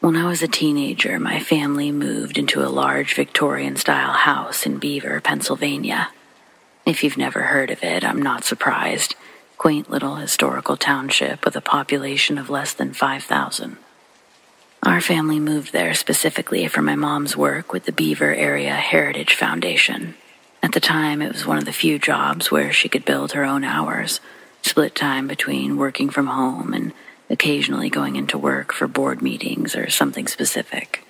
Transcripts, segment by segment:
When I was a teenager, my family moved into a large Victorian style house in Beaver, Pennsylvania. If you've never heard of it, I'm not surprised. Quaint little historical township with a population of less than 5,000. Our family moved there specifically for my mom's work with the Beaver Area Heritage Foundation. At the time, it was one of the few jobs where she could build her own hours, split time between working from home and occasionally going into work for board meetings or something specific.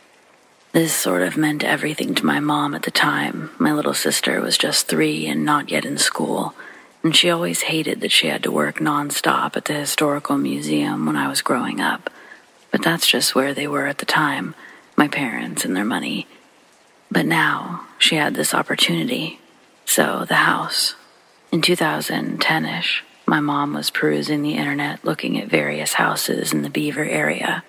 This sort of meant everything to my mom at the time. My little sister was just three and not yet in school, and she always hated that she had to work nonstop at the Historical Museum when I was growing up. But that's just where they were at the time my parents and their money. But now she had this opportunity. So, the house. In 2010 ish, my mom was perusing the internet looking at various houses in the Beaver area.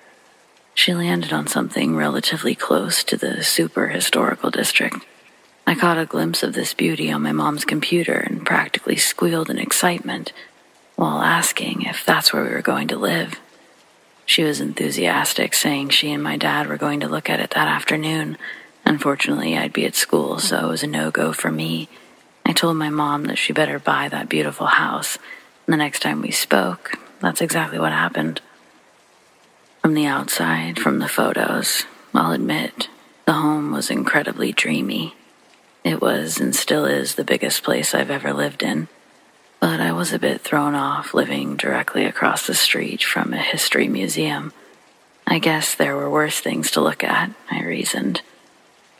She landed on something relatively close to the super historical district. I caught a glimpse of this beauty on my mom's computer and practically squealed in excitement while asking if that's where we were going to live. She was enthusiastic, saying she and my dad were going to look at it that afternoon. Unfortunately, I'd be at school, so it was a no go for me. I told my mom that she better buy that beautiful house the next time we spoke, that's exactly what happened. From the outside, from the photos, I'll admit, the home was incredibly dreamy. It was and still is the biggest place I've ever lived in. But I was a bit thrown off living directly across the street from a history museum. I guess there were worse things to look at, I reasoned.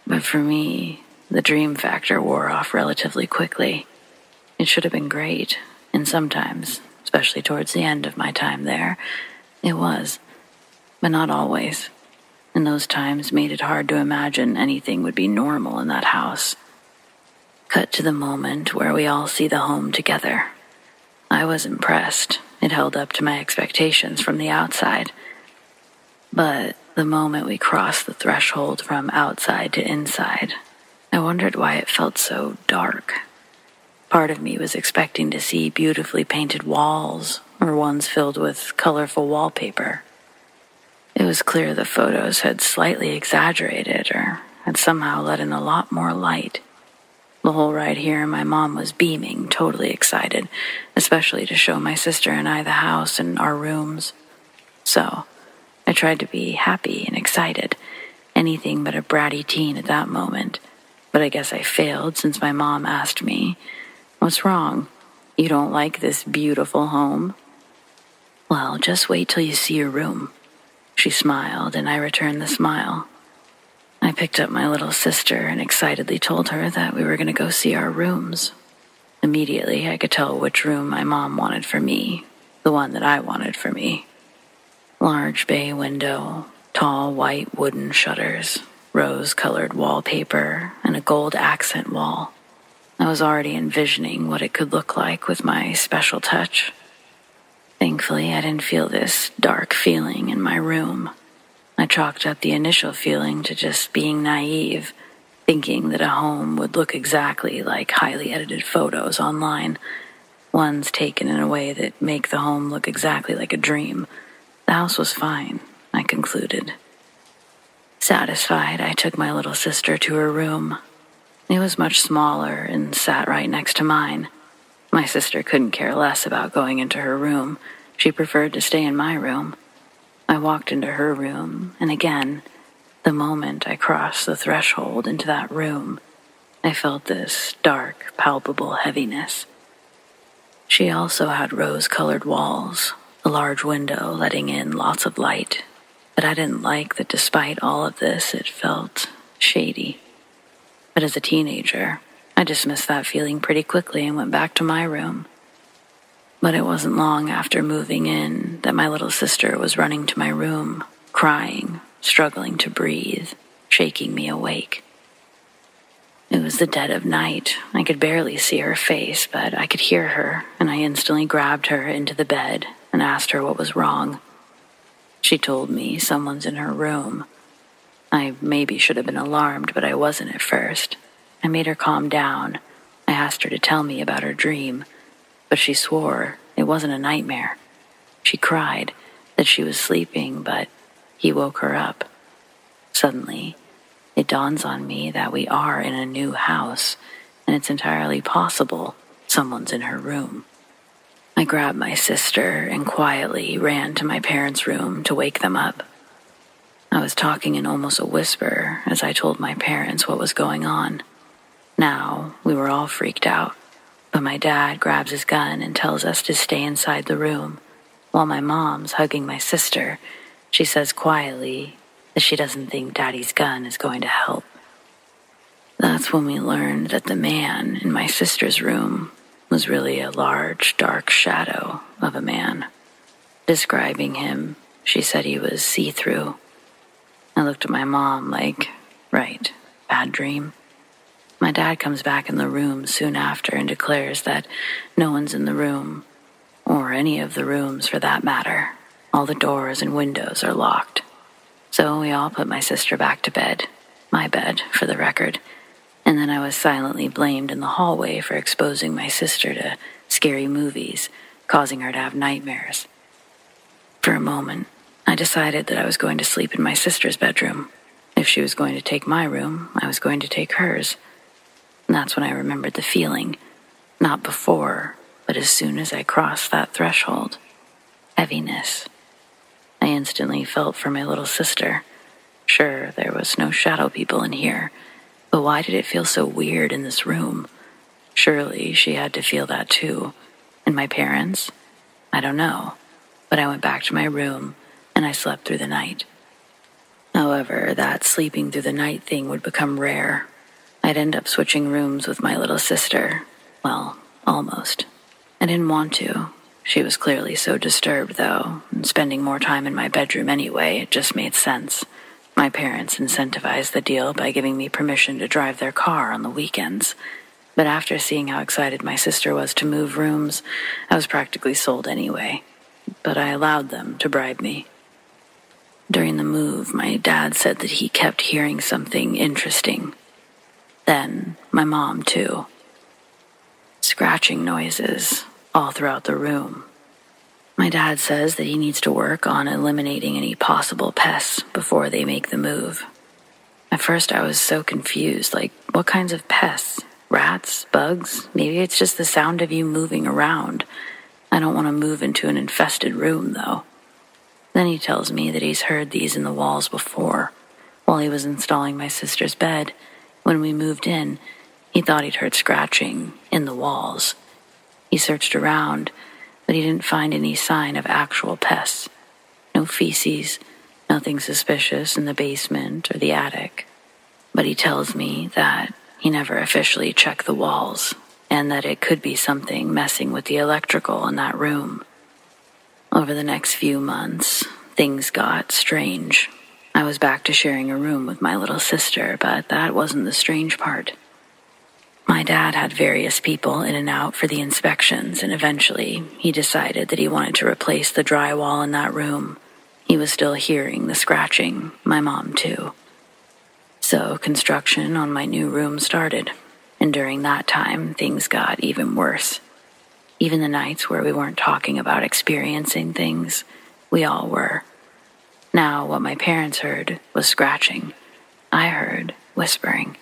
But for me, the dream factor wore off relatively quickly. It should have been great, and sometimes, especially towards the end of my time there, it was. But not always. And those times made it hard to imagine anything would be normal in that house. Cut to the moment where we all see the home together. I was impressed. It held up to my expectations from the outside. But the moment we crossed the threshold from outside to inside, I wondered why it felt so dark. Part of me was expecting to see beautifully painted walls or ones filled with colorful wallpaper. It was clear the photos had slightly exaggerated or had somehow let in a lot more light. The whole ride here, my mom was beaming, totally excited, especially to show my sister and I the house and our rooms. So, I tried to be happy and excited, anything but a bratty teen at that moment. But I guess I failed since my mom asked me, What's wrong? You don't like this beautiful home? Well, just wait till you see your room. She smiled, and I returned the smile. I picked up my little sister and excitedly told her that we were going to go see our rooms. Immediately, I could tell which room my mom wanted for me, the one that I wanted for me. Large bay window, tall white wooden shutters, rose colored wallpaper, and a gold accent wall. I was already envisioning what it could look like with my special touch. Thankfully, I didn't feel this dark feeling in my room. I chalked up the initial feeling to just being naive, thinking that a home would look exactly like highly edited photos online, ones taken in a way that make the home look exactly like a dream. The house was fine, I concluded. Satisfied, I took my little sister to her room. It was much smaller and sat right next to mine. My sister couldn't care less about going into her room. She preferred to stay in my room. I walked into her room, and again, the moment I crossed the threshold into that room, I felt this dark, palpable heaviness. She also had rose colored walls, a large window letting in lots of light, but I didn't like that despite all of this, it felt shady. But as a teenager, I dismissed that feeling pretty quickly and went back to my room. But it wasn't long after moving in that my little sister was running to my room, crying, struggling to breathe, shaking me awake. It was the dead of night. I could barely see her face, but I could hear her, and I instantly grabbed her into the bed and asked her what was wrong. She told me someone's in her room, I maybe should have been alarmed, but I wasn't at first. I made her calm down. I asked her to tell me about her dream, but she swore it wasn't a nightmare. She cried that she was sleeping, but he woke her up. Suddenly, it dawns on me that we are in a new house, and it's entirely possible someone's in her room. I grabbed my sister and quietly ran to my parents' room to wake them up. I was talking in almost a whisper as I told my parents what was going on. Now, we were all freaked out, but my dad grabs his gun and tells us to stay inside the room, while my mom's hugging my sister. She says quietly that she doesn't think daddy's gun is going to help. That's when we learned that the man in my sister's room was really a large, dark shadow of a man. Describing him, she said he was see through I looked at my mom like, right, bad dream. My dad comes back in the room soon after and declares that no one's in the room, or any of the rooms for that matter. All the doors and windows are locked. So we all put my sister back to bed, my bed, for the record, and then I was silently blamed in the hallway for exposing my sister to scary movies, causing her to have nightmares. For a moment, I decided that I was going to sleep in my sister's bedroom. If she was going to take my room, I was going to take hers. And that's when I remembered the feeling. Not before, but as soon as I crossed that threshold. Heaviness. I instantly felt for my little sister. Sure, there was no shadow people in here, but why did it feel so weird in this room? Surely she had to feel that too. And my parents? I don't know. But I went back to my room and I slept through the night. However, that sleeping through the night thing would become rare. I'd end up switching rooms with my little sister. Well, almost. I didn't want to. She was clearly so disturbed, though, and spending more time in my bedroom anyway, it just made sense. My parents incentivized the deal by giving me permission to drive their car on the weekends. But after seeing how excited my sister was to move rooms, I was practically sold anyway. But I allowed them to bribe me. During the move, my dad said that he kept hearing something interesting. Then, my mom, too. Scratching noises all throughout the room. My dad says that he needs to work on eliminating any possible pests before they make the move. At first, I was so confused like, what kinds of pests? Rats? Bugs? Maybe it's just the sound of you moving around. I don't want to move into an infested room, though. Then he tells me that he's heard these in the walls before. While he was installing my sister's bed, when we moved in, he thought he'd heard scratching in the walls. He searched around, but he didn't find any sign of actual pests. No feces, nothing suspicious in the basement or the attic. But he tells me that he never officially checked the walls and that it could be something messing with the electrical in that room. Over the next few months, things got strange. I was back to sharing a room with my little sister, but that wasn't the strange part. My dad had various people in and out for the inspections, and eventually he decided that he wanted to replace the drywall in that room. He was still hearing the scratching, my mom too. So construction on my new room started, and during that time, things got even worse. Even the nights where we weren't talking about experiencing things, we all were. Now, what my parents heard was scratching. I heard whispering.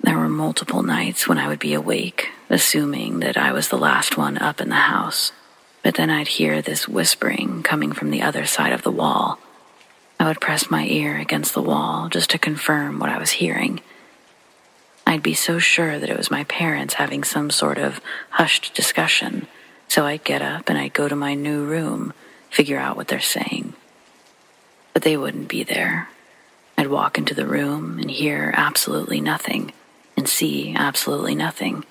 There were multiple nights when I would be awake, assuming that I was the last one up in the house. But then I'd hear this whispering coming from the other side of the wall. I would press my ear against the wall just to confirm what I was hearing. I'd be so sure that it was my parents having some sort of hushed discussion, so I'd get up and I'd go to my new room, figure out what they're saying. But they wouldn't be there. I'd walk into the room and hear absolutely nothing, and see absolutely nothing.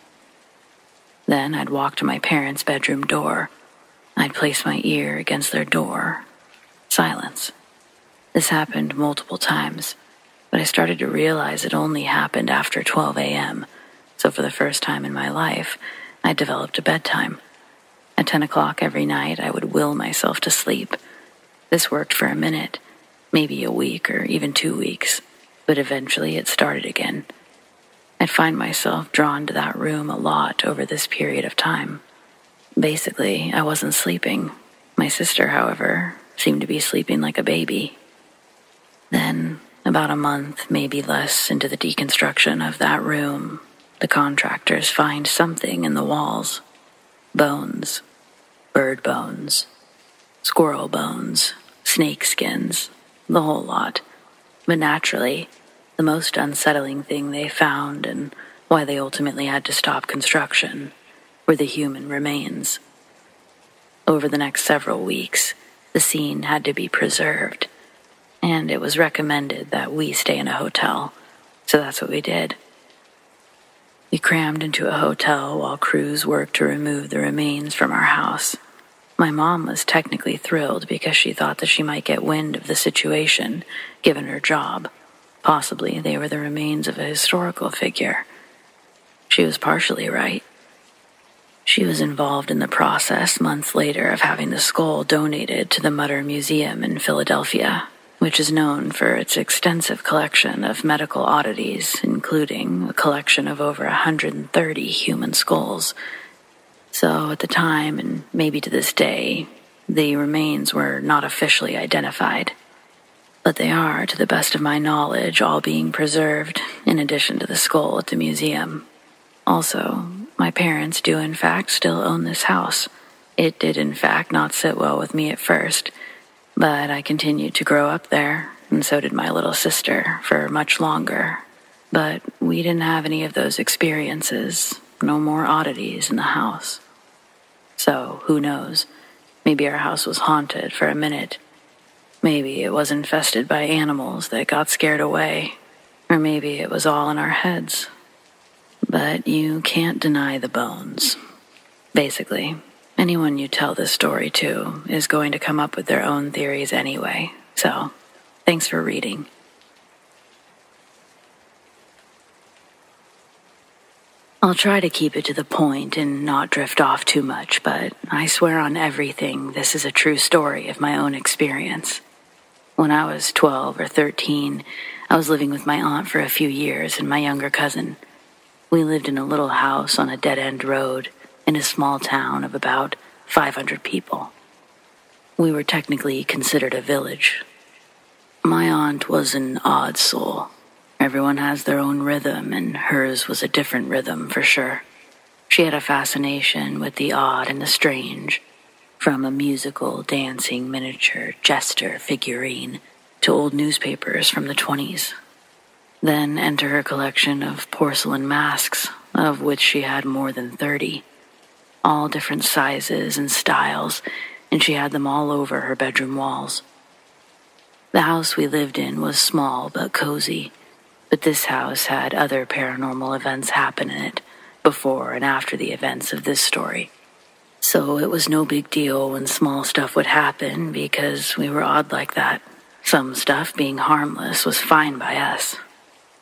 Then I'd walk to my parents' bedroom door. I'd place my ear against their door. Silence. This happened multiple times but I started to realize it only happened after 12 a.m. So for the first time in my life, I developed a bedtime. At 10 o'clock every night, I would will myself to sleep. This worked for a minute, maybe a week or even two weeks, but eventually it started again. I'd find myself drawn to that room a lot over this period of time. Basically, I wasn't sleeping. My sister, however, seemed to be sleeping like a baby. Then, about a month, maybe less, into the deconstruction of that room, the contractors find something in the walls bones, bird bones, squirrel bones, snake skins, the whole lot. But naturally, the most unsettling thing they found and why they ultimately had to stop construction were the human remains. Over the next several weeks, the scene had to be preserved, and it was recommended that we stay in a hotel, so that's what we did. We crammed into a hotel while crews worked to remove the remains from our house. My mom was technically thrilled because she thought that she might get wind of the situation, given her job. Possibly they were the remains of a historical figure. She was partially right. She was involved in the process months later of having the skull donated to the Mutter Museum in Philadelphia, which is known for its extensive collection of medical oddities, including a collection of over 130 human skulls. So, at the time, and maybe to this day, the remains were not officially identified. But they are, to the best of my knowledge, all being preserved, in addition to the skull at the museum. Also, my parents do in fact still own this house. It did in fact not sit well with me at first, but I continued to grow up there, and so did my little sister for much longer. But we didn't have any of those experiences, no more oddities in the house. So, who knows? Maybe our house was haunted for a minute. Maybe it was infested by animals that got scared away. Or maybe it was all in our heads but you can't deny the bones. Basically, anyone you tell this story to is going to come up with their own theories anyway, so thanks for reading. I'll try to keep it to the point and not drift off too much, but I swear on everything this is a true story of my own experience. When I was 12 or 13, I was living with my aunt for a few years and my younger cousin. We lived in a little house on a dead end road in a small town of about 500 people. We were technically considered a village. My aunt was an odd soul. Everyone has their own rhythm, and hers was a different rhythm for sure. She had a fascination with the odd and the strange, from a musical, dancing, miniature, jester figurine to old newspapers from the 20s then enter her collection of porcelain masks, of which she had more than 30, all different sizes and styles, and she had them all over her bedroom walls. The house we lived in was small but cozy, but this house had other paranormal events happen in it before and after the events of this story. So it was no big deal when small stuff would happen because we were odd like that. Some stuff being harmless was fine by us.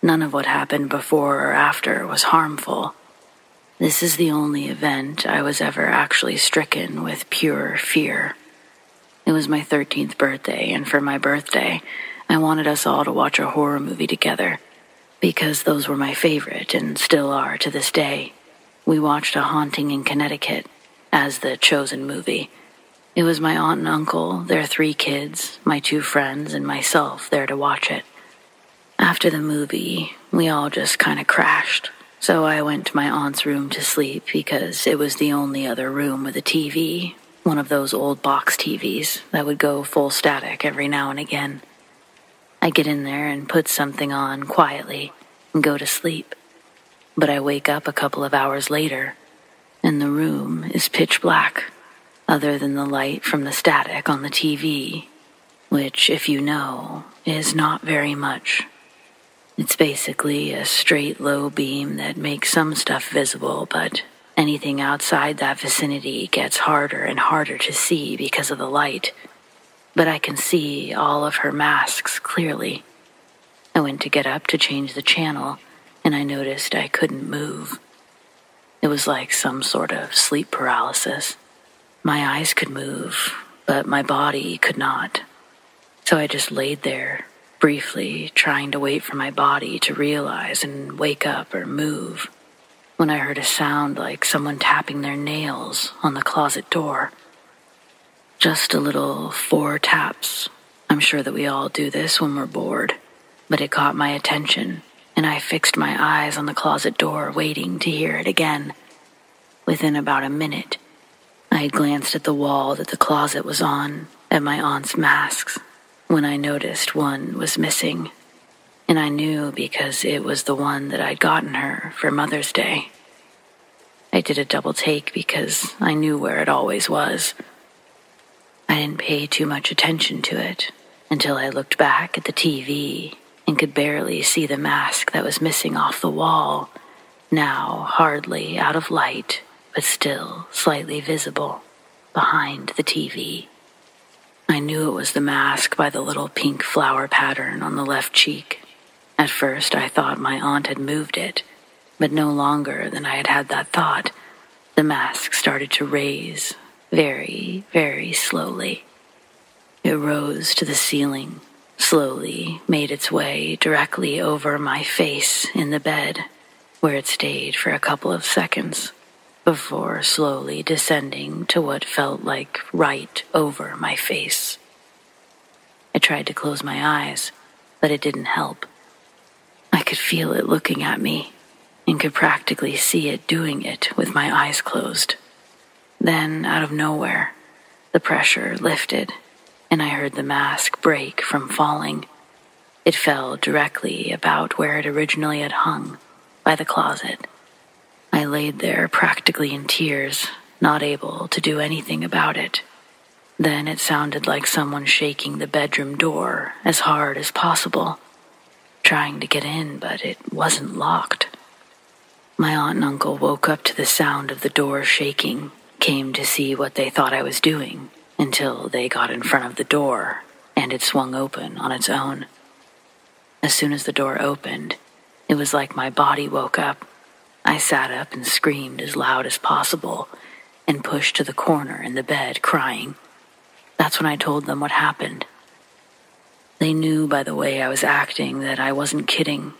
None of what happened before or after was harmful. This is the only event I was ever actually stricken with pure fear. It was my 13th birthday, and for my birthday, I wanted us all to watch a horror movie together because those were my favorite and still are to this day. We watched A Haunting in Connecticut as the chosen movie. It was my aunt and uncle, their three kids, my two friends, and myself there to watch it. After the movie, we all just kind of crashed. So I went to my aunt's room to sleep because it was the only other room with a TV, one of those old box TVs that would go full static every now and again. I get in there and put something on quietly and go to sleep. But I wake up a couple of hours later, and the room is pitch black, other than the light from the static on the TV, which, if you know, is not very much. It's basically a straight low beam that makes some stuff visible, but anything outside that vicinity gets harder and harder to see because of the light. But I can see all of her masks clearly. I went to get up to change the channel, and I noticed I couldn't move. It was like some sort of sleep paralysis. My eyes could move, but my body could not. So I just laid there briefly trying to wait for my body to realize and wake up or move, when I heard a sound like someone tapping their nails on the closet door. Just a little four taps. I'm sure that we all do this when we're bored, but it caught my attention, and I fixed my eyes on the closet door, waiting to hear it again. Within about a minute, I glanced at the wall that the closet was on, at my aunt's masks, when I noticed one was missing. And I knew because it was the one that I'd gotten her for Mother's Day. I did a double take because I knew where it always was. I didn't pay too much attention to it until I looked back at the TV and could barely see the mask that was missing off the wall, now hardly out of light, but still slightly visible behind the TV. I knew it was the mask by the little pink flower pattern on the left cheek. At first, I thought my aunt had moved it, but no longer than I had had that thought, the mask started to raise very, very slowly. It rose to the ceiling, slowly made its way directly over my face in the bed, where it stayed for a couple of seconds before slowly descending to what felt like right over my face. I tried to close my eyes, but it didn't help. I could feel it looking at me and could practically see it doing it with my eyes closed. Then, out of nowhere, the pressure lifted and I heard the mask break from falling. It fell directly about where it originally had hung, by the closet. I laid there practically in tears, not able to do anything about it. Then it sounded like someone shaking the bedroom door as hard as possible, trying to get in, but it wasn't locked. My aunt and uncle woke up to the sound of the door shaking, came to see what they thought I was doing, until they got in front of the door and it swung open on its own. As soon as the door opened, it was like my body woke up I sat up and screamed as loud as possible and pushed to the corner in the bed, crying. That's when I told them what happened. They knew by the way I was acting that I wasn't kidding,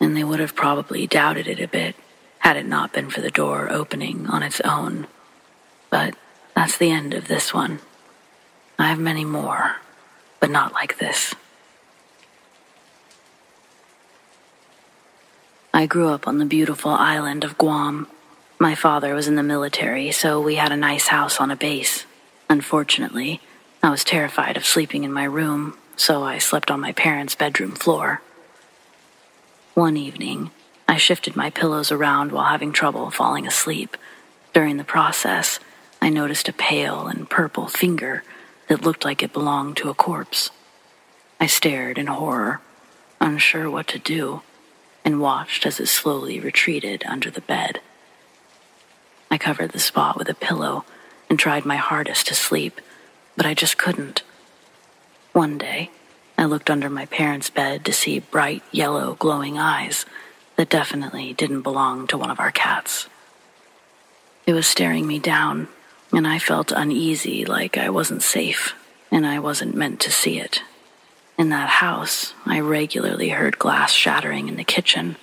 and they would have probably doubted it a bit had it not been for the door opening on its own. But that's the end of this one. I have many more, but not like this. I grew up on the beautiful island of Guam. My father was in the military, so we had a nice house on a base. Unfortunately, I was terrified of sleeping in my room, so I slept on my parents' bedroom floor. One evening, I shifted my pillows around while having trouble falling asleep. During the process, I noticed a pale and purple finger that looked like it belonged to a corpse. I stared in horror, unsure what to do and watched as it slowly retreated under the bed. I covered the spot with a pillow and tried my hardest to sleep, but I just couldn't. One day, I looked under my parents' bed to see bright yellow glowing eyes that definitely didn't belong to one of our cats. It was staring me down, and I felt uneasy like I wasn't safe and I wasn't meant to see it. In that house, I regularly heard glass shattering in the kitchen,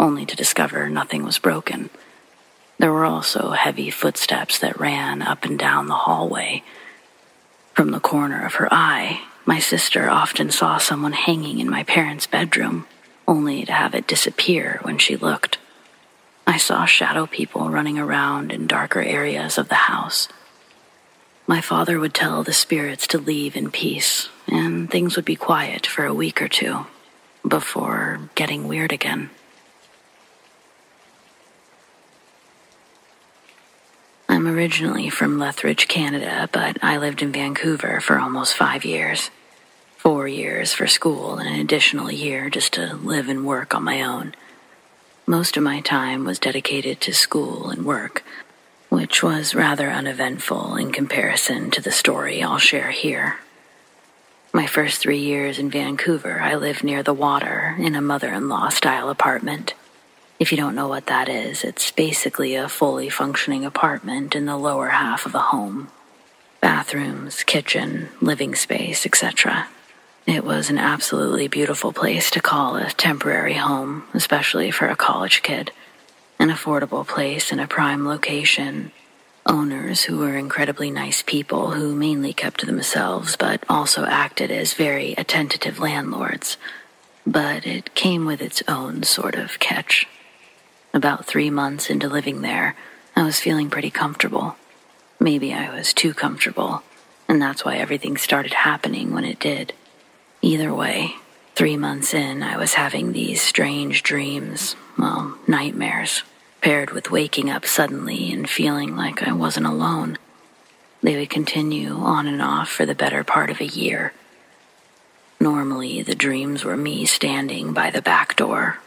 only to discover nothing was broken. There were also heavy footsteps that ran up and down the hallway. From the corner of her eye, my sister often saw someone hanging in my parents' bedroom, only to have it disappear when she looked. I saw shadow people running around in darker areas of the house. My father would tell the spirits to leave in peace, and things would be quiet for a week or two before getting weird again. I'm originally from Lethbridge, Canada, but I lived in Vancouver for almost five years. Four years for school and an additional year just to live and work on my own. Most of my time was dedicated to school and work, which was rather uneventful in comparison to the story I'll share here. My first three years in Vancouver, I lived near the water in a mother in law style apartment. If you don't know what that is, it's basically a fully functioning apartment in the lower half of a home bathrooms, kitchen, living space, etc. It was an absolutely beautiful place to call a temporary home, especially for a college kid. An affordable place in a prime location. Owners who were incredibly nice people who mainly kept to themselves but also acted as very attentive landlords. But it came with its own sort of catch. About three months into living there, I was feeling pretty comfortable. Maybe I was too comfortable, and that's why everything started happening when it did. Either way, three months in, I was having these strange dreams, well, nightmares, paired with waking up suddenly and feeling like I wasn't alone. They would continue on and off for the better part of a year. Normally, the dreams were me standing by the back door.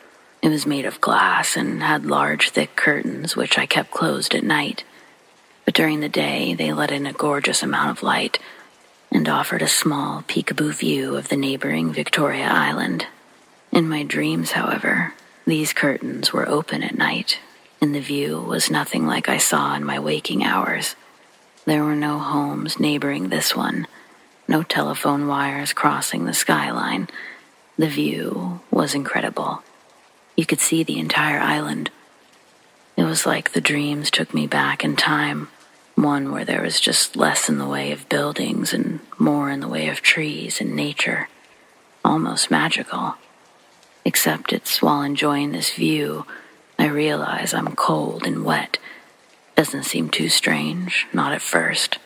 It was made of glass and had large, thick curtains, which I kept closed at night. But during the day, they let in a gorgeous amount of light and offered a small peekaboo view of the neighboring Victoria Island. In my dreams, however, these curtains were open at night, and the view was nothing like I saw in my waking hours. There were no homes neighboring this one, no telephone wires crossing the skyline. The view was incredible. You could see the entire island. It was like the dreams took me back in time one where there was just less in the way of buildings and more in the way of trees and nature. Almost magical. Except it's while enjoying this view, I realize I'm cold and wet. Doesn't seem too strange, not at first.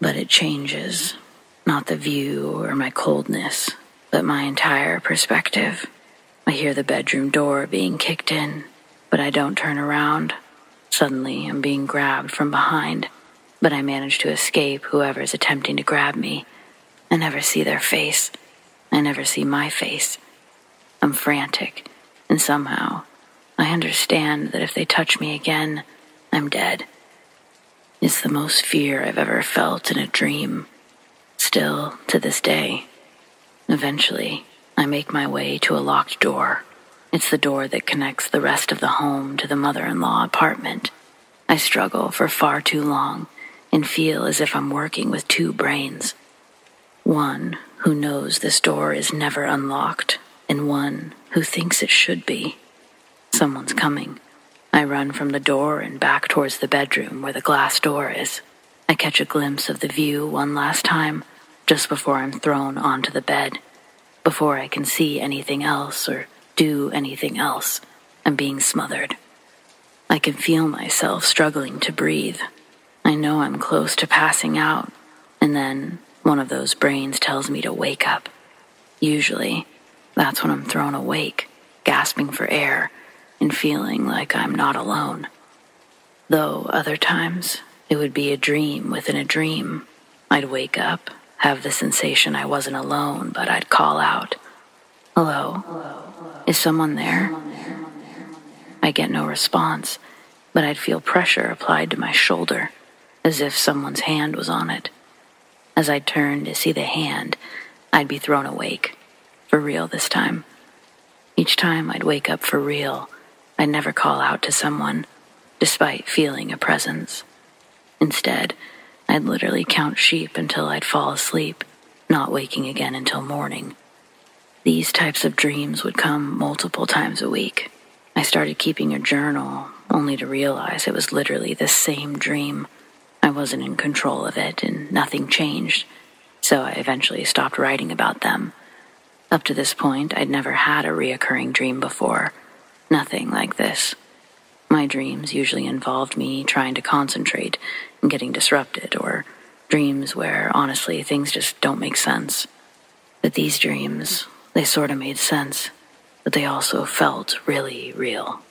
But it changes. Not the view or my coldness, but my entire perspective. I hear the bedroom door being kicked in, but I don't turn around. Suddenly, I'm being grabbed from behind, but I manage to escape whoever's attempting to grab me. I never see their face. I never see my face. I'm frantic, and somehow, I understand that if they touch me again, I'm dead. It's the most fear I've ever felt in a dream. Still, to this day. Eventually, I make my way to a locked door. It's the door that connects the rest of the home to the mother in law apartment. I struggle for far too long and feel as if I'm working with two brains. One who knows this door is never unlocked, and one who thinks it should be. Someone's coming. I run from the door and back towards the bedroom where the glass door is. I catch a glimpse of the view one last time, just before I'm thrown onto the bed. Before I can see anything else or do anything else. I'm being smothered. I can feel myself struggling to breathe. I know I'm close to passing out, and then one of those brains tells me to wake up. Usually, that's when I'm thrown awake, gasping for air, and feeling like I'm not alone. Though other times, it would be a dream within a dream. I'd wake up, have the sensation I wasn't alone, but I'd call out, Hello? Is someone there? I get no response, but I'd feel pressure applied to my shoulder, as if someone's hand was on it. As I turned to see the hand, I'd be thrown awake. For real this time. Each time I'd wake up for real, I'd never call out to someone, despite feeling a presence. Instead, I'd literally count sheep until I'd fall asleep, not waking again until morning. These types of dreams would come multiple times a week. I started keeping a journal, only to realize it was literally the same dream. I wasn't in control of it, and nothing changed, so I eventually stopped writing about them. Up to this point, I'd never had a reoccurring dream before. Nothing like this. My dreams usually involved me trying to concentrate and getting disrupted, or dreams where, honestly, things just don't make sense. But these dreams, they sort of made sense, but they also felt really real.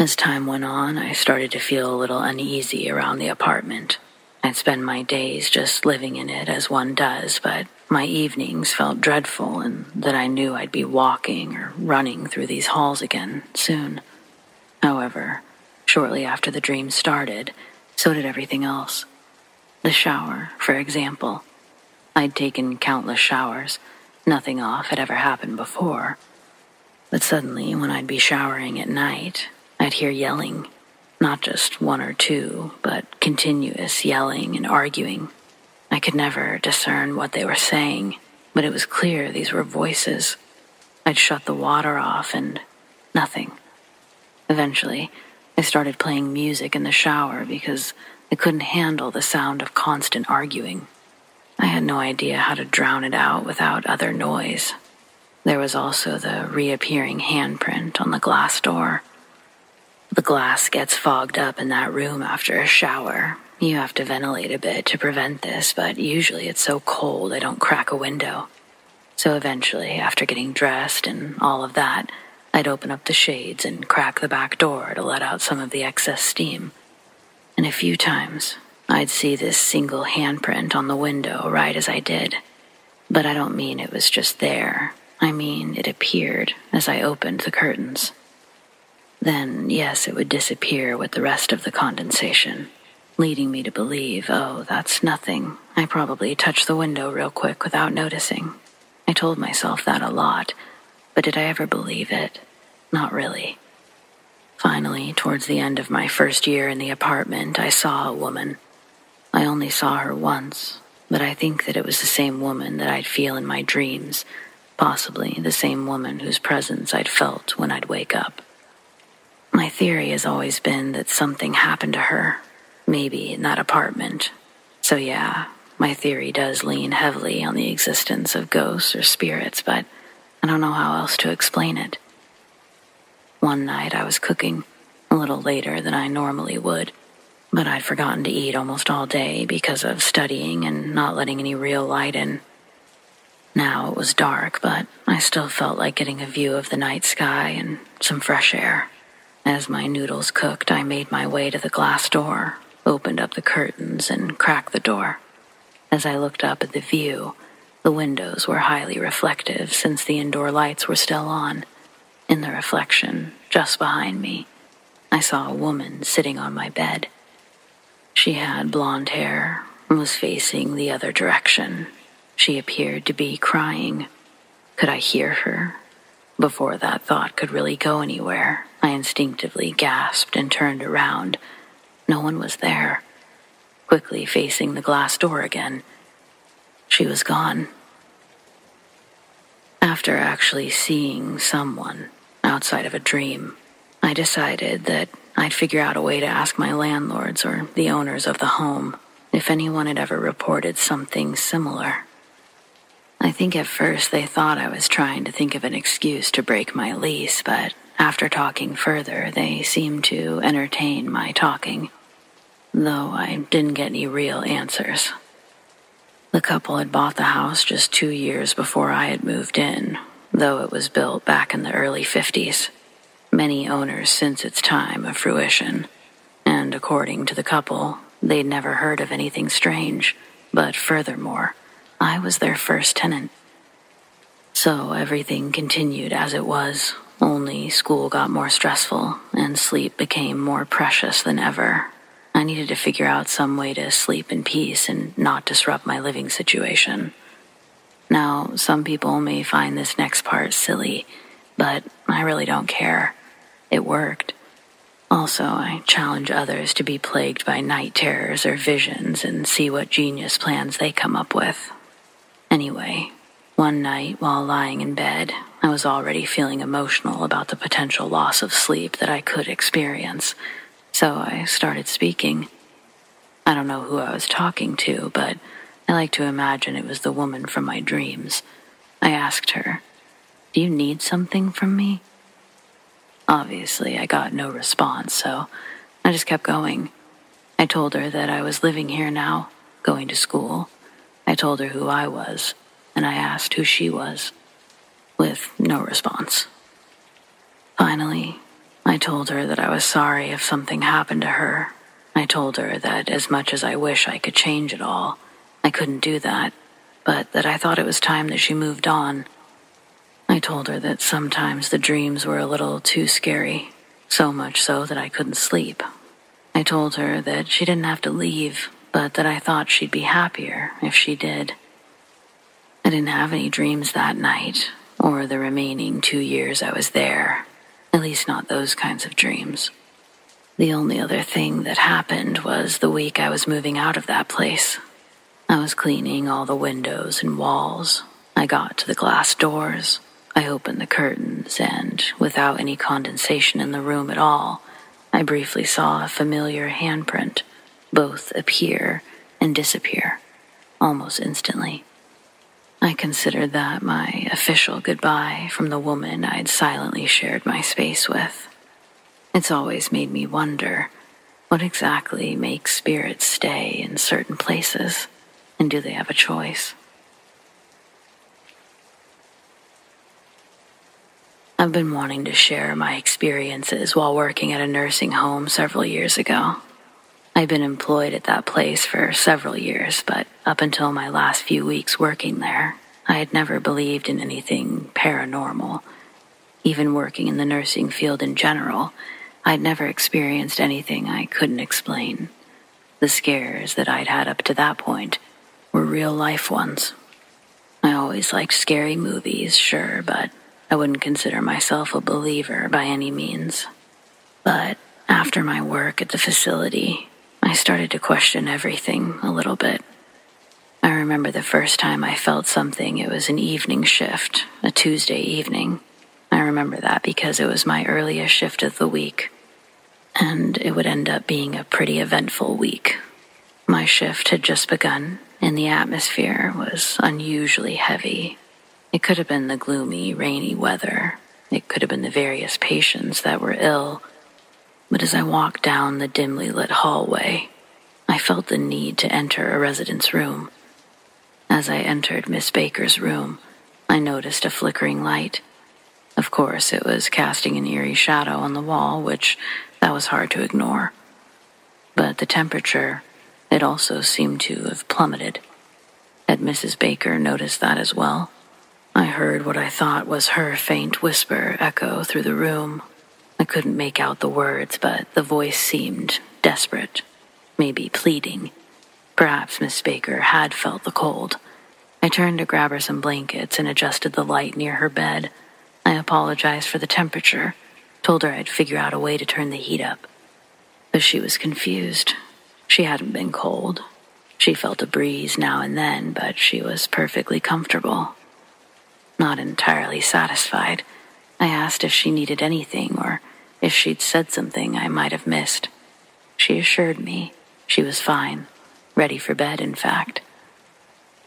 As time went on, I started to feel a little uneasy around the apartment. I'd spend my days just living in it as one does, but my evenings felt dreadful and that I knew I'd be walking or running through these halls again soon. However, shortly after the dream started, so did everything else. The shower, for example. I'd taken countless showers, Nothing off had ever happened before. But suddenly, when I'd be showering at night, I'd hear yelling. Not just one or two, but continuous yelling and arguing. I could never discern what they were saying. but it was clear these were voices. I'd shut the water off and nothing. Eventually, I started playing music in the shower because I couldn't handle the sound of constant arguing. I had no idea how to drown it out without other noise. There was also the reappearing handprint on the glass door. The glass gets fogged up in that room after a shower. You have to ventilate a bit to prevent this, but usually it's so cold I don't crack a window. So eventually, after getting dressed and all of that, I'd open up the shades and crack the back door to let out some of the excess steam. And a few times, I'd see this single handprint on the window right as I did. But I don't mean it was just there. I mean, it appeared as I opened the curtains. Then, yes, it would disappear with the rest of the condensation, leading me to believe, oh, that's nothing. I probably touched the window real quick without noticing. I told myself that a lot, but did I ever believe it? Not really. Finally, towards the end of my first year in the apartment, I saw a woman. I only saw her once, but I think that it was the same woman that I'd feel in my dreams, possibly the same woman whose presence I'd felt when I'd wake up. My theory has always been that something happened to her, maybe in that apartment. So, yeah, my theory does lean heavily on the existence of ghosts or spirits, but I don't know how else to explain it. One night I was cooking, a little later than I normally would, but I'd forgotten to eat almost all day because of studying and not letting any real light in. Now it was dark, but I still felt like getting a view of the night sky and some fresh air. As my noodles cooked, I made my way to the glass door, opened up the curtains, and cracked the door. As I looked up at the view, the windows were highly reflective since the indoor lights were still on. In the reflection, just behind me, I saw a woman sitting on my bed. She had blonde hair and was facing the other direction. She appeared to be crying. Could I hear her? Before that thought could really go anywhere, I instinctively gasped and turned around. No one was there quickly facing the glass door again. She was gone. After actually seeing someone outside of a dream, I decided that I'd figure out a way to ask my landlords or the owners of the home if anyone had ever reported something similar. I think at first they thought I was trying to think of an excuse to break my lease, but after talking further, they seemed to entertain my talking though I didn't get any real answers. The couple had bought the house just two years before I had moved in, though it was built back in the early 50s. Many owners since its time of fruition, and according to the couple, they'd never heard of anything strange, but furthermore, I was their first tenant. So everything continued as it was, only school got more stressful and sleep became more precious than ever I needed to figure out some way to sleep in peace and not disrupt my living situation. Now, some people may find this next part silly, but I really don't care. It worked. Also, I challenge others to be plagued by night terrors or visions and see what genius plans they come up with. Anyway, one night while lying in bed, I was already feeling emotional about the potential loss of sleep that I could experience so I started speaking. I don't know who I was talking to, but I like to imagine it was the woman from my dreams. I asked her, Do you need something from me? Obviously, I got no response, so I just kept going. I told her that I was living here now, going to school. I told her who I was, and I asked who she was, with no response. Finally, I told her that I was sorry if something happened to her. I told her that as much as I wish I could change it all, I couldn't do that, but that I thought it was time that she moved on. I told her that sometimes the dreams were a little too scary, so much so that I couldn't sleep. I told her that she didn't have to leave, but that I thought she'd be happier if she did. I didn't have any dreams that night, or the remaining two years I was there. At least, not those kinds of dreams. The only other thing that happened was the week I was moving out of that place. I was cleaning all the windows and walls, I got to the glass doors. I opened the curtains, and without any condensation in the room at all, I briefly saw a familiar handprint both appear and disappear almost instantly. I considered that my official goodbye from the woman I'd silently shared my space with. It's always made me wonder what exactly makes spirits stay in certain places, and do they have a choice? I've been wanting to share my experiences while working at a nursing home several years ago. I'd been employed at that place for several years, but up until my last few weeks working there, I had never believed in anything paranormal. Even working in the nursing field in general, I'd never experienced anything I couldn't explain. The scares that I'd had up to that point were real life ones. I always liked scary movies, sure, but I wouldn't consider myself a believer by any means. But after my work at the facility, I started to question everything a little bit. I remember the first time I felt something, it was an evening shift, a Tuesday evening. I remember that because it was my earliest shift of the week. And it would end up being a pretty eventful week. My shift had just begun, and the atmosphere was unusually heavy it could have been the gloomy, rainy weather. It could have been the various patients that were ill. But as I walked down the dimly lit hallway, I felt the need to enter a resident's room. As I entered Miss Baker's room, I noticed a flickering light. Of course, it was casting an eerie shadow on the wall, which that was hard to ignore. But the temperature, it also seemed to have plummeted. Had Mrs. Baker noticed that as well? I heard what I thought was her faint whisper echo through the room. I couldn't make out the words, but the voice seemed desperate, maybe pleading. Perhaps Miss Baker had felt the cold. I turned to grab her some blankets and adjusted the light near her bed. I apologized for the temperature, told her I'd figure out a way to turn the heat up. But she was confused. She hadn't been cold. She felt a breeze now and then, but she was perfectly comfortable not entirely satisfied. I asked if she needed anything or if she'd said something I might have missed. She assured me she was fine, ready for bed, in fact.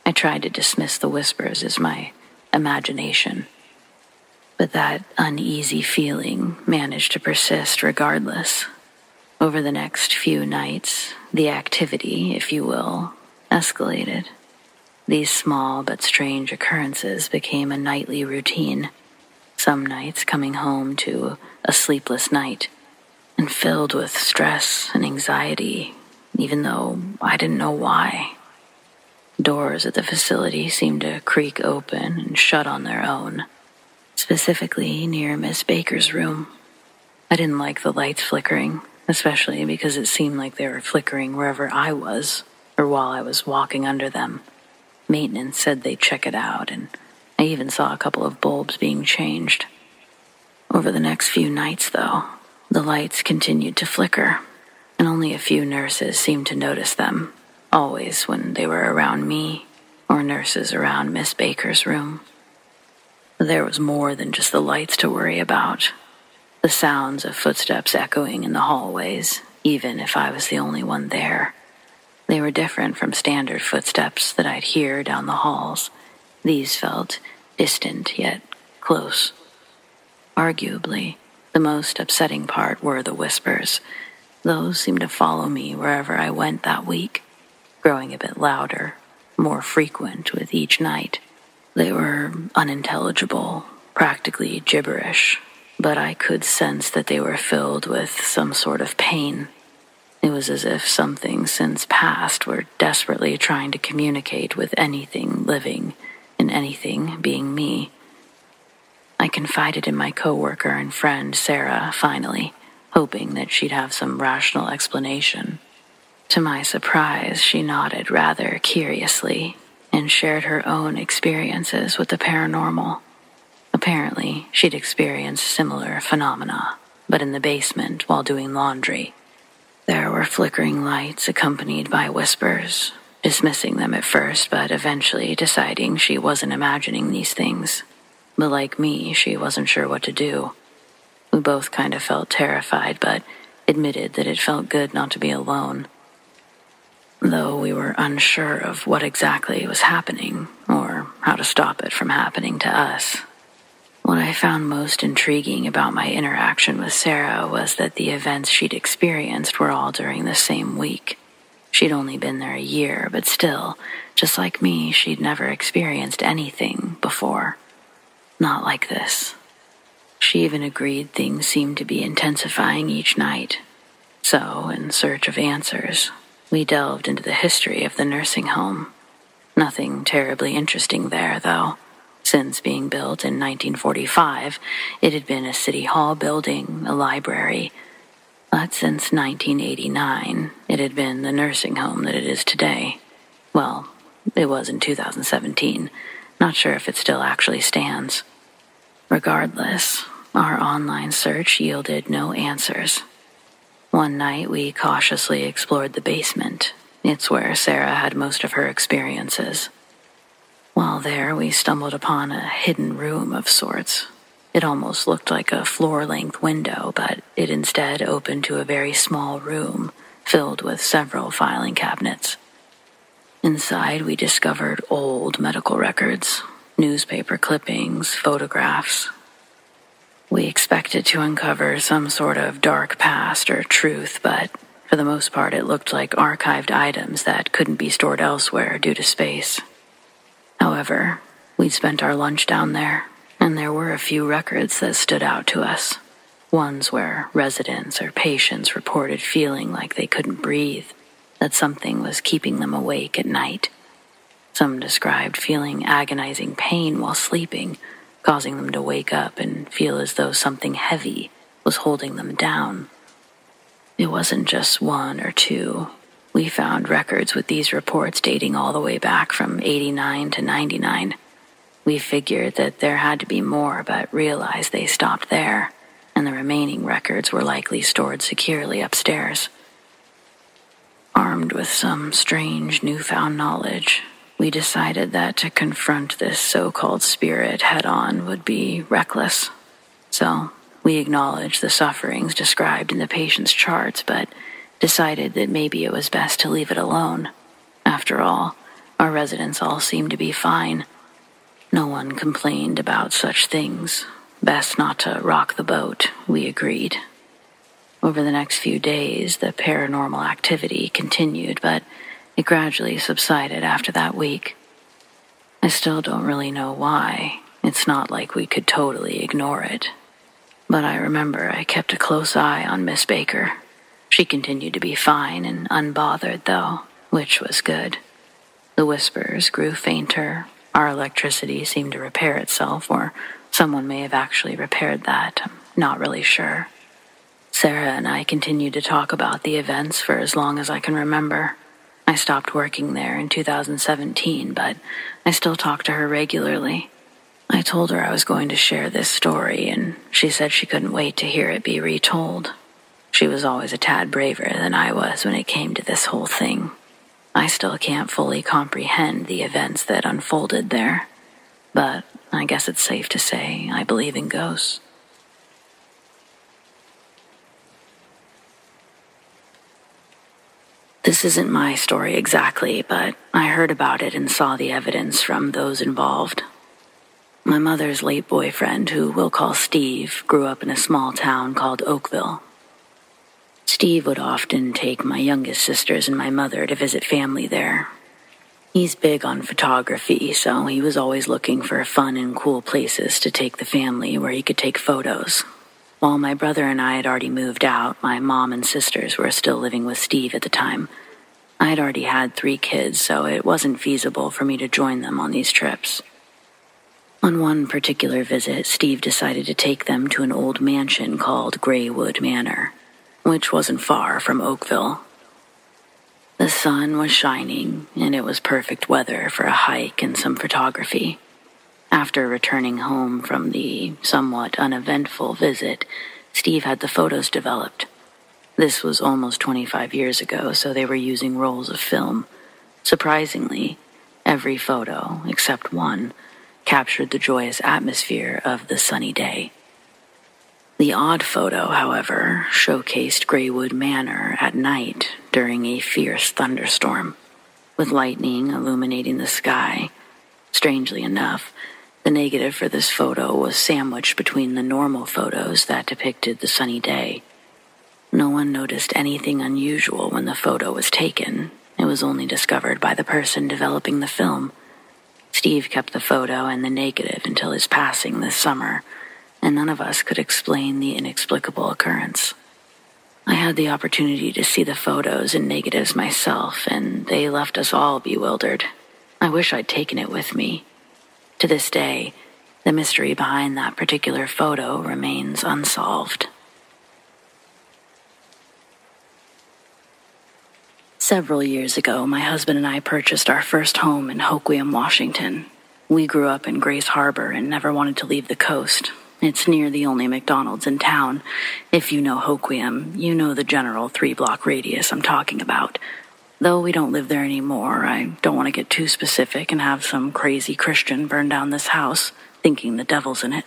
I tried to dismiss the whispers as my imagination, but that uneasy feeling managed to persist regardless. Over the next few nights, the activity, if you will, escalated. These small but strange occurrences became a nightly routine, some nights coming home to a sleepless night and filled with stress and anxiety, even though I didn't know why. Doors at the facility seemed to creak open and shut on their own, specifically near Miss Baker's room. I didn't like the lights flickering, especially because it seemed like they were flickering wherever I was or while I was walking under them. Maintenance said they'd check it out, and I even saw a couple of bulbs being changed. Over the next few nights, though, the lights continued to flicker, and only a few nurses seemed to notice them, always when they were around me or nurses around Miss Baker's room. There was more than just the lights to worry about. The sounds of footsteps echoing in the hallways, even if I was the only one there. They were different from standard footsteps that I'd hear down the halls. These felt distant yet close. Arguably, the most upsetting part were the whispers. Those seemed to follow me wherever I went that week, growing a bit louder, more frequent with each night. They were unintelligible, practically gibberish, but I could sense that they were filled with some sort of pain it was as if something since past were desperately trying to communicate with anything living, anything being me. I confided in my coworker and friend Sarah finally, hoping that she'd have some rational explanation. To my surprise, she nodded rather curiously and shared her own experiences with the paranormal. Apparently, she'd experienced similar phenomena, but in the basement while doing laundry. There were flickering lights accompanied by whispers, dismissing them at first, but eventually deciding she wasn't imagining these things. But like me, she wasn't sure what to do. We both kind of felt terrified, but admitted that it felt good not to be alone. Though we were unsure of what exactly was happening, or how to stop it from happening to us. What I found most intriguing about my interaction with Sarah was that the events she'd experienced were all during the same week. She'd only been there a year, but still, just like me, she'd never experienced anything before. Not like this. She even agreed things seemed to be intensifying each night. So, in search of answers, we delved into the history of the nursing home. Nothing terribly interesting there, though. Since being built in 1945, it had been a city hall building, a library. But since 1989, it had been the nursing home that it is today. Well, it was in 2017. Not sure if it still actually stands. Regardless, our online search yielded no answers. One night, we cautiously explored the basement. It's where Sarah had most of her experiences. While there, we stumbled upon a hidden room of sorts. It almost looked like a floor length window, but it instead opened to a very small room filled with several filing cabinets. Inside, we discovered old medical records, newspaper clippings, photographs. We expected to uncover some sort of dark past or truth, but for the most part, it looked like archived items that couldn't be stored elsewhere due to space. However, we'd spent our lunch down there, and there were a few records that stood out to us. Ones where residents or patients reported feeling like they couldn't breathe, that something was keeping them awake at night. Some described feeling agonizing pain while sleeping, causing them to wake up and feel as though something heavy was holding them down. It wasn't just one or two, we found records with these reports dating all the way back from 89 to 99. We figured that there had to be more, but realized they stopped there, and the remaining records were likely stored securely upstairs. Armed with some strange newfound knowledge, we decided that to confront this so called spirit head on would be reckless. So, we acknowledged the sufferings described in the patient's charts, but decided that maybe it was best to leave it alone. After all, our residents all seemed to be fine. No one complained about such things. Best not to rock the boat, we agreed. Over the next few days, the paranormal activity continued, but it gradually subsided after that week. I still don't really know why. It's not like we could totally ignore it. But I remember I kept a close eye on Miss Baker. She continued to be fine and unbothered, though, which was good. The whispers grew fainter. Our electricity seemed to repair itself, or someone may have actually repaired that. I'm not really sure. Sarah and I continued to talk about the events for as long as I can remember. I stopped working there in 2017, but I still talk to her regularly. I told her I was going to share this story, and she said she couldn't wait to hear it be retold. She was always a tad braver than I was when it came to this whole thing. I still can't fully comprehend the events that unfolded there, but I guess it's safe to say I believe in ghosts. This isn't my story exactly, but I heard about it and saw the evidence from those involved. My mother's late boyfriend, who we'll call Steve, grew up in a small town called Oakville, Steve would often take my youngest sisters and my mother to visit family there. He's big on photography, so he was always looking for fun and cool places to take the family where he could take photos. While my brother and I had already moved out, my mom and sisters were still living with Steve at the time. I had already had three kids, so it wasn't feasible for me to join them on these trips. On one particular visit, Steve decided to take them to an old mansion called Graywood Manor which wasn't far from Oakville. The sun was shining, and it was perfect weather for a hike and some photography. After returning home from the somewhat uneventful visit, Steve had the photos developed. This was almost 25 years ago, so they were using rolls of film. Surprisingly, every photo, except one, captured the joyous atmosphere of the sunny day. The odd photo, however, showcased Greywood Manor at night during a fierce thunderstorm, with lightning illuminating the sky. Strangely enough, the negative for this photo was sandwiched between the normal photos that depicted the sunny day. No one noticed anything unusual when the photo was taken. It was only discovered by the person developing the film. Steve kept the photo and the negative until his passing this summer, and none of us could explain the inexplicable occurrence. I had the opportunity to see the photos and negatives myself, and they left us all bewildered. I wish I'd taken it with me. To this day, the mystery behind that particular photo remains unsolved. Several years ago, my husband and I purchased our first home in Hoquiam, Washington. We grew up in Grays Harbor and never wanted to leave the coast. It's near the only McDonald's in town. If you know Hoquiam, you know the general three block radius I'm talking about. Though we don't live there anymore, I don't want to get too specific and have some crazy Christian burn down this house, thinking the devil's in it.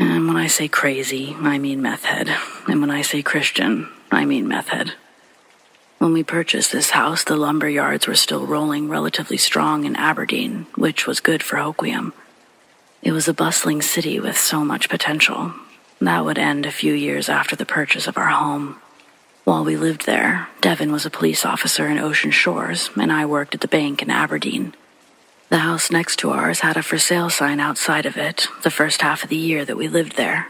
And when I say crazy, I mean meth head. And when I say Christian, I mean meth head. When we purchased this house, the lumber yards were still rolling relatively strong in Aberdeen, which was good for Hoquiam. It was a bustling city with so much potential. That would end a few years after the purchase of our home. While we lived there, Devin was a police officer in Ocean Shores, and I worked at the bank in Aberdeen. The house next to ours had a for sale sign outside of it the first half of the year that we lived there.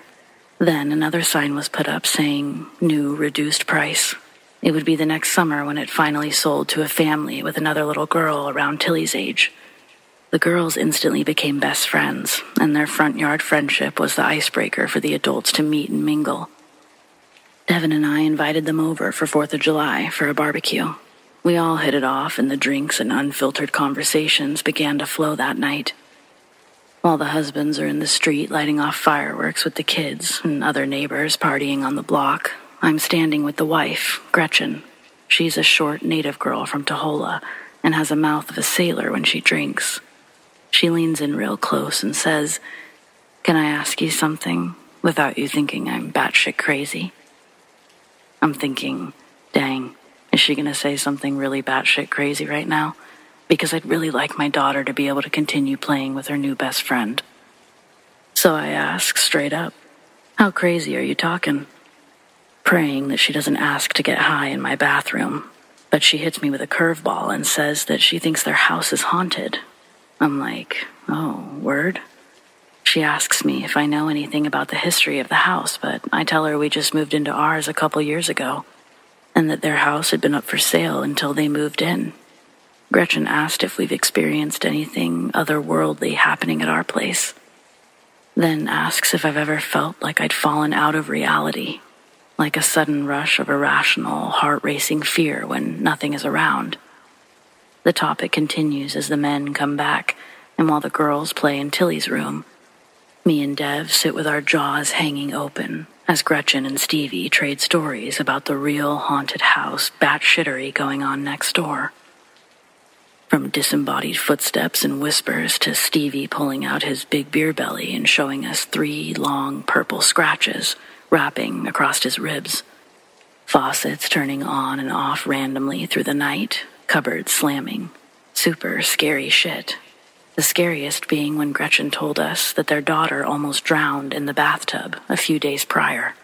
Then another sign was put up saying, new reduced price. It would be the next summer when it finally sold to a family with another little girl around Tilly's age. The girls instantly became best friends, and their front yard friendship was the icebreaker for the adults to meet and mingle. Devin and I invited them over for 4th of July for a barbecue. We all hit it off, and the drinks and unfiltered conversations began to flow that night. While the husbands are in the street lighting off fireworks with the kids and other neighbors partying on the block, I'm standing with the wife, Gretchen. She's a short native girl from Taholah and has a mouth of a sailor when she drinks. She leans in real close and says, Can I ask you something without you thinking I'm batshit crazy? I'm thinking, dang, is she going to say something really batshit crazy right now? Because I'd really like my daughter to be able to continue playing with her new best friend. So I ask straight up, How crazy are you talking? Praying that she doesn't ask to get high in my bathroom, but she hits me with a curveball and says that she thinks their house is haunted. I'm like, Oh, word? She asks me if I know anything about the history of the house, but I tell her we just moved into ours a couple years ago, and that their house had been up for sale until they moved in. Gretchen asked if we've experienced anything otherworldly happening at our place. Then asks if I've ever felt like I'd fallen out of reality, like a sudden rush of irrational, heart racing fear when nothing is around. The topic continues as the men come back, and while the girls play in Tilly's room, me and Dev sit with our jaws hanging open as Gretchen and Stevie trade stories about the real haunted house batshittery going on next door. From disembodied footsteps and whispers to Stevie pulling out his big beer belly and showing us three long purple scratches wrapping across his ribs. Faucets turning on and off randomly through the night, cupboards slamming. Super scary shit. The scariest being when Gretchen told us that their daughter almost drowned in the bathtub a few days prior.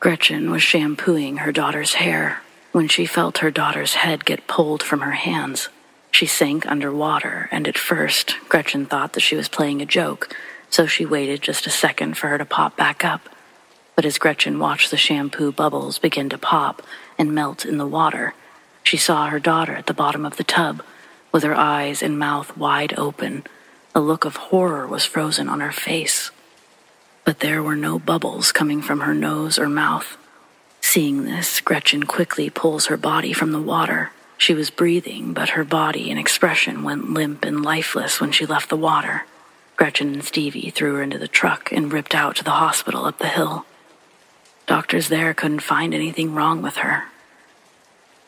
Gretchen was shampooing her daughter's hair when she felt her daughter's head get pulled from her hands. She sank underwater, and at first, Gretchen thought that she was playing a joke, so she waited just a second for her to pop back up. But as Gretchen watched the shampoo bubbles begin to pop and melt in the water, she saw her daughter at the bottom of the tub with her eyes and mouth wide open. A look of horror was frozen on her face. But there were no bubbles coming from her nose or mouth. Seeing this, Gretchen quickly pulls her body from the water. She was breathing, but her body and expression went limp and lifeless when she left the water. Gretchen and Stevie threw her into the truck and ripped out to the hospital up the hill. Doctors there couldn't find anything wrong with her.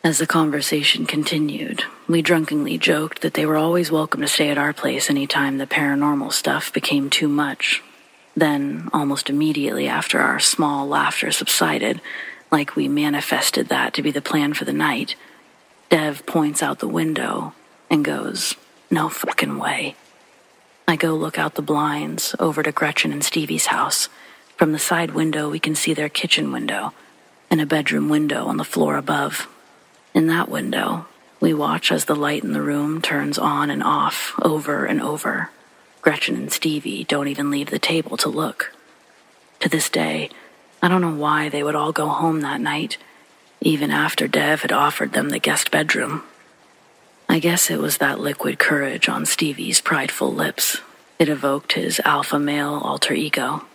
As the conversation continued, we drunkenly joked that they were always welcome to stay at our place any time the paranormal stuff became too much. Then, almost immediately after our small laughter subsided, like we manifested that to be the plan for the night, Dev points out the window and goes, No fucking way. I go look out the blinds over to Gretchen and Stevie's house. From the side window, we can see their kitchen window and a bedroom window on the floor above. In that window, we watch as the light in the room turns on and off over and over Gretchen and Stevie don't even leave the table to look. To this day, I don't know why they would all go home that night, even after Dev had offered them the guest bedroom. I guess it was that liquid courage on Stevie's prideful lips. It evoked his alpha male alter ego.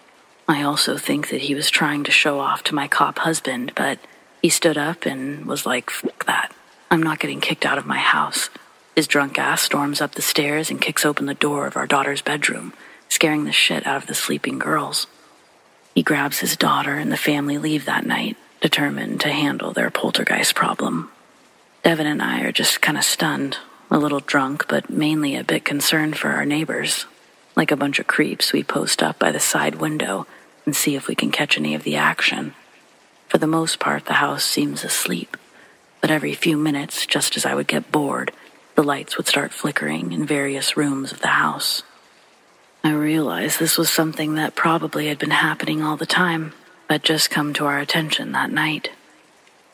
I also think that he was trying to show off to my cop husband, but he stood up and was like, fuck that. I'm not getting kicked out of my house. His drunk ass storms up the stairs and kicks open the door of our daughter's bedroom, scaring the shit out of the sleeping girls. He grabs his daughter and the family leave that night, determined to handle their poltergeist problem. Devin and I are just kind of stunned, a little drunk, but mainly a bit concerned for our neighbors. Like a bunch of creeps, we post up by the side window and see if we can catch any of the action. For the most part, the house seems asleep, but every few minutes, just as I would get bored, the lights would start flickering in various rooms of the house. I realized this was something that probably had been happening all the time, but just come to our attention that night.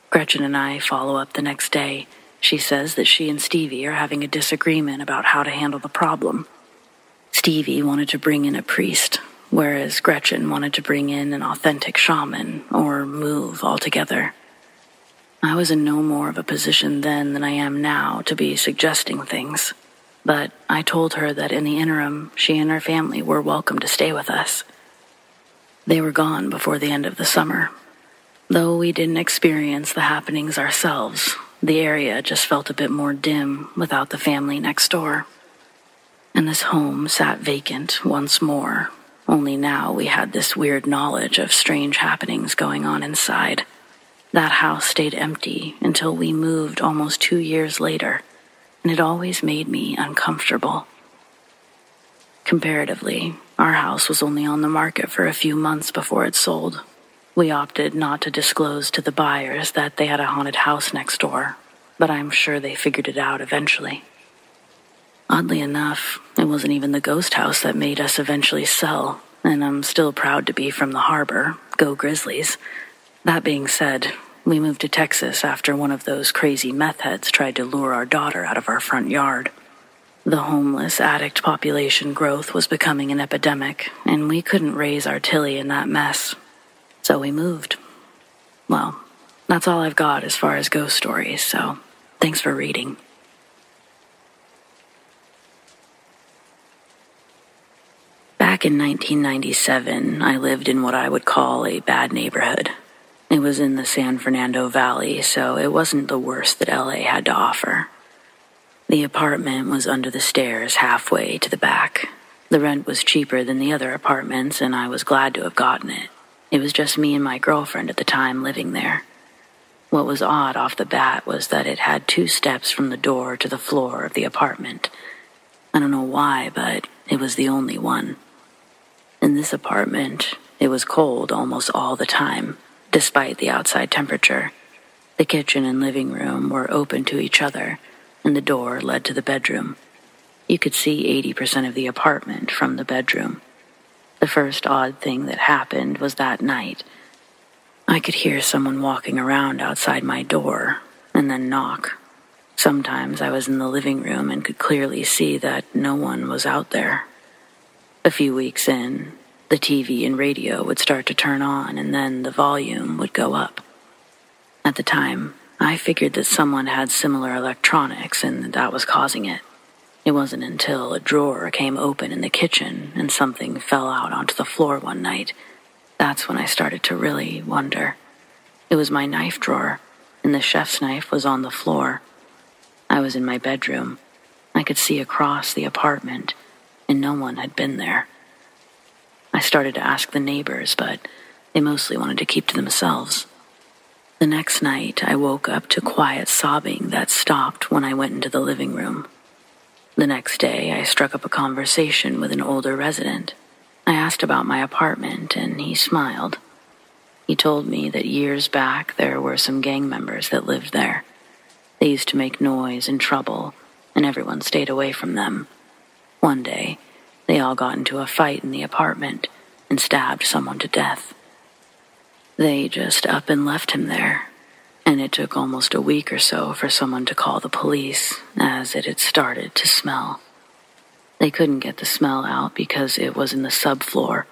Gretchen and I follow up the next day. She says that she and Stevie are having a disagreement about how to handle the problem. Stevie wanted to bring in a priest, whereas Gretchen wanted to bring in an authentic shaman or move altogether. I was in no more of a position then than I am now to be suggesting things, but I told her that in the interim, she and her family were welcome to stay with us. They were gone before the end of the summer. Though we didn't experience the happenings ourselves, the area just felt a bit more dim without the family next door. And this home sat vacant once more, only now we had this weird knowledge of strange happenings going on inside. That house stayed empty until we moved almost two years later, and it always made me uncomfortable. Comparatively, our house was only on the market for a few months before it sold. We opted not to disclose to the buyers that they had a haunted house next door, but I'm sure they figured it out eventually. Oddly enough, it wasn't even the ghost house that made us eventually sell, and I'm still proud to be from the harbor. Go Grizzlies. That being said, we moved to Texas after one of those crazy meth heads tried to lure our daughter out of our front yard. The homeless addict population growth was becoming an epidemic, and we couldn't raise our Tilly in that mess. So we moved. Well, that's all I've got as far as ghost stories, so thanks for reading. Back in 1997, I lived in what I would call a bad neighborhood. It was in the San Fernando Valley, so it wasn't the worst that LA had to offer. The apartment was under the stairs halfway to the back. The rent was cheaper than the other apartments, and I was glad to have gotten it. It was just me and my girlfriend at the time living there. What was odd off the bat was that it had two steps from the door to the floor of the apartment. I don't know why, but it was the only one. In this apartment, it was cold almost all the time despite the outside temperature. The kitchen and living room were open to each other, and the door led to the bedroom. You could see 80% of the apartment from the bedroom. The first odd thing that happened was that night. I could hear someone walking around outside my door and then knock. Sometimes I was in the living room and could clearly see that no one was out there. A few weeks in, the TV and radio would start to turn on, and then the volume would go up. At the time, I figured that someone had similar electronics and that, was causing it. It wasn't until a drawer came open in the kitchen and something fell out onto the floor one night that's when I started to really wonder. It was my knife drawer, and the chef's knife was on the floor. I was in my bedroom. I could see across the apartment, and no one had been there. I started to ask the neighbors, but they mostly wanted to keep to themselves. The next night, I woke up to quiet sobbing that stopped when I went into the living room. The next day, I struck up a conversation with an older resident. I asked about my apartment, and he smiled. He told me that years back there were some gang members that lived there. They used to make noise and trouble, and everyone stayed away from them. One day, they all got into a fight in the apartment and stabbed someone to death. They just up and left him there, and it took almost a week or so for someone to call the police, as it had started to smell. They couldn't get the smell out because it was in the subfloor.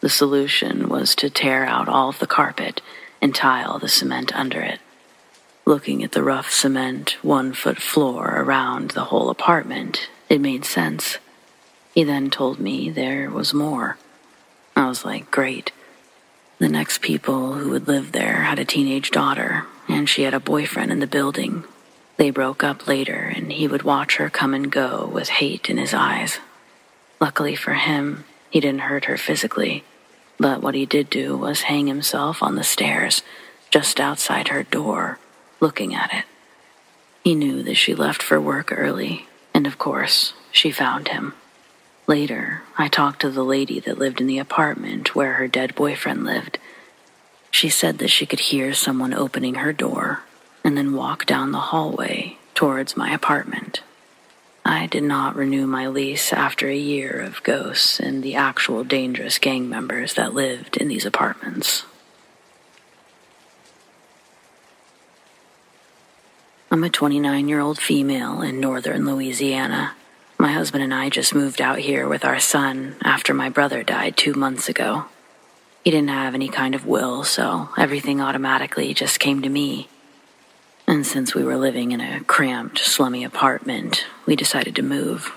The solution was to tear out all of the carpet and tile the cement under it. Looking at the rough cement, one foot floor around the whole apartment, it made sense. He then told me there was more. I was like, great. The next people who would live there had a teenage daughter, and she had a boyfriend in the building. They broke up later, and he would watch her come and go with hate in his eyes. Luckily for him, he didn't hurt her physically, but what he did do was hang himself on the stairs just outside her door, looking at it. He knew that she left for work early, and of course, she found him. Later, I talked to the lady that lived in the apartment where her dead boyfriend lived. She said that she could hear someone opening her door and then walk down the hallway towards my apartment. I did not renew my lease after a year of ghosts and the actual dangerous gang members that lived in these apartments. I'm a 29 year old female in northern Louisiana. My husband and I just moved out here with our son after my brother died two months ago. He didn't have any kind of will, so everything automatically just came to me. And since we were living in a cramped, slummy apartment, we decided to move.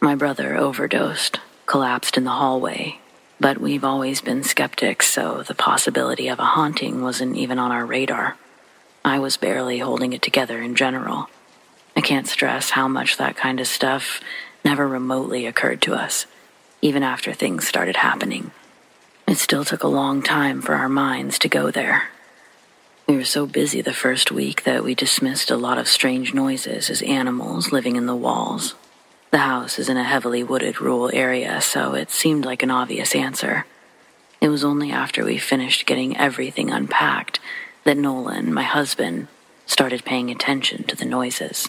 My brother overdosed, collapsed in the hallway, but we've always been skeptics, so the possibility of a haunting wasn't even on our radar. I was barely holding it together in general. I can't stress how much that kind of stuff never remotely occurred to us, even after things started happening. It still took a long time for our minds to go there. We were so busy the first week that we dismissed a lot of strange noises as animals living in the walls. The house is in a heavily wooded rural area, so it seemed like an obvious answer. It was only after we finished getting everything unpacked that Nolan, my husband, started paying attention to the noises.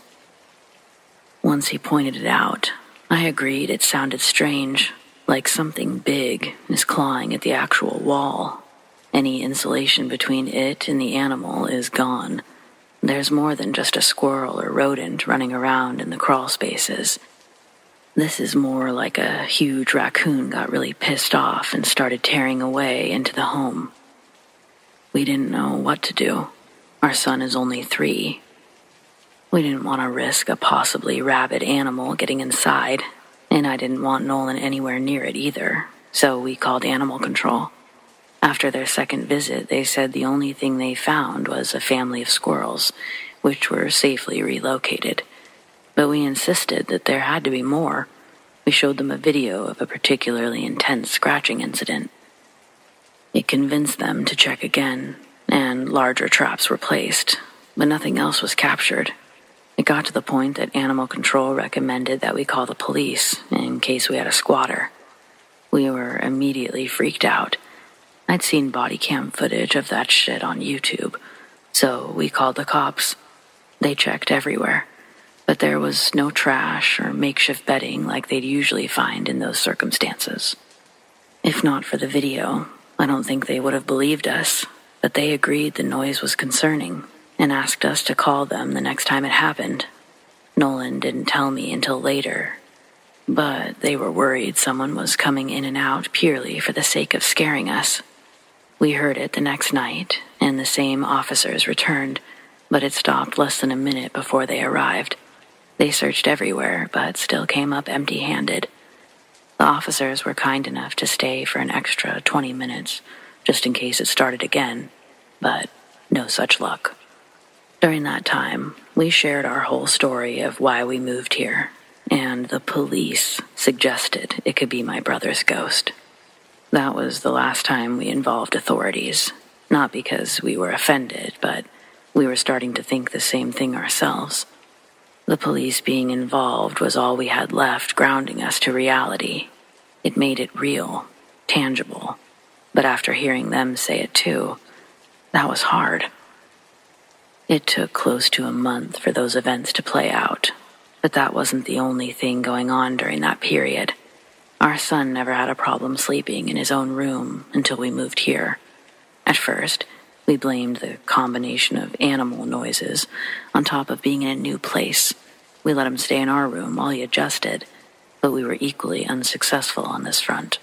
Once he pointed it out, I agreed it sounded strange, like something big is clawing at the actual wall. Any insulation between it and the animal is gone. There's more than just a squirrel or rodent running around in the crawl spaces. This is more like a huge raccoon got really pissed off and started tearing away into the home. We didn't know what to do. Our son is only three, we didn't want to risk a possibly rabid animal getting inside, and I didn't want Nolan anywhere near it either, so we called animal control. After their second visit, they said the only thing they found was a family of squirrels, which were safely relocated. But we insisted that there had to be more. We showed them a video of a particularly intense scratching incident. It convinced them to check again, and larger traps were placed, but nothing else was captured. It got to the point that animal control recommended that we call the police in case we had a squatter. We were immediately freaked out. I'd seen body cam footage of that shit on YouTube, so we called the cops. They checked everywhere, but there was no trash or makeshift bedding like they'd usually find in those circumstances. If not for the video, I don't think they would have believed us, but they agreed the noise was concerning and asked us to call them the next time it happened. Nolan didn't tell me until later, but they were worried someone was coming in and out purely for the sake of scaring us. We heard it the next night, and the same officers returned, but it stopped less than a minute before they arrived. They searched everywhere, but still came up empty handed. The officers were kind enough to stay for an extra 20 minutes, just in case it started again, but no such luck. During that time, we shared our whole story of why we moved here, and the police suggested it could be my brother's ghost. That was the last time we involved authorities. Not because we were offended, but we were starting to think the same thing ourselves. The police being involved was all we had left grounding us to reality. It made it real, tangible. But after hearing them say it too, that was hard. It took close to a month for those events to play out, but that wasn't the only thing going on during that period. Our son never had a problem sleeping in his own room until we moved here. At first, we blamed the combination of animal noises on top of being in a new place. We let him stay in our room while he adjusted, but we were equally unsuccessful on this front.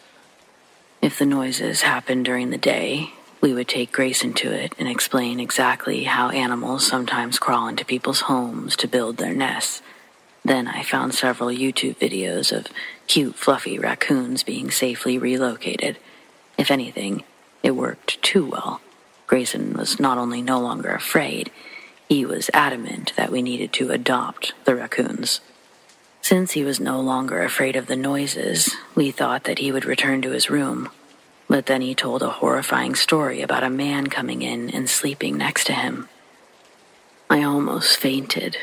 If the noises happened during the day, we would take Grace into it and explain exactly how animals sometimes crawl into people's homes to build their nests. Then I found several YouTube videos of cute, fluffy raccoons being safely relocated. If anything, it worked too well. Grayson was not only no longer afraid, he was adamant that we needed to adopt the raccoons. Since he was no longer afraid of the noises, we thought that he would return to his room. But then he told a horrifying story about a man coming in and sleeping next to him. I almost fainted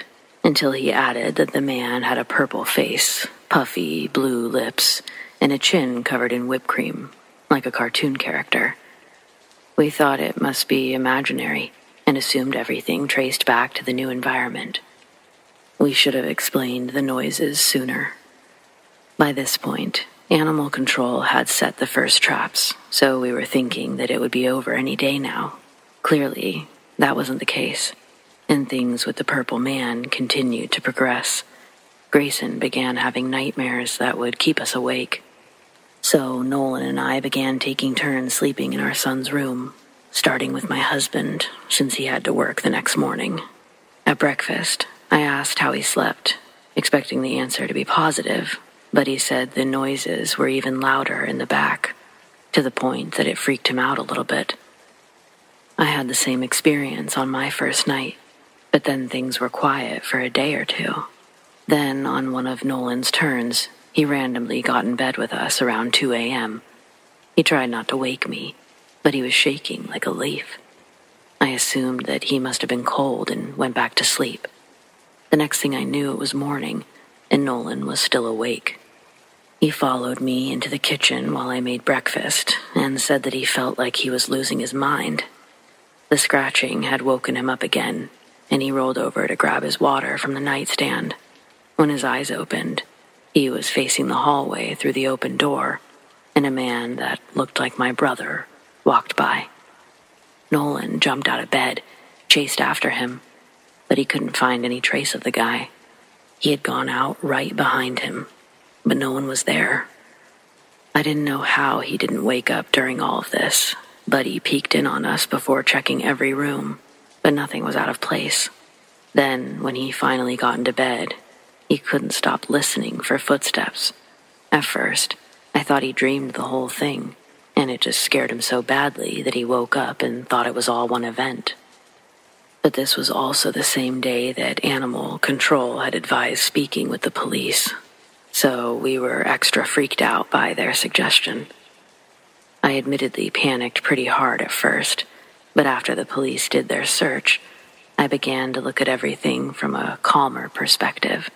until he added that the man had a purple face, puffy blue lips, and a chin covered in whipped cream, like a cartoon character. We thought it must be imaginary and assumed everything traced back to the new environment. We should have explained the noises sooner. By this point, animal control had set the first traps, so we were thinking that it would be over any day now. Clearly, that wasn't the case, and things with the purple man continued to progress. Grayson began having nightmares that would keep us awake. So Nolan and I began taking turns sleeping in our son's room, starting with my husband, since he had to work the next morning. At breakfast, I asked how he slept, expecting the answer to be positive, but he said the noises were even louder in the back, to the point that it freaked him out a little bit. I had the same experience on my first night, but then things were quiet for a day or two. Then, on one of Nolan's turns, he randomly got in bed with us around 2 a.m. He tried not to wake me, but he was shaking like a leaf. I assumed that he must have been cold and went back to sleep. The next thing I knew, it was morning, and Nolan was still awake. He followed me into the kitchen while I made breakfast and said that he felt like he was losing his mind. The scratching had woken him up again, and he rolled over to grab his water from the nightstand. When his eyes opened, he was facing the hallway through the open door, and a man that looked like my brother walked by. Nolan jumped out of bed, chased after him, but he couldn't find any trace of the guy. He had gone out right behind him, but no one was there. I didn't know how he didn't wake up during all of this, but he peeked in on us before checking every room, but nothing was out of place. Then, when he finally got into bed, he couldn't stop listening for footsteps. At first, I thought he dreamed the whole thing, and it just scared him so badly that he woke up and thought it was all one event. But this was also the same day that Animal Control had advised speaking with the police, so we were extra freaked out by their suggestion. I admittedly panicked pretty hard at first, but after the police did their search, I began to look at everything from a calmer perspective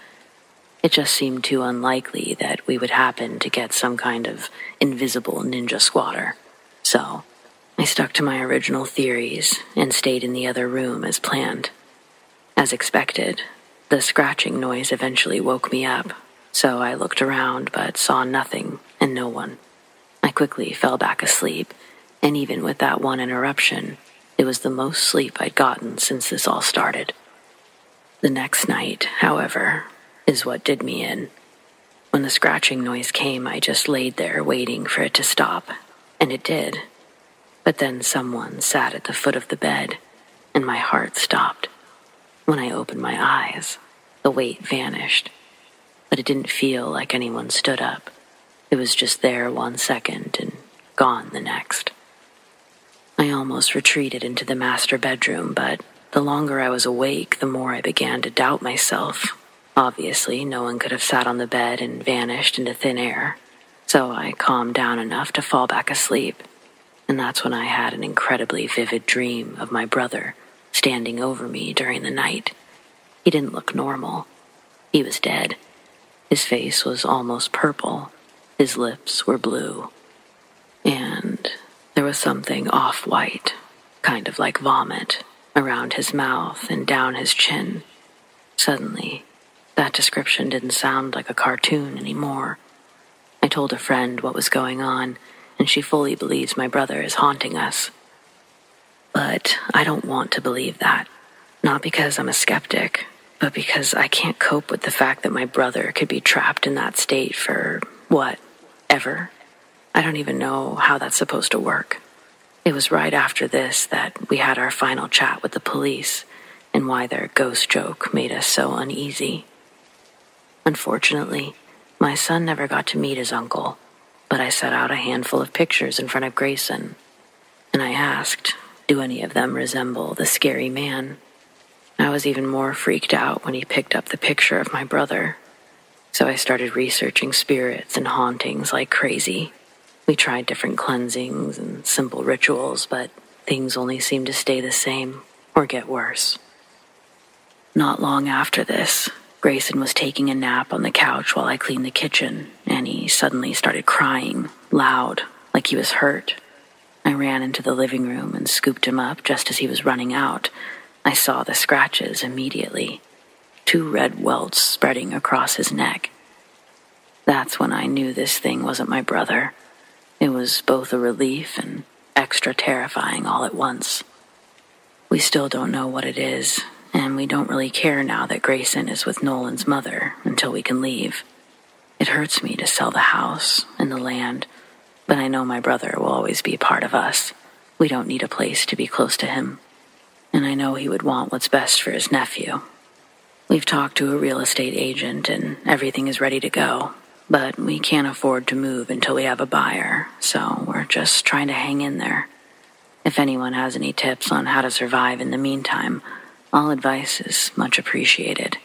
it just seemed too unlikely that we would happen to get some kind of invisible ninja squatter. So, I stuck to my original theories and stayed in the other room as planned. As expected, the scratching noise eventually woke me up, so I looked around but saw nothing and no one. I quickly fell back asleep, and even with that one interruption, it was the most sleep I'd gotten since this all started. The next night, however, is what did me in. When the scratching noise came, I just laid there waiting for it to stop, and it did. But then someone sat at the foot of the bed, and my heart stopped. When I opened my eyes, the weight vanished, but it didn't feel like anyone stood up. It was just there one second and gone the next. I almost retreated into the master bedroom, but the longer I was awake, the more I began to doubt myself Obviously, no one could have sat on the bed and vanished into thin air, so I calmed down enough to fall back asleep. and that's when I had an incredibly vivid dream of my brother standing over me during the night. He didn't look normal. He was dead. His face was almost purple. His lips were blue. And there was something off white, kind of like vomit, around his mouth and down his chin. Suddenly, that description didn't sound like a cartoon anymore. I told a friend what was going on, and she fully believes my brother is haunting us. But I don't want to believe that. Not because I'm a skeptic, but because I can't cope with the fact that my brother could be trapped in that state for, what, ever? I don't even know how that's supposed to work. It was right after this that we had our final chat with the police and why their ghost joke made us so uneasy. Unfortunately, my son never got to meet his uncle, but I set out a handful of pictures in front of Grayson, and I asked, do any of them resemble the scary man? I was even more freaked out when he picked up the picture of my brother. So I started researching spirits and hauntings like crazy. We tried different cleansings and simple rituals, but things only seemed to stay the same or get worse. Not long after this, Grayson was taking a nap on the couch while I cleaned the kitchen, and he suddenly started crying, loud, like he was hurt. I ran into the living room and scooped him up just as he was running out. I saw the scratches immediately two red welts spreading across his neck. That's when I knew this thing wasn't my brother. It was both a relief and extra terrifying all at once. We still don't know what it is, and we don't really care now that Grayson is with Nolan's mother until we can leave. It hurts me to sell the house and the land, but I know my brother will always be part of us. We don't need a place to be close to him, and I know he would want what's best for his nephew. We've talked to a real estate agent, and everything is ready to go, but we can't afford to move until we have a buyer, so we're just trying to hang in there. If anyone has any tips on how to survive in the meantime, all advice is much appreciated.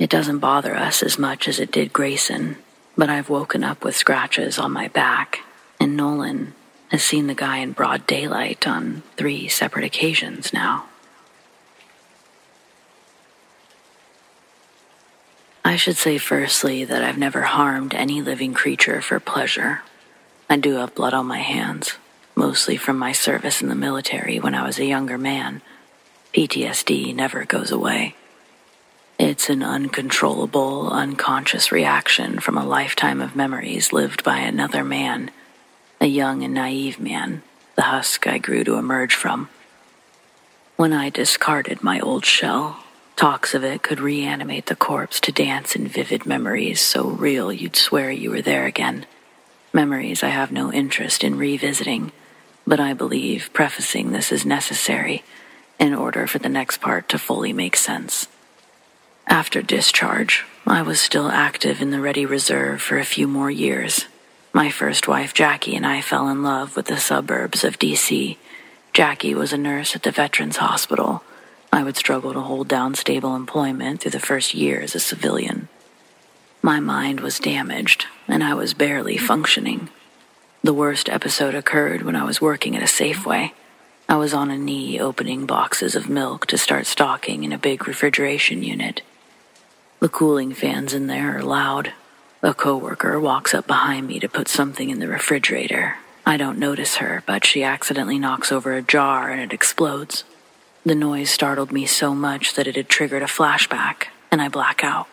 It doesn't bother us as much as it did Grayson, but I've woken up with scratches on my back, and Nolan has seen the guy in broad daylight on three separate occasions now. I should say firstly that I've never harmed any living creature for pleasure. I do have blood on my hands, mostly from my service in the military when I was a younger man PTSD never goes away. It's an uncontrollable, unconscious reaction from a lifetime of memories lived by another man, a young and naive man, the husk I grew to emerge from. When I discarded my old shell, talks of it could reanimate the corpse to dance in vivid memories so real you'd swear you were there again. Memories I have no interest in revisiting, but I believe prefacing this is necessary in order for the next part to fully make sense. After discharge, I was still active in the Ready Reserve for a few more years. My first wife, Jackie, and I fell in love with the suburbs of DC. Jackie was a nurse at the Veterans Hospital. I would struggle to hold down stable employment through the first year as a civilian. My mind was damaged, and I was barely functioning. The worst episode occurred when I was working at a Safeway. I was on a knee opening boxes of milk to start stocking in a big refrigeration unit. The cooling fans in there are loud. A coworker walks up behind me to put something in the refrigerator. I don't notice her, but she accidentally knocks over a jar and it explodes. The noise startled me so much that it had triggered a flashback, and I black out.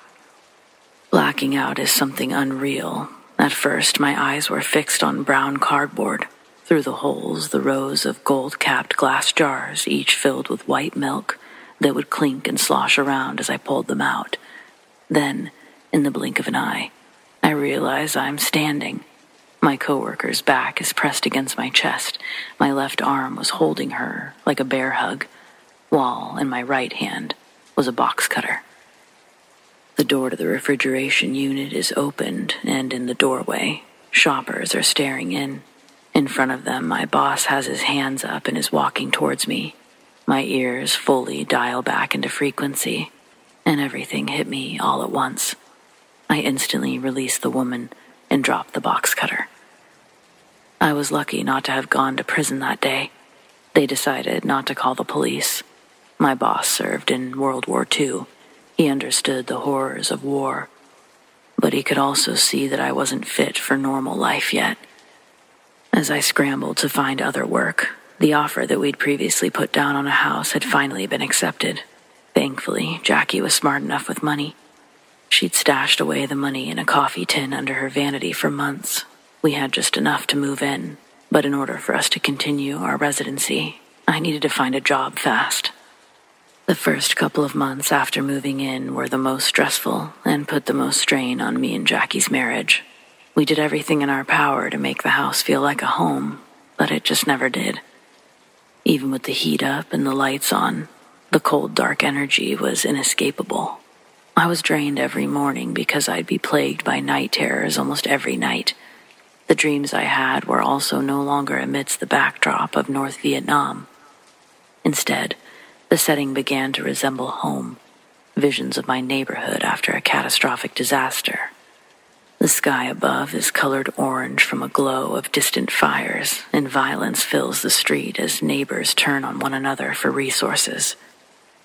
Blacking out is something unreal. At first, my eyes were fixed on brown cardboard. Through the holes, the rows of gold capped glass jars, each filled with white milk, that would clink and slosh around as I pulled them out. Then, in the blink of an eye, I realize I'm standing. My coworker's back is pressed against my chest. My left arm was holding her like a bear hug, while in my right hand was a box cutter. The door to the refrigeration unit is opened, and in the doorway, shoppers are staring in. In front of them, my boss has his hands up and is walking towards me. My ears fully dial back into frequency, and everything hit me all at once. I instantly released the woman and dropped the box cutter. I was lucky not to have gone to prison that day. They decided not to call the police. My boss served in World War II. He understood the horrors of war. But he could also see that I wasn't fit for normal life yet. As I scrambled to find other work, the offer that we'd previously put down on a house had finally been accepted. Thankfully, Jackie was smart enough with money. She'd stashed away the money in a coffee tin under her vanity for months. We had just enough to move in, but in order for us to continue our residency, I needed to find a job fast. The first couple of months after moving in were the most stressful and put the most strain on me and Jackie's marriage. We did everything in our power to make the house feel like a home, but it just never did. Even with the heat up and the lights on, the cold, dark energy was inescapable. I was drained every morning because I'd be plagued by night terrors almost every night. The dreams I had were also no longer amidst the backdrop of North Vietnam. Instead, the setting began to resemble home, visions of my neighborhood after a catastrophic disaster. The sky above is colored orange from a glow of distant fires, and violence fills the street as neighbors turn on one another for resources.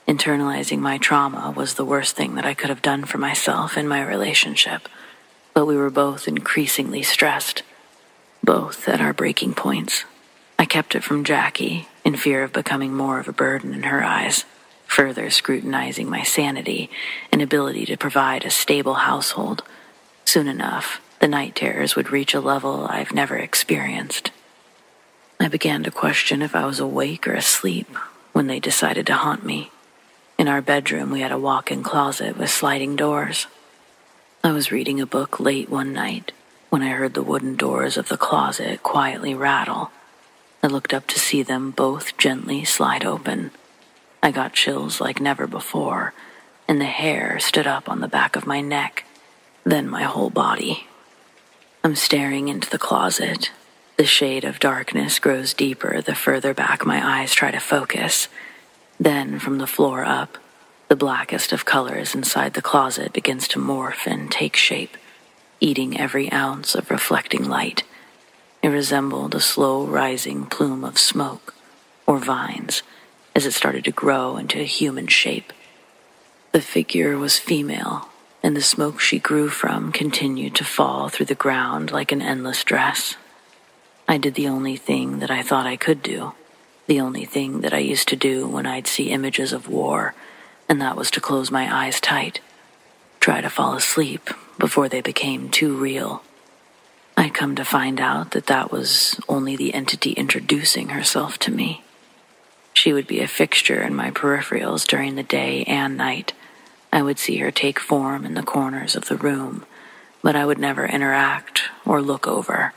Internalizing my trauma was the worst thing that I could have done for myself in my relationship, but we were both increasingly stressed, both at our breaking points. I kept it from Jackie in fear of becoming more of a burden in her eyes, further scrutinizing my sanity and ability to provide a stable household. Soon enough, the night terrors would reach a level I've never experienced. I began to question if I was awake or asleep when they decided to haunt me. In our bedroom, we had a walk in closet with sliding doors. I was reading a book late one night when I heard the wooden doors of the closet quietly rattle. I looked up to see them both gently slide open. I got chills like never before, and the hair stood up on the back of my neck, then my whole body. I'm staring into the closet. The shade of darkness grows deeper the further back my eyes try to focus then, from the floor up, the blackest of colors inside the closet begins to morph and take shape, eating every ounce of reflecting light. It resembled a slow rising plume of smoke or vines as it started to grow into a human shape. The figure was female, and the smoke she grew from continued to fall through the ground like an endless dress. I did the only thing that I thought I could do the only thing that I used to do when I'd see images of war, and that was to close my eyes tight, try to fall asleep before they became too real. I'd come to find out that that was only the entity introducing herself to me. She would be a fixture in my peripherals during the day and night. I would see her take form in the corners of the room, but I would never interact or look over.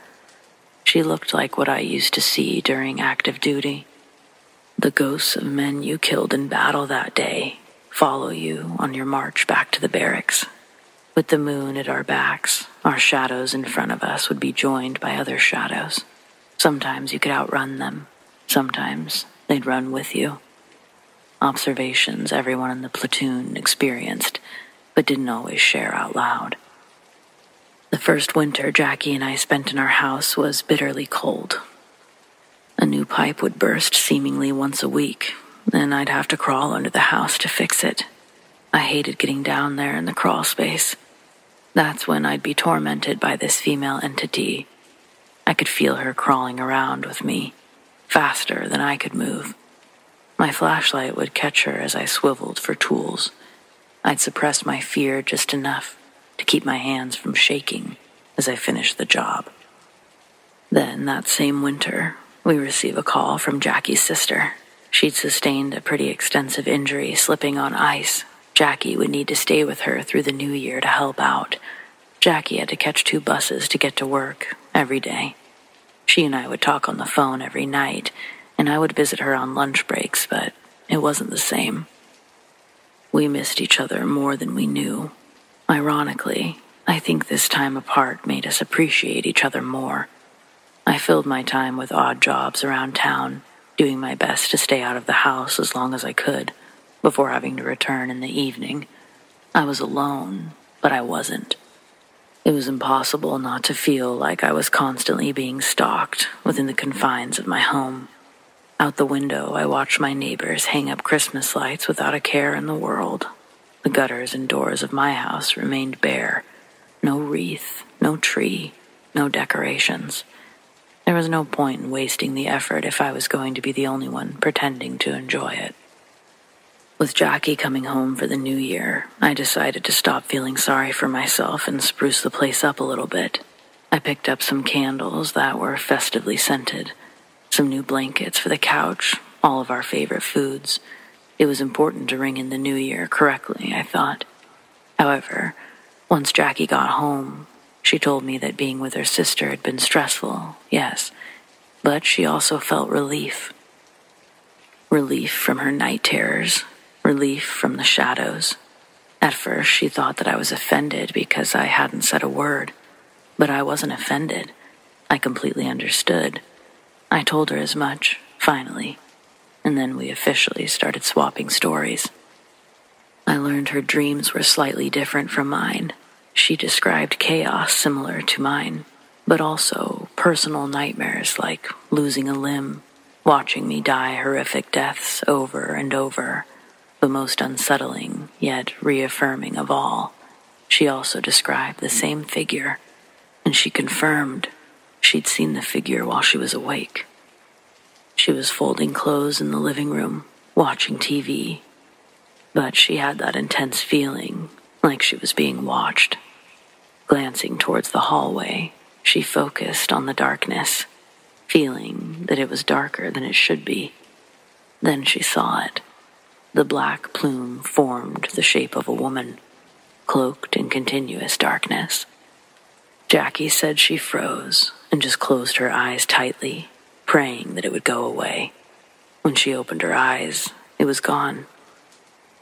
She looked like what I used to see during active duty the ghosts of men you killed in battle that day follow you on your march back to the barracks. With the moon at our backs, our shadows in front of us would be joined by other shadows. Sometimes you could outrun them, sometimes they'd run with you. Observations everyone in the platoon experienced, but didn't always share out loud. The first winter Jackie and I spent in our house was bitterly cold, a new pipe would burst seemingly once a week, and I'd have to crawl under the house to fix it. I hated getting down there in the crawl space. That's when I'd be tormented by this female entity. I could feel her crawling around with me, faster than I could move. My flashlight would catch her as I swiveled for tools. I'd suppress my fear just enough to keep my hands from shaking as I finished the job. Then, that same winter, we receive a call from Jackie's sister. She'd sustained a pretty extensive injury slipping on ice. Jackie would need to stay with her through the new year to help out. Jackie had to catch two buses to get to work every day. She and I would talk on the phone every night, and I would visit her on lunch breaks, but it wasn't the same. We missed each other more than we knew. Ironically, I think this time apart made us appreciate each other more. I filled my time with odd jobs around town, doing my best to stay out of the house as long as I could, before having to return in the evening. I was alone, but I wasn't. It was impossible not to feel like I was constantly being stalked within the confines of my home. Out the window, I watched my neighbors hang up Christmas lights without a care in the world. The gutters and doors of my house remained bare. No wreath, no tree, no decorations. There was no point in wasting the effort if I was going to be the only one pretending to enjoy it. With Jackie coming home for the new year, I decided to stop feeling sorry for myself and spruce the place up a little bit. I picked up some candles that were festively scented, some new blankets for the couch, all of our favorite foods. It was important to ring in the new year correctly, I thought. However, once Jackie got home, she told me that being with her sister had been stressful, yes, but she also felt relief. Relief from her night terrors, relief from the shadows. At first, she thought that I was offended because I hadn't said a word, but I wasn't offended. I completely understood. I told her as much, finally, and then we officially started swapping stories. I learned her dreams were slightly different from mine she described chaos similar to mine, but also personal nightmares like losing a limb, watching me die horrific deaths over and over. The most unsettling, yet reaffirming of all, she also described the same figure, and she confirmed she'd seen the figure while she was awake. She was folding clothes in the living room, watching TV, but she had that intense feeling like she was being watched. Glancing towards the hallway, she focused on the darkness, feeling that it was darker than it should be. Then she saw it. The black plume formed the shape of a woman, cloaked in continuous darkness. Jackie said she froze and just closed her eyes tightly, praying that it would go away. When she opened her eyes, it was gone.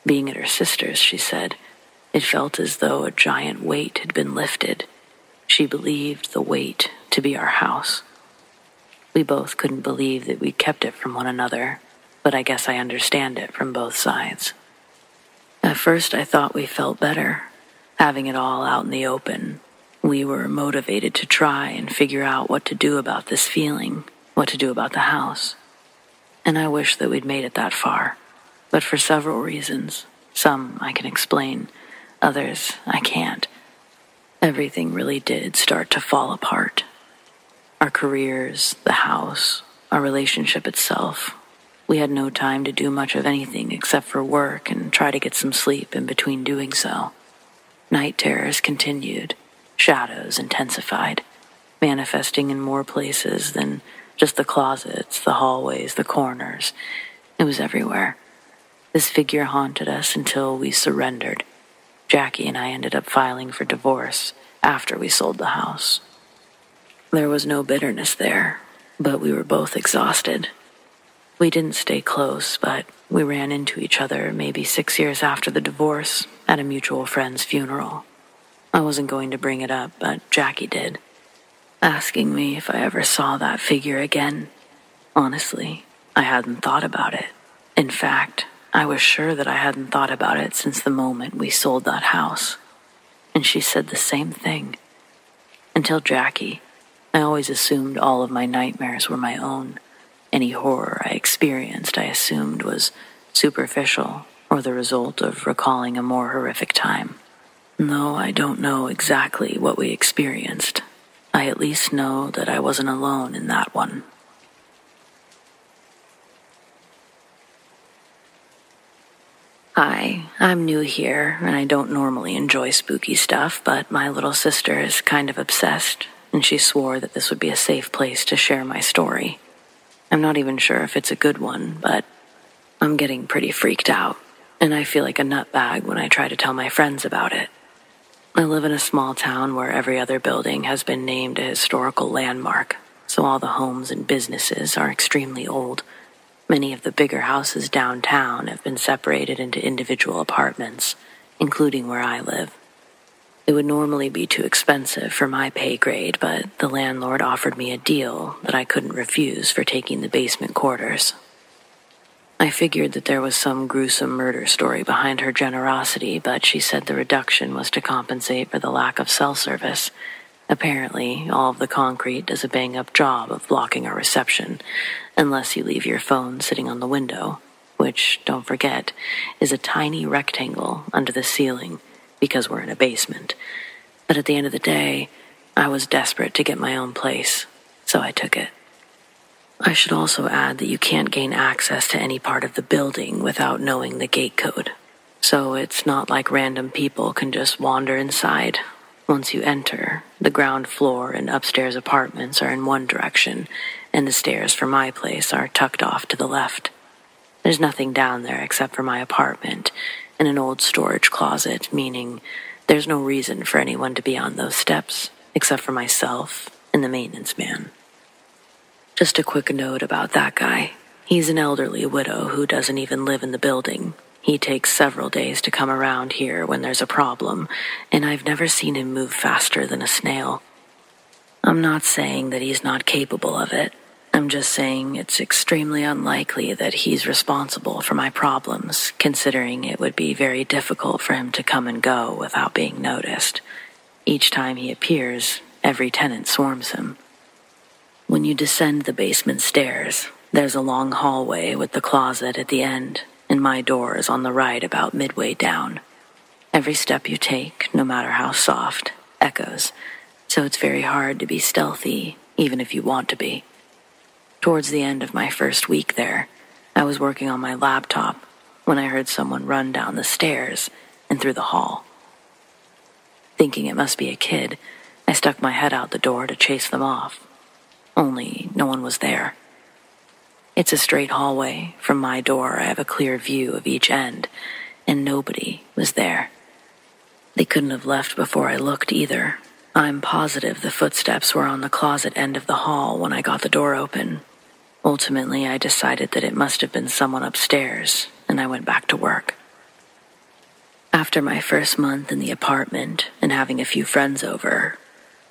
Being at her sister's, she said, it felt as though a giant weight had been lifted. She believed the weight to be our house. We both couldn't believe that we'd kept it from one another, but I guess I understand it from both sides. At first, I thought we felt better, having it all out in the open. We were motivated to try and figure out what to do about this feeling, what to do about the house. And I wish that we'd made it that far, but for several reasons, some I can explain, Others, I can't. Everything really did start to fall apart. Our careers, the house, our relationship itself. We had no time to do much of anything except for work and try to get some sleep in between doing so. Night terrors continued, shadows intensified, manifesting in more places than just the closets, the hallways, the corners. It was everywhere. This figure haunted us until we surrendered Jackie and I ended up filing for divorce after we sold the house. There was no bitterness there, but we were both exhausted. We didn't stay close, but we ran into each other maybe six years after the divorce at a mutual friend's funeral. I wasn't going to bring it up, but Jackie did, asking me if I ever saw that figure again. Honestly, I hadn't thought about it. In fact, I was sure that I hadn't thought about it since the moment we sold that house. And she said the same thing. Until Jackie, I always assumed all of my nightmares were my own. Any horror I experienced, I assumed, was superficial or the result of recalling a more horrific time. Though I don't know exactly what we experienced, I at least know that I wasn't alone in that one. Hi, I'm new here, and I don't normally enjoy spooky stuff, but my little sister is kind of obsessed, and she swore that this would be a safe place to share my story. I'm not even sure if it's a good one, but I'm getting pretty freaked out, and I feel like a nutbag when I try to tell my friends about it. I live in a small town where every other building has been named a historical landmark, so all the homes and businesses are extremely old Many of the bigger houses downtown have been separated into individual apartments, including where I live. It would normally be too expensive for my pay grade, but the landlord offered me a deal that I couldn't refuse for taking the basement quarters. I figured that there was some gruesome murder story behind her generosity, but she said the reduction was to compensate for the lack of cell service. Apparently, all of the concrete does a bang up job of blocking our reception, unless you leave your phone sitting on the window, which, don't forget, is a tiny rectangle under the ceiling because we're in a basement. But at the end of the day, I was desperate to get my own place, so I took it. I should also add that you can't gain access to any part of the building without knowing the gate code. So it's not like random people can just wander inside. Once you enter, the ground floor and upstairs apartments are in one direction, and the stairs for my place are tucked off to the left. There's nothing down there except for my apartment and an old storage closet, meaning there's no reason for anyone to be on those steps, except for myself and the maintenance man. Just a quick note about that guy. He's an elderly widow who doesn't even live in the building. He takes several days to come around here when there's a problem, and I've never seen him move faster than a snail. I'm not saying that he's not capable of it. I'm just saying it's extremely unlikely that he's responsible for my problems, considering it would be very difficult for him to come and go without being noticed. Each time he appears, every tenant swarms him. When you descend the basement stairs, there's a long hallway with the closet at the end, and my door is on the right about midway down. Every step you take, no matter how soft, echoes, so it's very hard to be stealthy, even if you want to be. Towards the end of my first week there, I was working on my laptop when I heard someone run down the stairs and through the hall. Thinking it must be a kid, I stuck my head out the door to chase them off only no one was there. It's a straight hallway. From my door, I have a clear view of each end, and nobody was there. They couldn't have left before I looked either. I'm positive the footsteps were on the closet end of the hall when I got the door open. Ultimately, I decided that it must have been someone upstairs, and I went back to work. After my first month in the apartment and having a few friends over,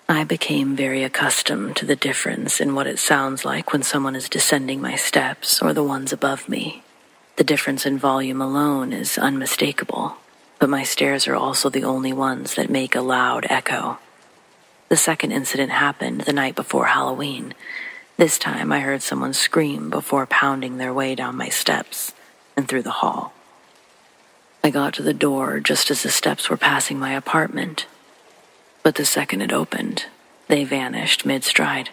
I became very accustomed to the difference in what it sounds like when someone is descending my steps or the ones above me. The difference in volume alone is unmistakable, but my stairs are also the only ones that make a loud echo. The second incident happened the night before Halloween. This time I heard someone scream before pounding their way down my steps and through the hall. I got to the door just as the steps were passing my apartment but the second it opened, they vanished mid stride.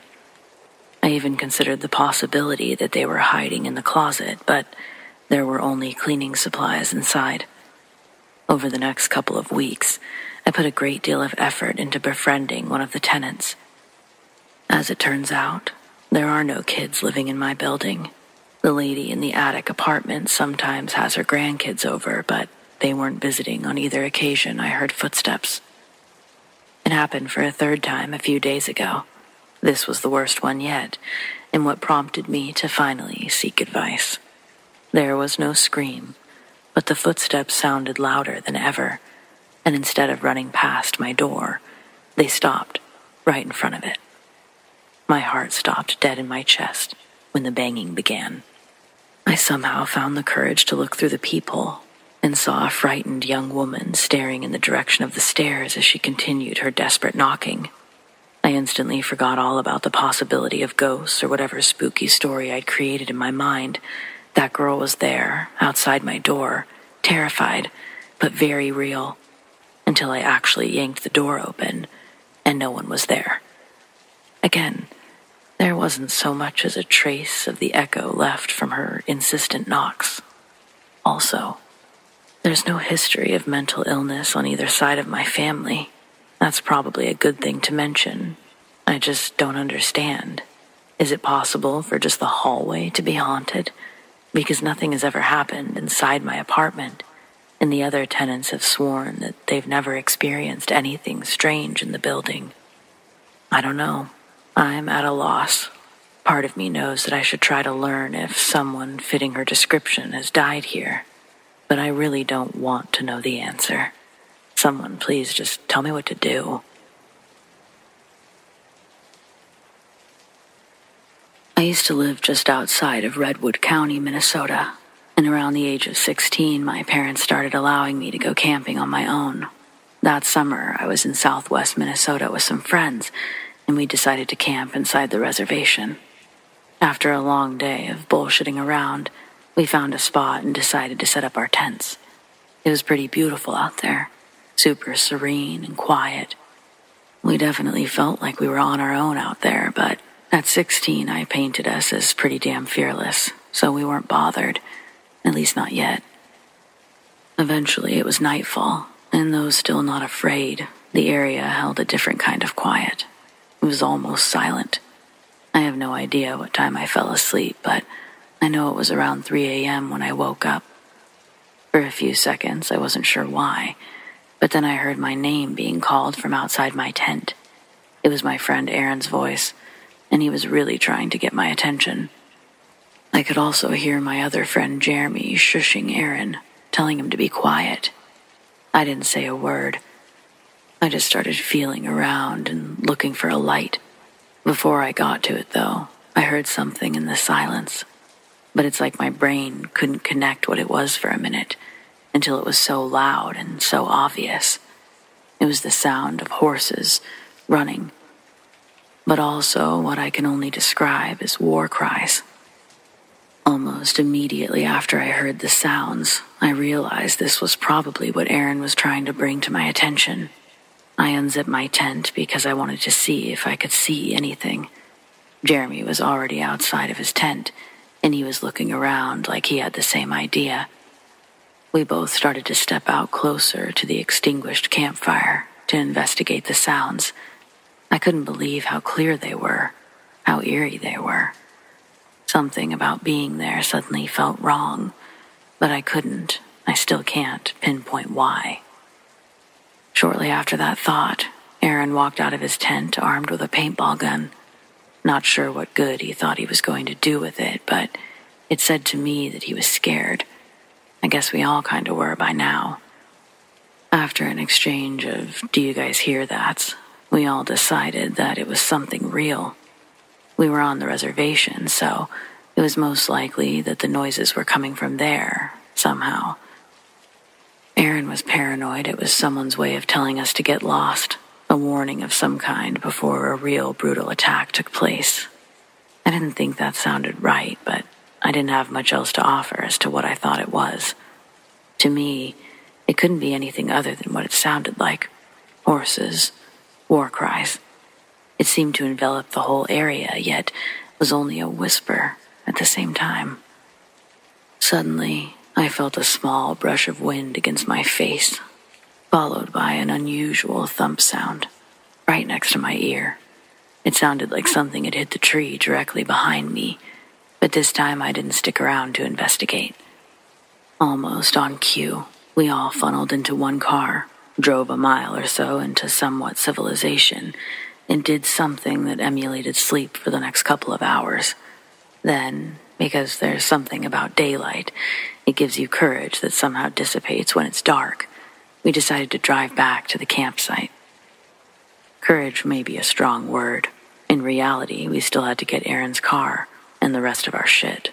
I even considered the possibility that they were hiding in the closet, but there were only cleaning supplies inside. Over the next couple of weeks, I put a great deal of effort into befriending one of the tenants. As it turns out, there are no kids living in my building. The lady in the attic apartment sometimes has her grandkids over, but they weren't visiting on either occasion I heard footsteps. It happened for a third time a few days ago. This was the worst one yet, and what prompted me to finally seek advice. There was no scream, but the footsteps sounded louder than ever, and instead of running past my door, they stopped right in front of it. My heart stopped dead in my chest when the banging began. I somehow found the courage to look through the peephole and saw a frightened young woman staring in the direction of the stairs as she continued her desperate knocking. I instantly forgot all about the possibility of ghosts or whatever spooky story I'd created in my mind. That girl was there, outside my door, terrified, but very real, until I actually yanked the door open and no one was there. Again, there wasn't so much as a trace of the echo left from her insistent knocks. Also, there's no history of mental illness on either side of my family. That's probably a good thing to mention. I just don't understand. Is it possible for just the hallway to be haunted? Because nothing has ever happened inside my apartment, and the other tenants have sworn that they've never experienced anything strange in the building. I don't know. I'm at a loss. Part of me knows that I should try to learn if someone fitting her description has died here but I really don't want to know the answer. Someone, please just tell me what to do. I used to live just outside of Redwood County, Minnesota. And around the age of 16, my parents started allowing me to go camping on my own. That summer, I was in southwest Minnesota with some friends, and we decided to camp inside the reservation. After a long day of bullshitting around, we found a spot and decided to set up our tents. It was pretty beautiful out there, super serene and quiet. We definitely felt like we were on our own out there, but at 16, I painted us as pretty damn fearless, so we weren't bothered, at least not yet. Eventually, it was nightfall, and though still not afraid, the area held a different kind of quiet. It was almost silent. I have no idea what time I fell asleep, but I know it was around 3 a.m. when I woke up. For a few seconds, I wasn't sure why, but then I heard my name being called from outside my tent. It was my friend Aaron's voice, and he was really trying to get my attention. I could also hear my other friend Jeremy shushing Aaron, telling him to be quiet. I didn't say a word. I just started feeling around and looking for a light. Before I got to it, though, I heard something in the silence. But it's like my brain couldn't connect what it was for a minute until it was so loud and so obvious. It was the sound of horses running, but also what I can only describe as war cries. Almost immediately after I heard the sounds, I realized this was probably what Aaron was trying to bring to my attention. I unzipped my tent because I wanted to see if I could see anything. Jeremy was already outside of his tent, and he was looking around like he had the same idea. We both started to step out closer to the extinguished campfire to investigate the sounds. I couldn't believe how clear they were, how eerie they were. Something about being there suddenly felt wrong, but I couldn't, I still can't pinpoint why. Shortly after that thought, Aaron walked out of his tent armed with a paintball gun. Not sure what good he thought he was going to do with it, but it said to me that he was scared. I guess we all kind of were by now. After an exchange of, do you guys hear that? We all decided that it was something real. We were on the reservation, so it was most likely that the noises were coming from there, somehow. Aaron was paranoid it was someone's way of telling us to get lost, a warning of some kind before a real brutal attack took place. I didn't think that sounded right, but I didn't have much else to offer as to what I thought it was. To me, it couldn't be anything other than what it sounded like horses, war cries. It seemed to envelop the whole area, yet was only a whisper at the same time. Suddenly, I felt a small brush of wind against my face, followed by an unusual thump sound right next to my ear. It sounded like something had hit the tree directly behind me, but this time I didn't stick around to investigate. Almost on cue, we all funneled into one car, drove a mile or so into somewhat civilization, and did something that emulated sleep for the next couple of hours. Then, because there's something about daylight, it gives you courage that somehow dissipates when it's dark. We decided to drive back to the campsite. Courage may be a strong word. In reality, we still had to get Aaron's car and the rest of our shit.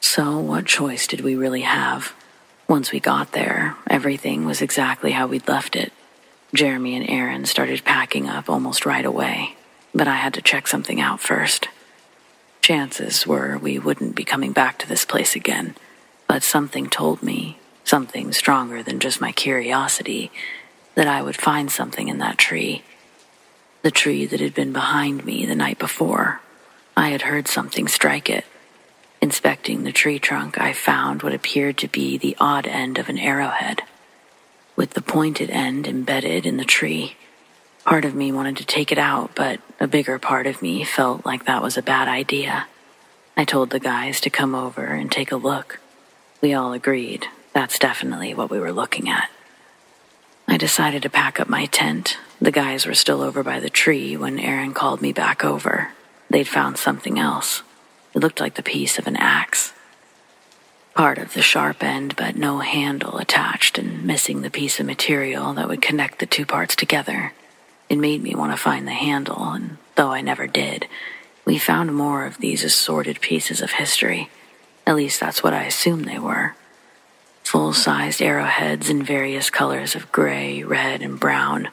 So, what choice did we really have? Once we got there, everything was exactly how we'd left it. Jeremy and Aaron started packing up almost right away, but I had to check something out first. Chances were we wouldn't be coming back to this place again but something told me, something stronger than just my curiosity, that I would find something in that tree. The tree that had been behind me the night before. I had heard something strike it. Inspecting the tree trunk, I found what appeared to be the odd end of an arrowhead, with the pointed end embedded in the tree. Part of me wanted to take it out, but a bigger part of me felt like that was a bad idea. I told the guys to come over and take a look. We all agreed that's definitely what we were looking at. I decided to pack up my tent. The guys were still over by the tree when Aaron called me back over. They'd found something else. It looked like the piece of an axe. Part of the sharp end, but no handle attached, and missing the piece of material that would connect the two parts together. It made me want to find the handle, and though I never did, we found more of these assorted pieces of history At least that's what I assumed they were. Full sized arrowheads in various colors of gray, red, and brown.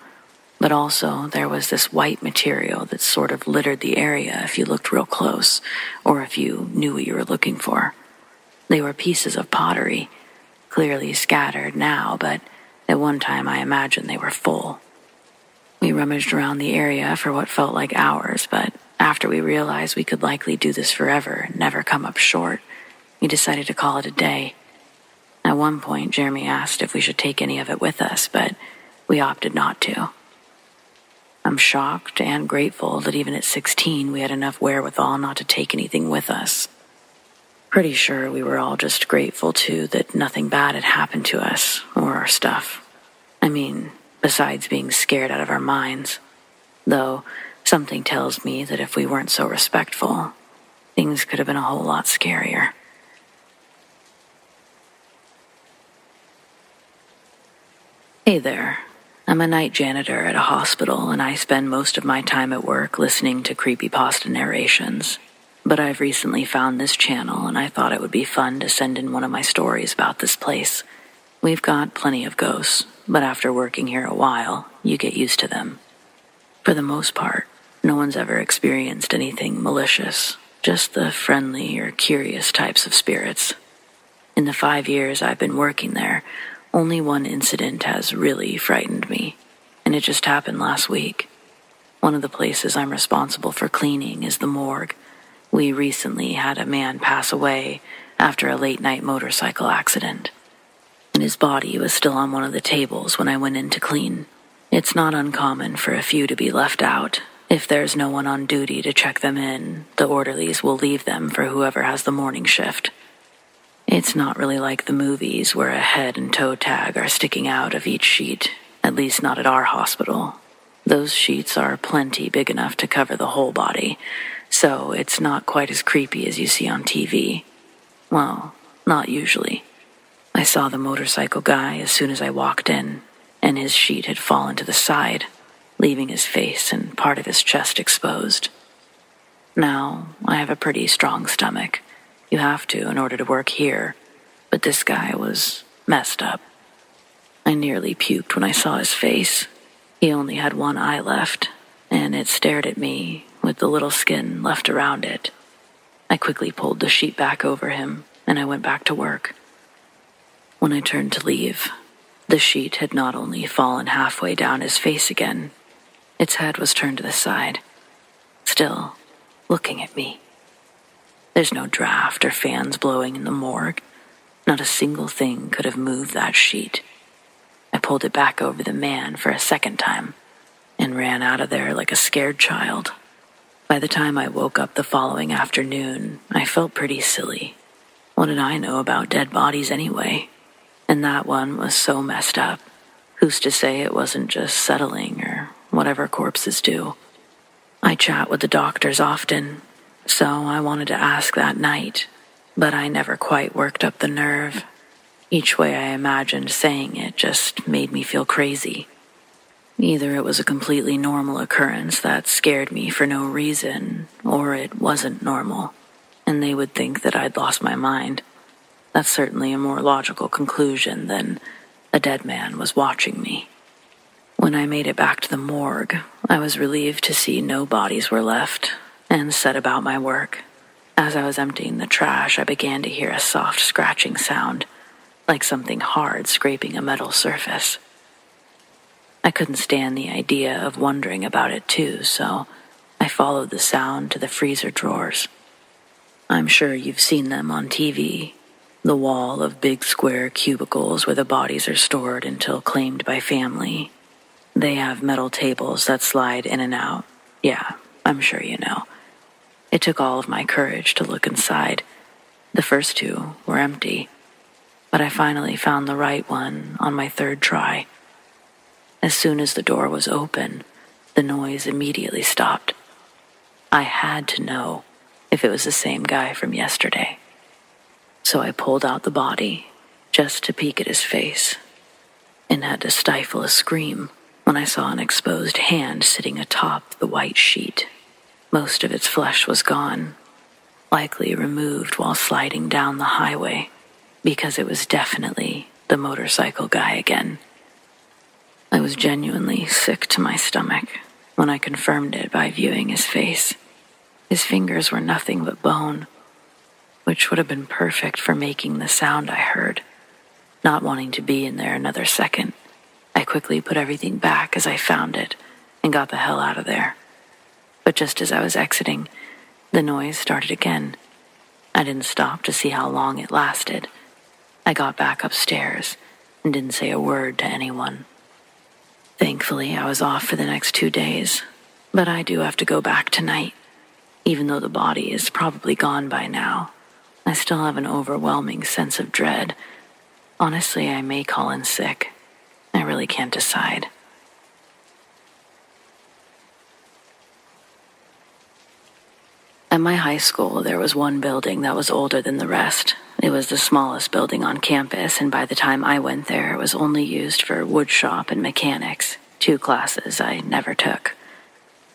But also, there was this white material that sort of littered the area if you looked real close, or if you knew what you were looking for. They were pieces of pottery, clearly scattered now, but at one time I imagined they were full. We rummaged around the area for what felt like hours, but after we realized we could likely do this forever and never come up short, we decided to call it a day. At one point, Jeremy asked if we should take any of it with us, but we opted not to. I'm shocked and grateful that even at 16 we had enough wherewithal not to take anything with us. Pretty sure we were all just grateful, too, that nothing bad had happened to us or our stuff. I mean, besides being scared out of our minds. Though, something tells me that if we weren't so respectful, things could have been a whole lot scarier. Hey there. I'm a night janitor at a hospital, and I spend most of my time at work listening to creepypasta narrations. But I've recently found this channel, and I thought it would be fun to send in one of my stories about this place. We've got plenty of ghosts, but after working here a while, you get used to them. For the most part, no one's ever experienced anything malicious, just the friendly or curious types of spirits. In the five years I've been working there, only one incident has really frightened me, and it just happened last week. One of the places I'm responsible for cleaning is the morgue. We recently had a man pass away after a late night motorcycle accident, and his body was still on one of the tables when I went in to clean. It's not uncommon for a few to be left out. If there's no one on duty to check them in, the orderlies will leave them for whoever has the morning shift. It's not really like the movies where a head and toe tag are sticking out of each sheet, at least not at our hospital. Those sheets are plenty big enough to cover the whole body, so it's not quite as creepy as you see on TV. Well, not usually. I saw the motorcycle guy as soon as I walked in, and his sheet had fallen to the side, leaving his face and part of his chest exposed. Now, I have a pretty strong stomach you have to in order to work here. But this guy was messed up. I nearly puked when I saw his face. He only had one eye left, and it stared at me with the little skin left around it. I quickly pulled the sheet back over him, and I went back to work. When I turned to leave, the sheet had not only fallen halfway down his face again, its head was turned to the side, still looking at me. There's no draft or fans blowing in the morgue. Not a single thing could have moved that sheet. I pulled it back over the man for a second time and ran out of there like a scared child. By the time I woke up the following afternoon, I felt pretty silly. What did I know about dead bodies anyway? And that one was so messed up. Who's to say it wasn't just settling or whatever corpses do? I chat with the doctors often, so I wanted to ask that night, but I never quite worked up the nerve. Each way I imagined saying it just made me feel crazy. Either it was a completely normal occurrence that scared me for no reason, or it wasn't normal, and they would think that I'd lost my mind. That's certainly a more logical conclusion than a dead man was watching me. When I made it back to the morgue, I was relieved to see no bodies were left, and set about my work. As I was emptying the trash, I began to hear a soft scratching sound, like something hard scraping a metal surface. I couldn't stand the idea of wondering about it too, so I followed the sound to the freezer drawers. I'm sure you've seen them on TV. The wall of big square cubicles where the bodies are stored until claimed by family. They have metal tables that slide in and out. Yeah, I'm sure you know. It took all of my courage to look inside. The first two were empty, but I finally found the right one on my third try. As soon as the door was open, the noise immediately stopped. I had to know if it was the same guy from yesterday. So I pulled out the body just to peek at his face and had to stifle a scream when I saw an exposed hand sitting atop the white sheet. Most of its flesh was gone, likely removed while sliding down the highway, because it was definitely the motorcycle guy again. I was genuinely sick to my stomach when I confirmed it by viewing his face. His fingers were nothing but bone, which would have been perfect for making the sound I heard. Not wanting to be in there another second, I quickly put everything back as I found it and got the hell out of there. But just as I was exiting, the noise started again. I didn't stop to see how long it lasted. I got back upstairs and didn't say a word to anyone. Thankfully, I was off for the next two days, but I do have to go back tonight. Even though the body is probably gone by now, I still have an overwhelming sense of dread. Honestly, I may call in sick. I really can't decide. At my high school, there was one building that was older than the rest. It was the smallest building on campus, and by the time I went there, it was only used for woodshop and mechanics, two classes I never took.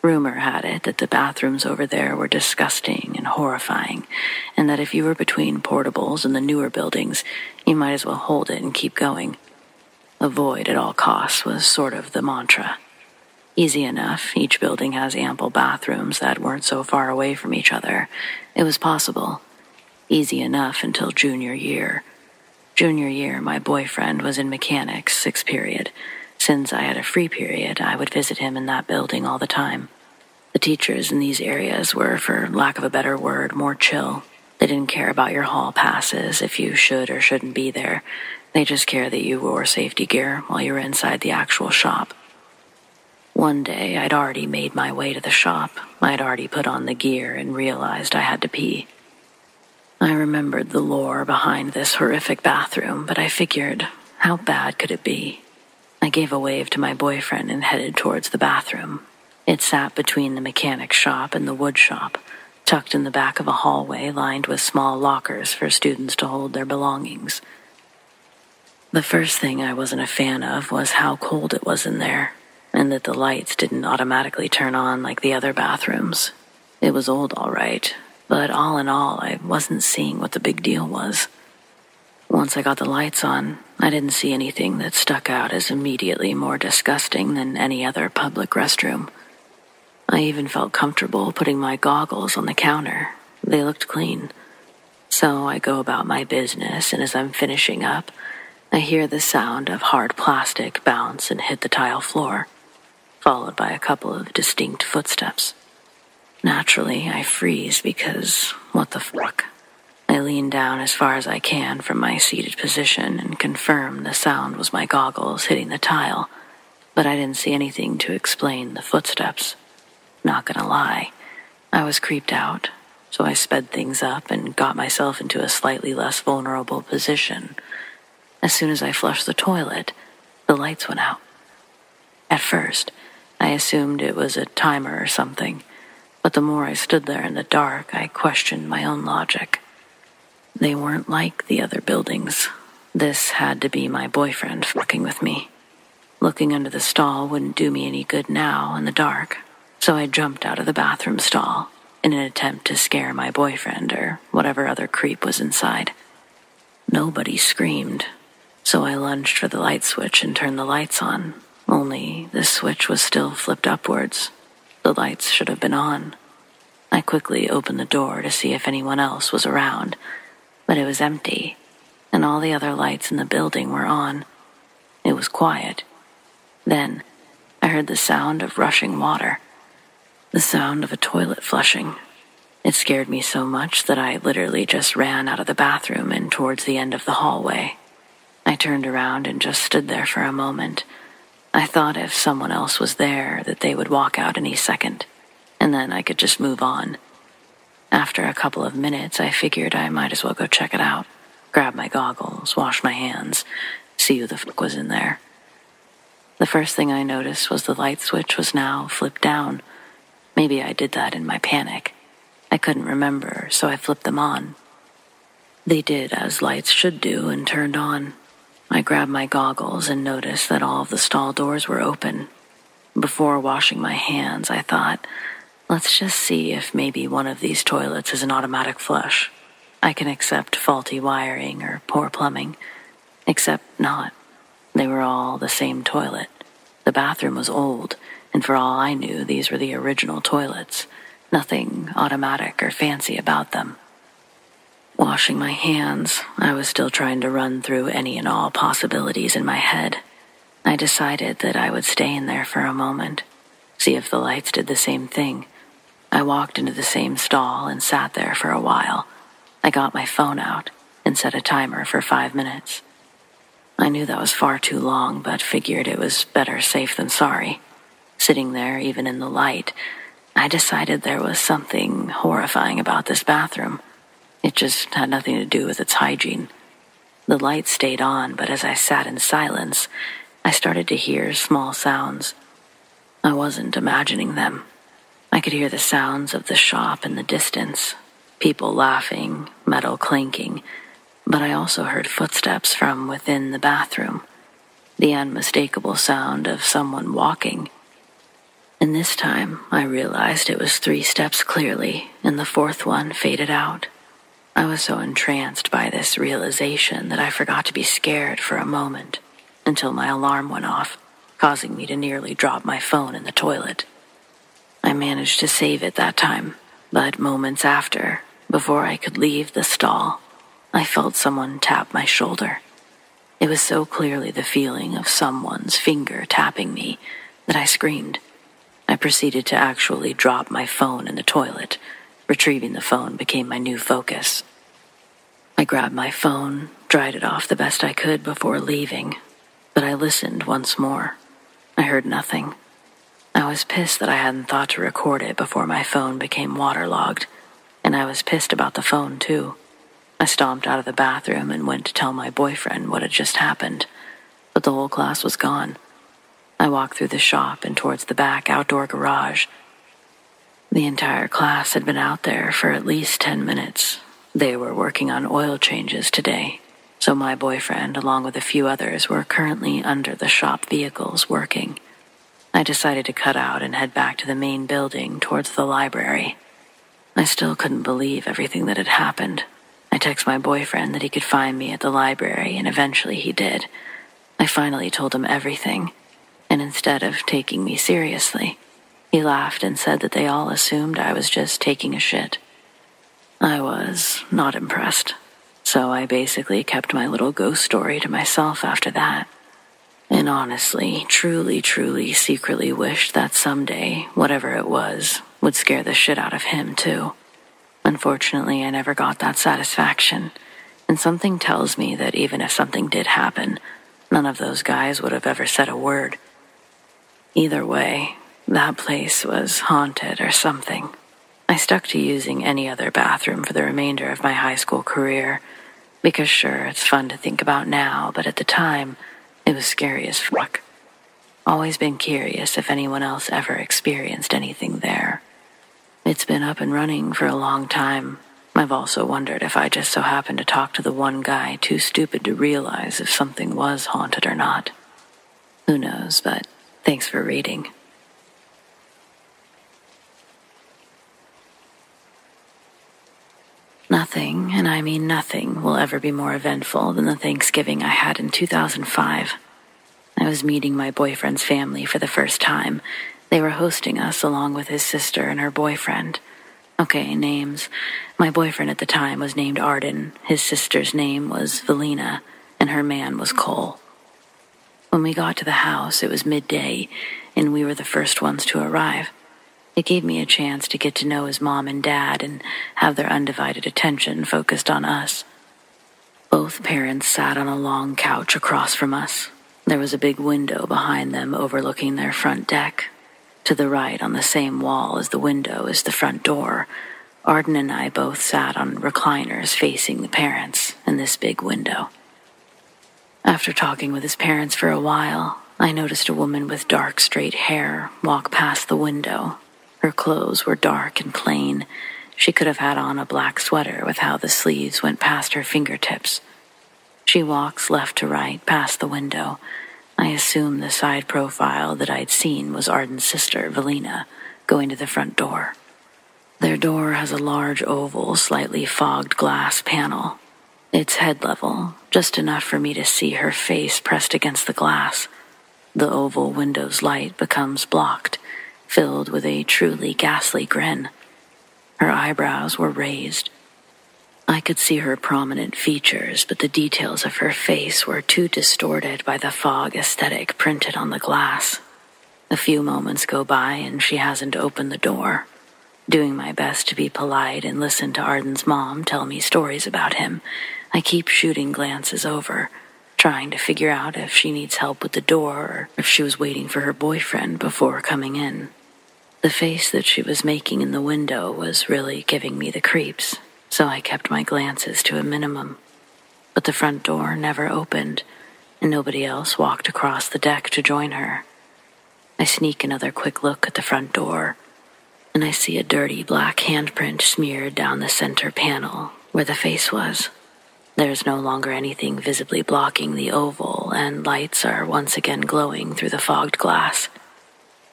Rumor had it that the bathrooms over there were disgusting and horrifying, and that if you were between portables and the newer buildings, you might as well hold it and keep going. Avoid at all costs was sort of the mantra. Easy enough, each building has ample bathrooms that weren't so far away from each other. It was possible. Easy enough until junior year. Junior year, my boyfriend was in mechanics, sixth period. Since I had a free period, I would visit him in that building all the time. The teachers in these areas were, for lack of a better word, more chill. They didn't care about your hall passes, if you should or shouldn't be there. They just care that you wore safety gear while you were inside the actual shop. One day, I'd already made my way to the shop. I'd already put on the gear and realized I had to pee. I remembered the lore behind this horrific bathroom, but I figured, how bad could it be? I gave a wave to my boyfriend and headed towards the bathroom. It sat between the mechanic shop and the wood shop, tucked in the back of a hallway lined with small lockers for students to hold their belongings. The first thing I wasn't a fan of was how cold it was in there and that the lights didn't automatically turn on like the other bathrooms. It was old, all right, but all in all, I wasn't seeing what the big deal was. Once I got the lights on, I didn't see anything that stuck out as immediately more disgusting than any other public restroom. I even felt comfortable putting my goggles on the counter. They looked clean. So I go about my business, and as I'm finishing up, I hear the sound of hard plastic bounce and hit the tile floor followed by a couple of distinct footsteps. Naturally, I freeze because what the fuck? I lean down as far as I can from my seated position and confirm the sound was my goggles hitting the tile, but I didn't see anything to explain the footsteps. Not gonna lie, I was creeped out, so I sped things up and got myself into a slightly less vulnerable position. As soon as I flushed the toilet, the lights went out. At first, I assumed it was a timer or something, but the more I stood there in the dark, I questioned my own logic. They weren't like the other buildings. This had to be my boyfriend fucking with me. Looking under the stall wouldn't do me any good now in the dark, so I jumped out of the bathroom stall in an attempt to scare my boyfriend or whatever other creep was inside. Nobody screamed, so I lunged for the light switch and turned the lights on, only the switch was still flipped upwards. The lights should have been on. I quickly opened the door to see if anyone else was around, but it was empty, and all the other lights in the building were on. It was quiet. Then I heard the sound of rushing water, the sound of a toilet flushing. It scared me so much that I literally just ran out of the bathroom and towards the end of the hallway. I turned around and just stood there for a moment I thought if someone else was there that they would walk out any second, and then I could just move on. After a couple of minutes, I figured I might as well go check it out, grab my goggles, wash my hands, see who the fuck was in there. The first thing I noticed was the light switch was now flipped down. Maybe I did that in my panic. I couldn't remember, so I flipped them on. They did as lights should do and turned on. I grabbed my goggles and noticed that all of the stall doors were open. Before washing my hands, I thought, Let's just see if maybe one of these toilets is an automatic flush. I can accept faulty wiring or poor plumbing. Except not. They were all the same toilet. The bathroom was old, and for all I knew, these were the original toilets. Nothing automatic or fancy about them. Washing my hands, I was still trying to run through any and all possibilities in my head. I decided that I would stay in there for a moment, see if the lights did the same thing. I walked into the same stall and sat there for a while. I got my phone out and set a timer for five minutes. I knew that was far too long, but figured it was better safe than sorry. Sitting there, even in the light, I decided there was something horrifying about this bathroom. It just had nothing to do with its hygiene. The light stayed on, but as I sat in silence, I started to hear small sounds. I wasn't imagining them. I could hear the sounds of the shop in the distance, people laughing, metal clinking, but I also heard footsteps from within the bathroom, the unmistakable sound of someone walking. And this time I realized it was three steps clearly, and the fourth one faded out. I was so entranced by this realization that I forgot to be scared for a moment until my alarm went off, causing me to nearly drop my phone in the toilet. I managed to save it that time, but moments after, before I could leave the stall, I felt someone tap my shoulder. It was so clearly the feeling of someone's finger tapping me that I screamed. I proceeded to actually drop my phone in the toilet. Retrieving the phone became my new focus. I grabbed my phone, dried it off the best I could before leaving, but I listened once more. I heard nothing. I was pissed that I hadn't thought to record it before my phone became waterlogged, and I was pissed about the phone, too. I stomped out of the bathroom and went to tell my boyfriend what had just happened, but the whole class was gone. I walked through the shop and towards the back outdoor garage. The entire class had been out there for at least 10 minutes. They were working on oil changes today, so my boyfriend, along with a few others, were currently under the shop vehicles working. I decided to cut out and head back to the main building towards the library. I still couldn't believe everything that had happened. I texted my boyfriend that he could find me at the library, and eventually he did. I finally told him everything, and instead of taking me seriously, he laughed and said that they all assumed I was just taking a shit. I was not impressed, so I basically kept my little ghost story to myself after that and honestly, truly, truly, secretly wished that someday, whatever it was, would scare the shit out of him, too. Unfortunately, I never got that satisfaction, and something tells me that even if something did happen, none of those guys would have ever said a word. Either way, that place was haunted or something. I stuck to using any other bathroom for the remainder of my high school career, because sure, it's fun to think about now, but at the time, it was scary as fuck. Always been curious if anyone else ever experienced anything there. It's been up and running for a long time. I've also wondered if I just so happened to talk to the one guy too stupid to realize if something was haunted or not. Who knows, but thanks for reading. Nothing, and I mean nothing, will ever be more eventful than the Thanksgiving I had in 2005. I was meeting my boyfriend's family for the first time. They were hosting us along with his sister and her boyfriend. Okay, names. My boyfriend at the time was named Arden, his sister's name was Valina, and her man was Cole. When we got to the house, it was midday, and we were the first ones to arrive. It gave me a chance to get to know his mom and dad and have their undivided attention focused on us. Both parents sat on a long couch across from us. There was a big window behind them overlooking their front deck. To the right, on the same wall as the window, is the front door. Arden and I both sat on recliners facing the parents in this big window. After talking with his parents for a while, I noticed a woman with dark, straight hair walk past the window her clothes were dark and plain. She could have had on a black sweater with how the sleeves went past her fingertips. She walks left to right past the window. I assume the side profile that I'd seen was Arden's sister, Valina, going to the front door. Their door has a large oval, slightly fogged glass panel. It's head level, just enough for me to see her face pressed against the glass. The oval window's light becomes blocked, filled with a truly ghastly grin. Her eyebrows were raised. I could see her prominent features, but the details of her face were too distorted by the fog aesthetic printed on the glass. A few moments go by and she hasn't opened the door. Doing my best to be polite and listen to Arden's mom tell me stories about him, I keep shooting glances over, trying to figure out if she needs help with the door or if she was waiting for her boyfriend before coming in. The face that she was making in the window was really giving me the creeps, so I kept my glances to a minimum. But the front door never opened, and nobody else walked across the deck to join her. I sneak another quick look at the front door, and I see a dirty black handprint smeared down the center panel where the face was. There's no longer anything visibly blocking the oval, and lights are once again glowing through the fogged glass.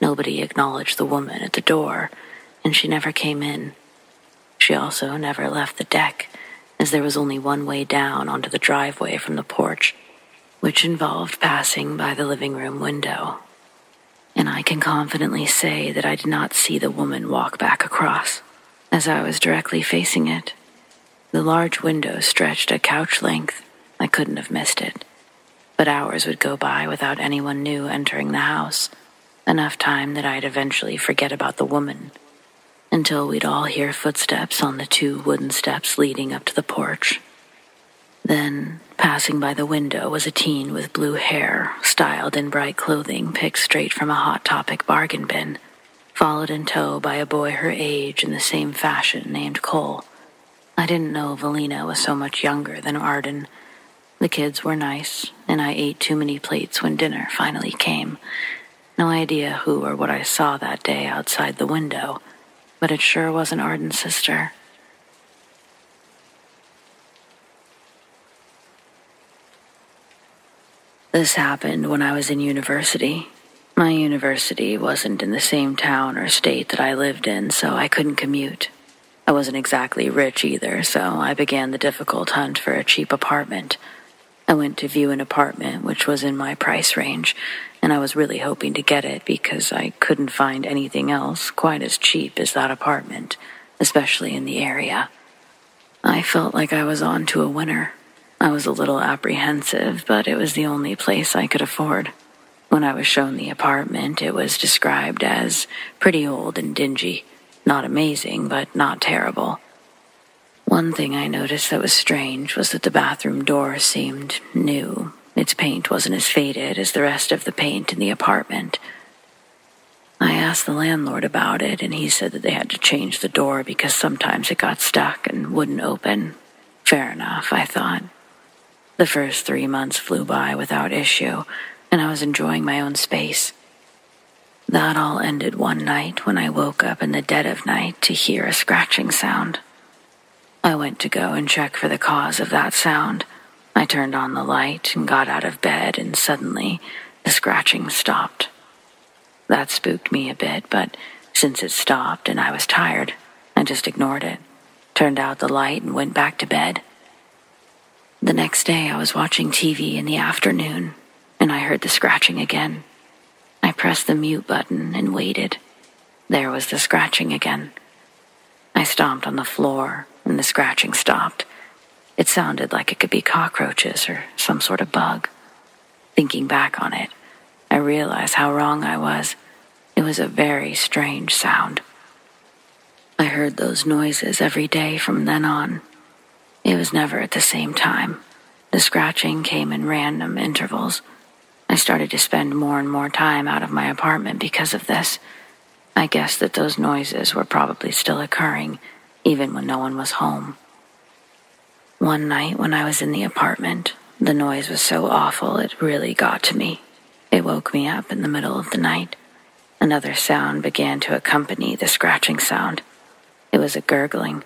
Nobody acknowledged the woman at the door, and she never came in. She also never left the deck, as there was only one way down onto the driveway from the porch, which involved passing by the living room window and I can confidently say that I did not see the woman walk back across, as I was directly facing it. The large window stretched a couch length. I couldn't have missed it. But hours would go by without anyone new entering the house, enough time that I'd eventually forget about the woman, until we'd all hear footsteps on the two wooden steps leading up to the porch. Then, passing by the window was a teen with blue hair, styled in bright clothing picked straight from a Hot Topic bargain bin, followed in tow by a boy her age in the same fashion named Cole. I didn't know Valina was so much younger than Arden. The kids were nice, and I ate too many plates when dinner finally came. No idea who or what I saw that day outside the window, but it sure wasn't Arden's sister. This happened when I was in university. My university wasn't in the same town or state that I lived in, so I couldn't commute. I wasn't exactly rich either, so I began the difficult hunt for a cheap apartment. I went to view an apartment which was in my price range, and I was really hoping to get it because I couldn't find anything else quite as cheap as that apartment, especially in the area. I felt like I was on to a winner. I was a little apprehensive, but it was the only place I could afford. When I was shown the apartment, it was described as pretty old and dingy. Not amazing, but not terrible. One thing I noticed that was strange was that the bathroom door seemed new. Its paint wasn't as faded as the rest of the paint in the apartment. I asked the landlord about it, and he said that they had to change the door because sometimes it got stuck and wouldn't open. Fair enough, I thought. The first three months flew by without issue, and I was enjoying my own space. That all ended one night when I woke up in the dead of night to hear a scratching sound. I went to go and check for the cause of that sound. I turned on the light and got out of bed, and suddenly the scratching stopped. That spooked me a bit, but since it stopped and I was tired, I just ignored it, turned out the light, and went back to bed. The next day, I was watching TV in the afternoon, and I heard the scratching again. I pressed the mute button and waited. There was the scratching again. I stomped on the floor, and the scratching stopped. It sounded like it could be cockroaches or some sort of bug. Thinking back on it, I realized how wrong I was. It was a very strange sound. I heard those noises every day from then on, it was never at the same time. The scratching came in random intervals. I started to spend more and more time out of my apartment because of this. I guessed that those noises were probably still occurring, even when no one was home. One night when I was in the apartment, the noise was so awful it really got to me. It woke me up in the middle of the night. Another sound began to accompany the scratching sound. It was a gurgling,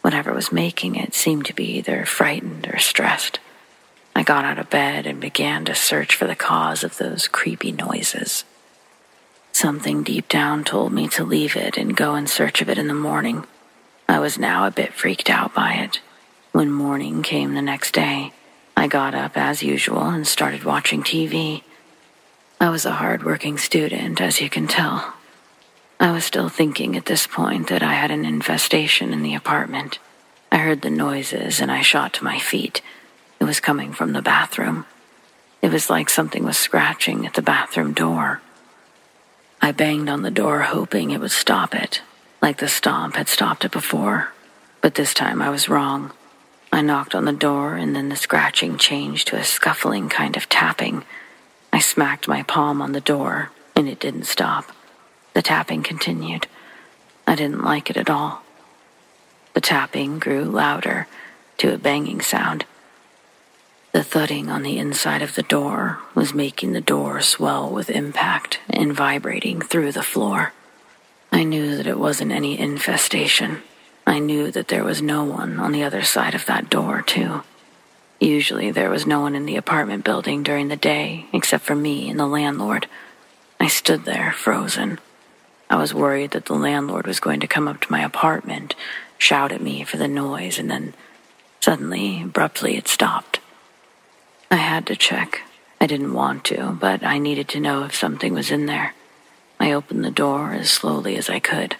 Whatever was making it seemed to be either frightened or stressed. I got out of bed and began to search for the cause of those creepy noises. Something deep down told me to leave it and go in search of it in the morning. I was now a bit freaked out by it. When morning came the next day, I got up as usual and started watching TV. I was a hard-working student, as you can tell. I was still thinking at this point that I had an infestation in the apartment. I heard the noises and I shot to my feet. It was coming from the bathroom. It was like something was scratching at the bathroom door. I banged on the door hoping it would stop it, like the stomp had stopped it before. But this time I was wrong. I knocked on the door and then the scratching changed to a scuffling kind of tapping. I smacked my palm on the door and it didn't stop. The tapping continued. I didn't like it at all. The tapping grew louder to a banging sound. The thudding on the inside of the door was making the door swell with impact and vibrating through the floor. I knew that it wasn't any infestation. I knew that there was no one on the other side of that door, too. Usually there was no one in the apartment building during the day except for me and the landlord. I stood there, frozen. I was worried that the landlord was going to come up to my apartment, shout at me for the noise, and then suddenly, abruptly, it stopped. I had to check. I didn't want to, but I needed to know if something was in there. I opened the door as slowly as I could.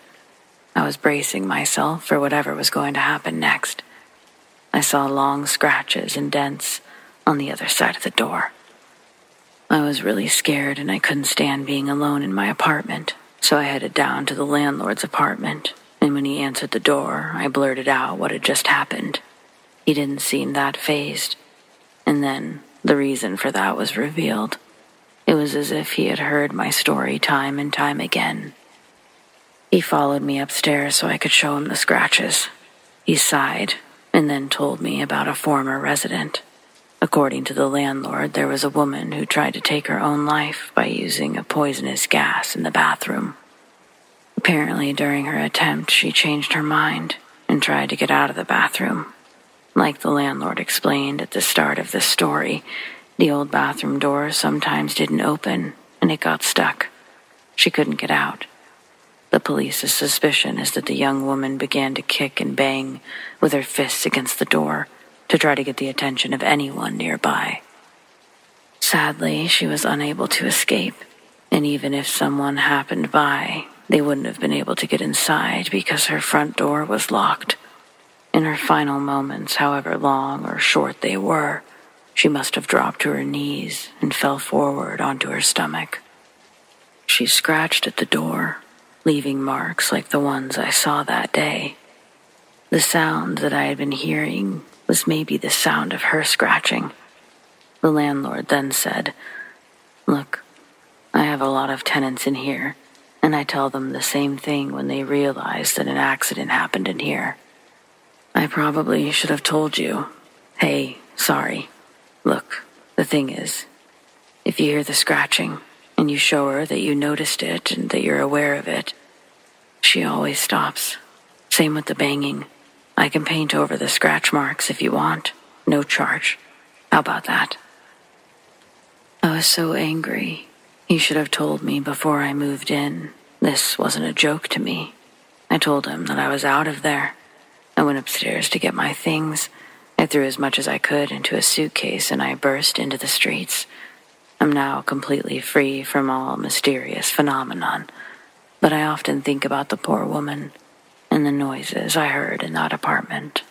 I was bracing myself for whatever was going to happen next. I saw long scratches and dents on the other side of the door. I was really scared and I couldn't stand being alone in my apartment, so I headed down to the landlord's apartment. And when he answered the door, I blurted out what had just happened. He didn't seem that fazed. And then the reason for that was revealed. It was as if he had heard my story time and time again. He followed me upstairs so I could show him the scratches. He sighed and then told me about a former resident. According to the landlord, there was a woman who tried to take her own life by using a poisonous gas in the bathroom. Apparently, during her attempt, she changed her mind and tried to get out of the bathroom. Like the landlord explained at the start of the story, the old bathroom door sometimes didn't open and it got stuck. She couldn't get out. The police's suspicion is that the young woman began to kick and bang with her fists against the door to try to get the attention of anyone nearby. Sadly, she was unable to escape, and even if someone happened by, they wouldn't have been able to get inside because her front door was locked. In her final moments, however long or short they were, she must have dropped to her knees and fell forward onto her stomach. She scratched at the door, leaving marks like the ones I saw that day. The sound that I had been hearing was maybe the sound of her scratching. The landlord then said, Look, I have a lot of tenants in here, and I tell them the same thing when they realize that an accident happened in here. I probably should have told you. Hey, sorry. Look, the thing is, if you hear the scratching and you show her that you noticed it and that you're aware of it, she always stops. Same with the banging. I can paint over the scratch marks if you want. No charge. How about that? I was so angry. He should have told me before I moved in. This wasn't a joke to me. I told him that I was out of there. I went upstairs to get my things. I threw as much as I could into a suitcase and I burst into the streets. I'm now completely free from all mysterious phenomenon, but I often think about the poor woman and the noises I heard in that apartment.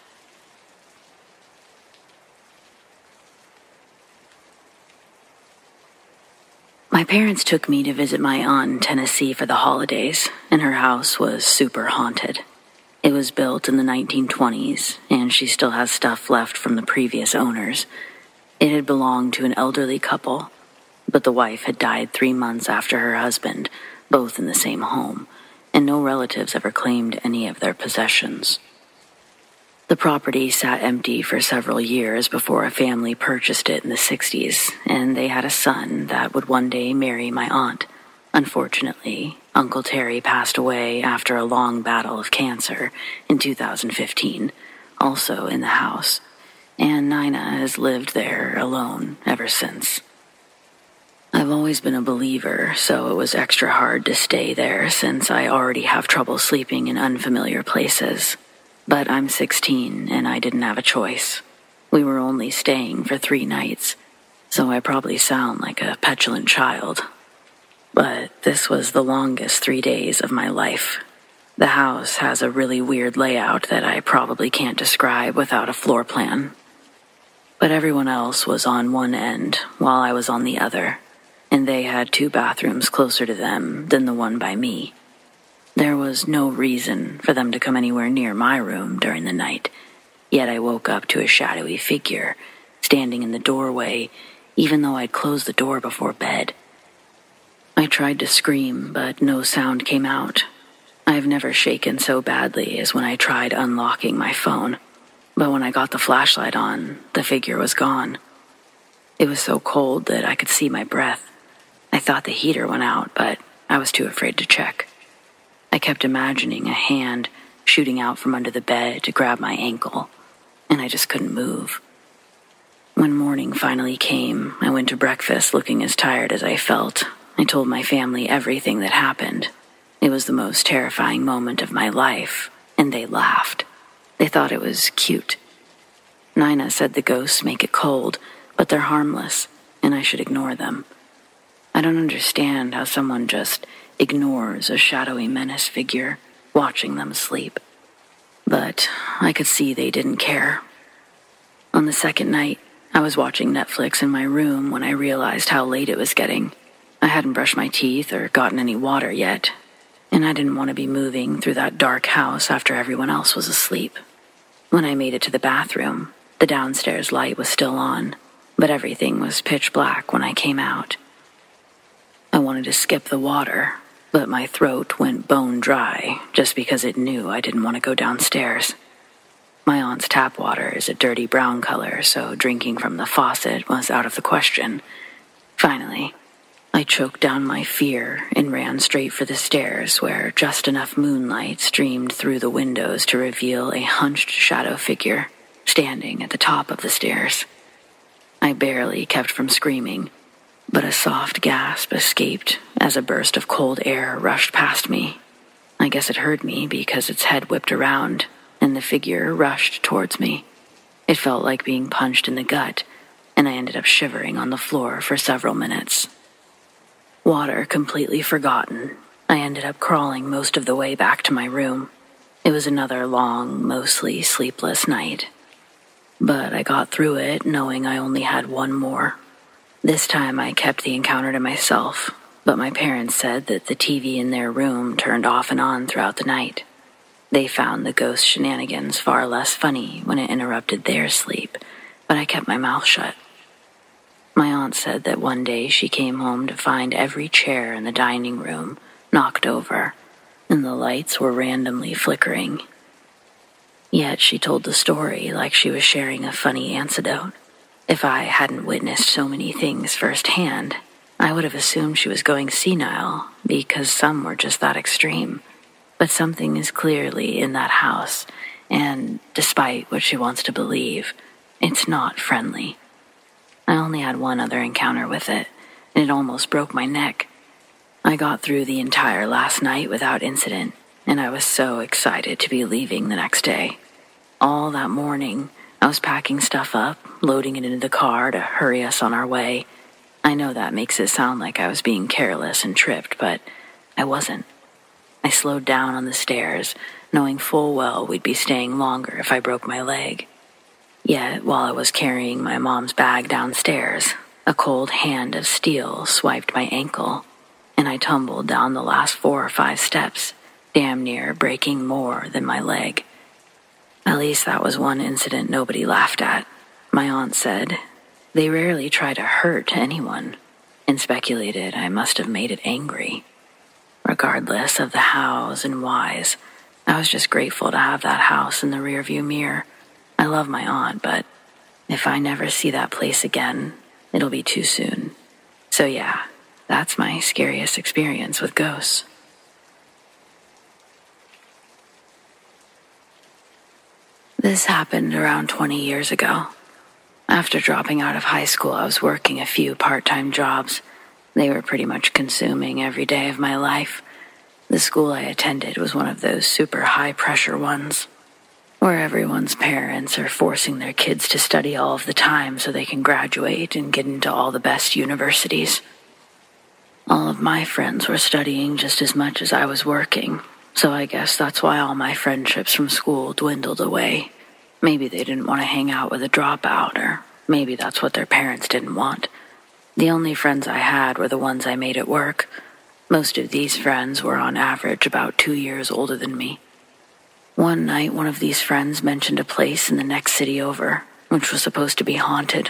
My parents took me to visit my aunt in Tennessee for the holidays, and her house was super haunted. It was built in the 1920s, and she still has stuff left from the previous owners. It had belonged to an elderly couple, but the wife had died three months after her husband, both in the same home, and no relatives ever claimed any of their possessions. The property sat empty for several years before a family purchased it in the 60s, and they had a son that would one day marry my aunt. Unfortunately, Uncle Terry passed away after a long battle of cancer in 2015, also in the house, and Nina has lived there alone ever since. I've always been a believer, so it was extra hard to stay there since I already have trouble sleeping in unfamiliar places. But I'm 16 and I didn't have a choice. We were only staying for three nights, so I probably sound like a petulant child. But this was the longest three days of my life. The house has a really weird layout that I probably can't describe without a floor plan. But everyone else was on one end while I was on the other, and they had two bathrooms closer to them than the one by me. There was no reason for them to come anywhere near my room during the night, yet I woke up to a shadowy figure standing in the doorway, even though I'd closed the door before bed. I tried to scream, but no sound came out, I've never shaken so badly as when I tried unlocking my phone. But when I got the flashlight on, the figure was gone. It was so cold that I could see my breath. I thought the heater went out, but I was too afraid to check. I kept imagining a hand shooting out from under the bed to grab my ankle, and I just couldn't move. When morning finally came, I went to breakfast looking as tired as I felt. I told my family everything that happened, it was the most terrifying moment of my life, and they laughed. They thought it was cute. Nina said the ghosts make it cold, but they're harmless, and I should ignore them. I don't understand how someone just ignores a shadowy menace figure watching them sleep. But I could see they didn't care. On the second night, I was watching Netflix in my room when I realized how late it was getting. I hadn't brushed my teeth or gotten any water yet, and I didn't want to be moving through that dark house after everyone else was asleep. When I made it to the bathroom, the downstairs light was still on, but everything was pitch black when I came out. I wanted to skip the water, but my throat went bone dry just because it knew I didn't want to go downstairs. My aunt's tap water is a dirty brown color, so drinking from the faucet was out of the question. Finally, I choked down my fear and ran straight for the stairs, where just enough moonlight streamed through the windows to reveal a hunched shadow figure standing at the top of the stairs. I barely kept from screaming, but a soft gasp escaped as a burst of cold air rushed past me. I guess it heard me because its head whipped around and the figure rushed towards me. It felt like being punched in the gut, and I ended up shivering on the floor for several minutes. Water completely forgotten, I ended up crawling most of the way back to my room. It was another long, mostly sleepless night. But I got through it knowing I only had one more. This time I kept the encounter to myself, but my parents said that the TV in their room turned off and on throughout the night. They found the ghost shenanigans far less funny when it interrupted their sleep, but I kept my mouth shut. My aunt said that one day she came home to find every chair in the dining room knocked over, and the lights were randomly flickering. Yet she told the story like she was sharing a funny anecdote. If I hadn't witnessed so many things firsthand, I would have assumed she was going senile because some were just that extreme. But something is clearly in that house, and despite what she wants to believe, it's not friendly. I only had one other encounter with it, and it almost broke my neck. I got through the entire last night without incident, and I was so excited to be leaving the next day. All that morning, I was packing stuff up, loading it into the car to hurry us on our way. I know that makes it sound like I was being careless and tripped, but I wasn't. I slowed down on the stairs, knowing full well we'd be staying longer if I broke my leg. Yet, while I was carrying my mom's bag downstairs, a cold hand of steel swiped my ankle, and I tumbled down the last four or five steps, damn near breaking more than my leg. At least that was one incident nobody laughed at. My aunt said, They rarely try to hurt anyone, and speculated I must have made it angry. Regardless of the hows and whys, I was just grateful to have that house in the rearview mirror I love my aunt, but if I never see that place again, it'll be too soon. So, yeah, that's my scariest experience with ghosts. This happened around 20 years ago. After dropping out of high school, I was working a few part time jobs. They were pretty much consuming every day of my life. The school I attended was one of those super high pressure ones, where everyone's parents are forcing their kids to study all of the time so they can graduate and get into all the best universities. All of my friends were studying just as much as I was working, so I guess that's why all my friendships from school dwindled away. Maybe they didn't want to hang out with a dropout, or maybe that's what their parents didn't want. The only friends I had were the ones I made at work. Most of these friends were on average about two years older than me. One night, one of these friends mentioned a place in the next city over, which was supposed to be haunted.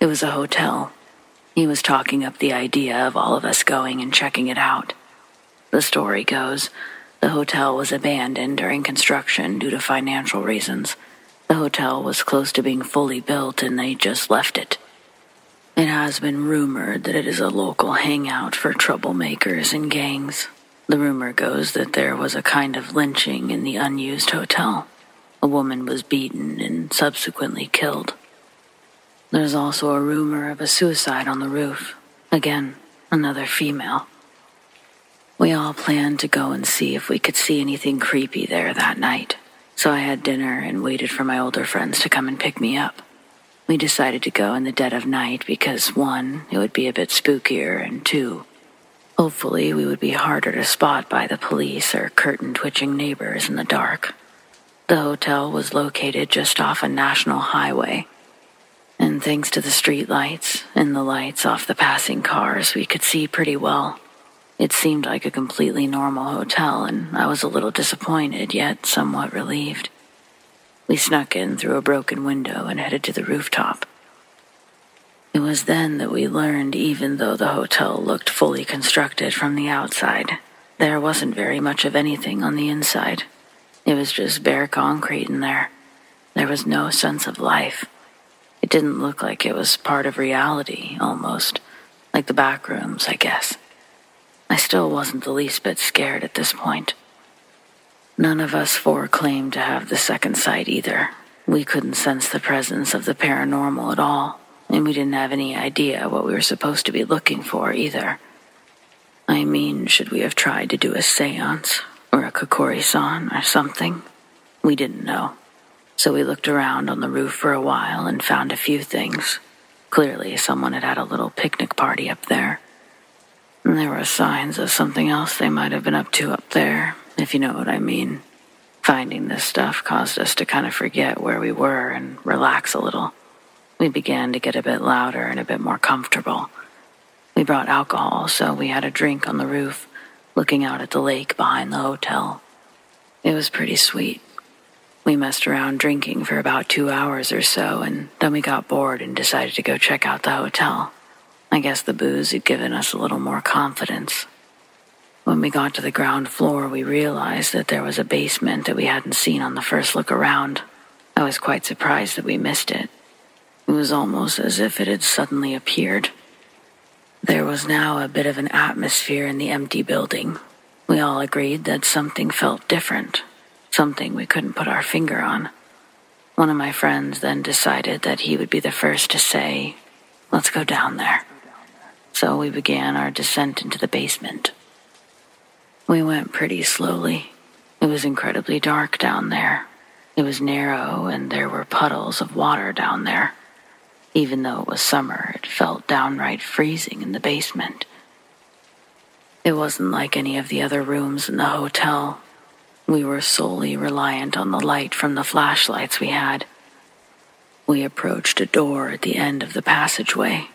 It was a hotel, he was talking up the idea of all of us going and checking it out. The story goes the hotel was abandoned during construction due to financial reasons. The hotel was close to being fully built and they just left it. It has been rumored that it is a local hangout for troublemakers and gangs. The rumor goes that there was a kind of lynching in the unused hotel. A woman was beaten and subsequently killed. There's also a rumor of a suicide on the roof. Again, another female. We all planned to go and see if we could see anything creepy there that night, so I had dinner and waited for my older friends to come and pick me up. We decided to go in the dead of night because, one, it would be a bit spookier, and two, hopefully we would be harder to spot by the police or curtain twitching neighbors in the dark. The hotel was located just off a national highway and thanks to the street lights and the lights off the passing cars, we could see pretty well. It seemed like a completely normal hotel, and I was a little disappointed, yet somewhat relieved. We snuck in through a broken window and headed to the rooftop. It was then that we learned, even though the hotel looked fully constructed from the outside, there wasn't very much of anything on the inside. It was just bare concrete in there. There was no sense of life. It didn't look like it was part of reality, almost. Like the back rooms, I guess. I still wasn't the least bit scared at this point. None of us four claimed to have the second sight either. We couldn't sense the presence of the paranormal at all, and we didn't have any idea what we were supposed to be looking for either. I mean, should we have tried to do a seance or a Kokkuri-san or something? We didn't know so we looked around on the roof for a while and found a few things. Clearly, someone had had a little picnic party up there. And there were signs of something else they might have been up to up there, if you know what I mean. Finding this stuff caused us to kind of forget where we were and relax a little. We began to get a bit louder and a bit more comfortable. We brought alcohol, so we had a drink on the roof, looking out at the lake behind the hotel. It was pretty sweet. We messed around drinking for about two hours or so, and then we got bored and decided to go check out the hotel. I guess the booze had given us a little more confidence. When we got to the ground floor, we realized that there was a basement that we hadn't seen on the first look around. I was quite surprised that we missed it. It was almost as if it had suddenly appeared. There was now a bit of an atmosphere in the empty building. We all agreed that something felt different, something we couldn't put our finger on. One of my friends then decided that he would be the first to say, Let's go down there. So we began our descent into the basement. We went pretty slowly. It was incredibly dark down there. It was narrow, and there were puddles of water down there. Even though it was summer, it felt downright freezing in the basement. It wasn't like any of the other rooms in the hotel. We were solely reliant on the light from the flashlights we had. We approached a door at the end of the passageway,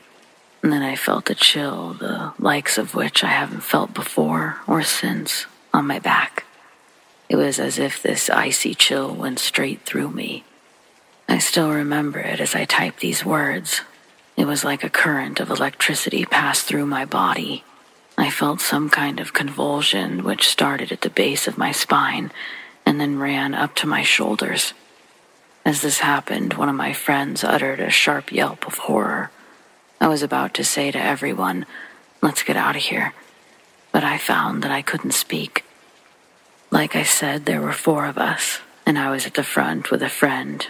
and then I felt a chill, the likes of which I haven't felt before or since, on my back. It was as if this icy chill went straight through me. I still remember it as I typed these words. It was like a current of electricity passed through my body I felt some kind of convulsion which started at the base of my spine and then ran up to my shoulders. As this happened, one of my friends uttered a sharp yelp of horror. I was about to say to everyone, Let's get out of here, but I found that I couldn't speak. Like I said, there were four of us, and I was at the front with a friend,